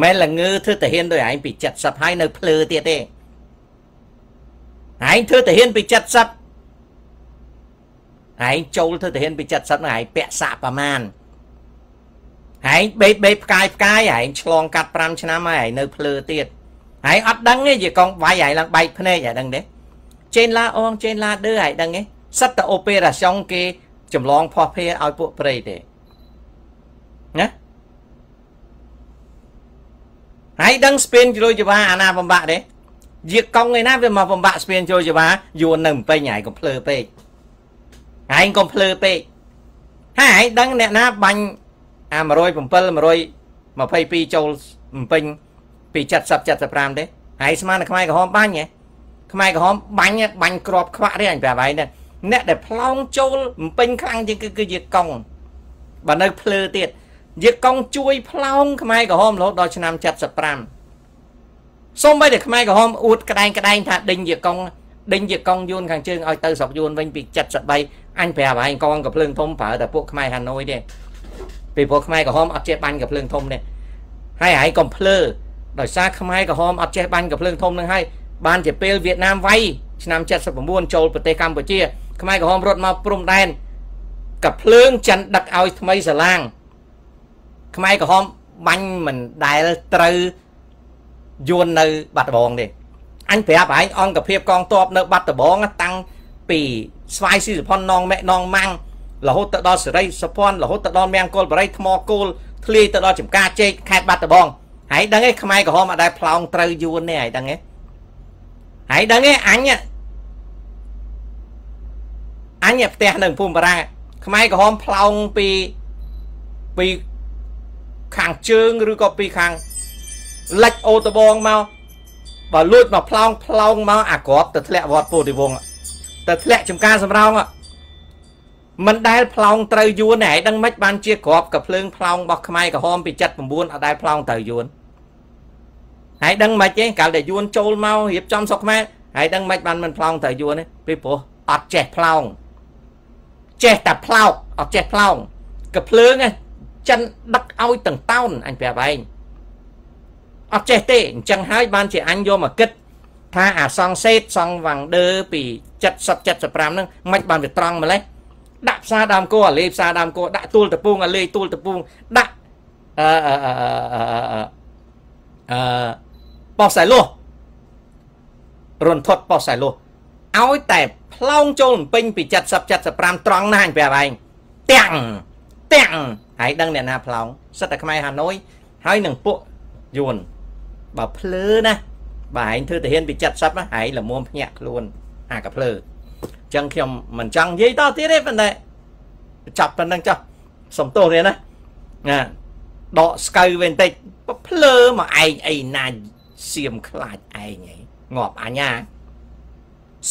មែនល្ងើធ្វើតាហ៊ានដោយឯងពី70ហើយនៅភ្លឺទៀតទេឯងធ្វើតាហ៊ានពី70ឯងចូលធ្វើតាហ៊ានពី70ហ្នឹងឯងពាក់សាក់ប្រមាណឯងបេបេផ្កាយផ្កាយឯងឆ្លងកាត់5ឆ្នាំហើយឯងនៅភ្លឺទៀតឯងអត់ដឹងទេជាកងវាយឯងឡើងបែកភ្នែកឯងដឹងទេចេនឡាអងចេនឡាដឺឯងដឹងទេសិតតែអូពេរ៉ាសុងគេចម្លងផោះភេឲ្យពួកព្រៃទេណា ហើយដឹងស្ពានជ្រោយចវាអាណាបំបាក់ទេយាកង់ឯណាវាមកបំបាក់ស្ពានជ្រោយចវាយួននៅម្ពិញហើយកុំភ្លើពេកហើយកុំភ្លើពេកហើយឯងដឹងអ្នកណាបាញ់អា107 122ចូលម្ពិញពី70 75ទេហើយស្មានតែខ្មែរក្រហមបាញ់ហ៎ខ្មែរក្រហមបាញ់បាញ់ក្របខ្វាក់ទេអញប្រាប់ហើយអ្នកដែលផ្លោងចូលម្ពិញខ្លាំងជាងគឺគឺជាកង់បើនៅភ្លើទៀត យាកង់ជួយផ្លោងខ្មែរក្រហមរហូតដល់ឆ្នាំ75សូម្បីតែខ្មែរក្រហមអួតក្តែងក្តែងថាដេញយាកង់ដេញយាកង់យួនខាងជើងឲ្យទៅស្រុកយួនវិញពី73អញប្រាប់ហើយកងកំភ្លើងធំប្រើតែពួកខ្មែរហាណូយទេពីព្រោះខ្មែរក្រហមអត់ចេះបាញ់កំភ្លើងធំទេហើយហើយកុំភ្លើដោយសារខ្មែរក្រហមអត់ចេះបាញ់កំភ្លើងធំនឹងហើយបានជាពេលវៀតណាមវាយឆ្នាំ79ចូលប្រទេសកម្ពុជាខ្មែរក្រហមរត់មកព្រំដែនកភ្លើងចិនដឹកឲ្យថ្មីសាឡាង ខ្មែរក្រហមបាញ់មិនដែលត្រូវយួននៅបាត់ដំបងទេអញប្រាប់ឯងអង្គភាពកងទ័ពនៅបាត់ដំបងតាំងពីស្វាយស៊ីសផុននងម៉ែនងម៉ាំងរហូតទៅដល់សេរីសុភ័ណ្ឌរហូតទៅដល់មៀងគោលបរិយថ្មគោលធ្លាយទៅដល់ចំការជែកខេត្តបាត់ដំបងហើយដឹងទេខ្មែរក្រហមអត់ដែលផ្លោងត្រូវយួនទេហើយដឹងទេហើយដឹងទេអញអញផ្ទះនៅភូមិបារាខ្មែរក្រហមផ្លោងពីពី ខាងជើងឬក៏ពីខាងលិចអូតបងមកបើលួចមកផ្លោងផ្លោងមកអាក្របទៅធ្លាក់វត្តពោធិវង្សទៅធ្លាក់ចំការសំរោងមិនដែលផ្លោងត្រូវយួនឯងដឹងមិនបានជាក្របកភ្លើងផ្លោងរបស់ខ្មែរក្រហមពី79អត់ដែលផ្លោងត្រូវយួនហើយដឹងមិនទេកាលតែយួនចូលមករៀបចំស្រុកខ្មែរហើយដឹងមិនបានមិនផ្លោងត្រូវយួនទេពីព្រោះអត់ចេះផ្លោងចេះតែផ្លោកអត់ចេះផ្លោងកភ្លើង ចិនដឹកឲ្យទាំងតោនអញប្រាប់ឯងអត់ចេះទេអញ្ចឹងហើយបានជាអញយកមកគិតថាអាសងសេតសងវាំងដឺពី70 75ហ្នឹងមិនបានវាត្រង់ម្លេះដាក់ផ្សារដើមគោអាលេផ្សារដើមគោដាក់ទួលតពងអាលេទួលតពងដាក់អឺអឺអឺអឺប៉ោះសៃលោះរន្ធត់ប៉ោះសៃលោះឲ្យតែផ្លោងចូលពេញពី70 75ត្រង់ណាស់ប្រាប់ឯងទាំងទាំង ហើយដឹងអ្នកណាផ្លោងសិតតែខ្មែរហាណូយហើយនឹងពួកយួនបើភ្លើណាបើឯងធ្វើតាហ៊ានពី70ណាឯងល្មមភ្ញាក់ខ្លួនអាកភ្លើអញ្ចឹងខ្ញុំមិនចង់និយាយតទៀតទេប៉ុន្តែចាប់ប៉ុណ្្នឹងចុះសំទោសទេណាណាដកស្កៅវិញបន្តិចភ្លើមកឯងអីណាសៀមខ្លាចឯងឯងងាប់អញ្ញា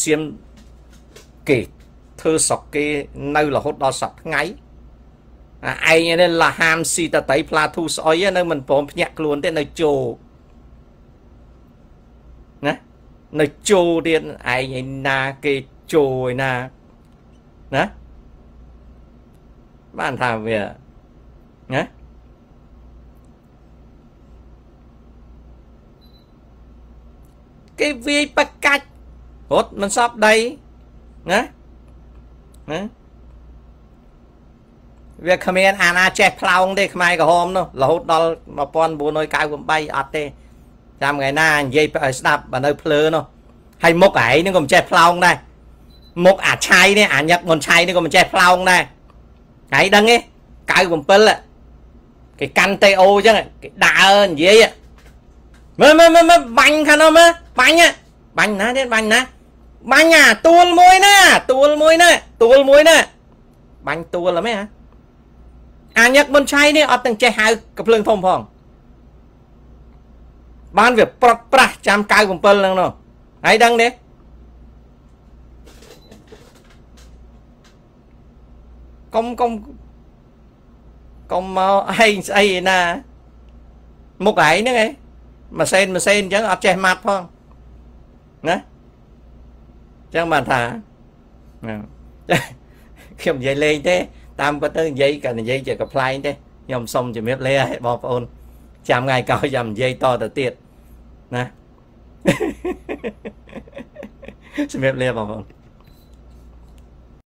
សៀមគេធ្វើសក់គេនៅរហូតដល់សប្ថ្ងៃ អាឯងនេះលហាមស៊ីតតៃផ្លាធូស្អុយនៅមិនព្រមភ្ញាក់ខ្លួនទេនៅជោណានៅជោទៀតឯងឯណាគេជោឯណាណាបានថាវាណាគេវាយបកាច់រត់មិនសពដីណាណា វាគ្មានអាណាចេះផ្លោងទេខ្មែរក្រហមនោះរហូតដល់1998អត់ទេចាំថ្ងៃណានិយាយឲ្យស្ដាប់បើនៅភ្លើនោះហើយមុខឯងនឹងក៏មិនចេះផ្លោងដែរមុខអាឆៃនេះអាញឹកមុនឆៃនេះក៏មិនចេះផ្លោងដែរហើយដឹងទេ97គេកាន់តេអូអញ្ចឹងគេដើរនិយាយមើលមើលមើលបាញ់ខាងនោះមើលបាញ់បាញ់ណាទៀតបាញ់ណាបាញ់អាទួលមួយណាទួលមួយណាទួលមួយណាបាញ់ទួលហ្មងហ៎ អាញឹកមុនឆៃនេះអត់ទាំងចេះហៅកំភ្លើងធំផងបានវាប្រត់ប្រាស់ចាំ97ហ្នឹងនោះហើយដឹងទេកុំកុំកុំមកឯងស្អីណាមុខឯងហ្នឹងឯងម៉ាស៊ីនម៉ាស៊ីនអញ្ចឹងអត់ចេះម៉ាត់ផងណាអញ្ចឹងបានថាខ្ញុំនិយាយលេងទេ តាមពិតទៅនិយាយក៏និយាយជាកំ pl ែងទេខ្ញុំសុំជំរាបលាឲ្យបងប្អូនចាំថ្ងៃក្រោយចាំនិយាយតទៅទៀតណាជំរាបលាបងប្អូន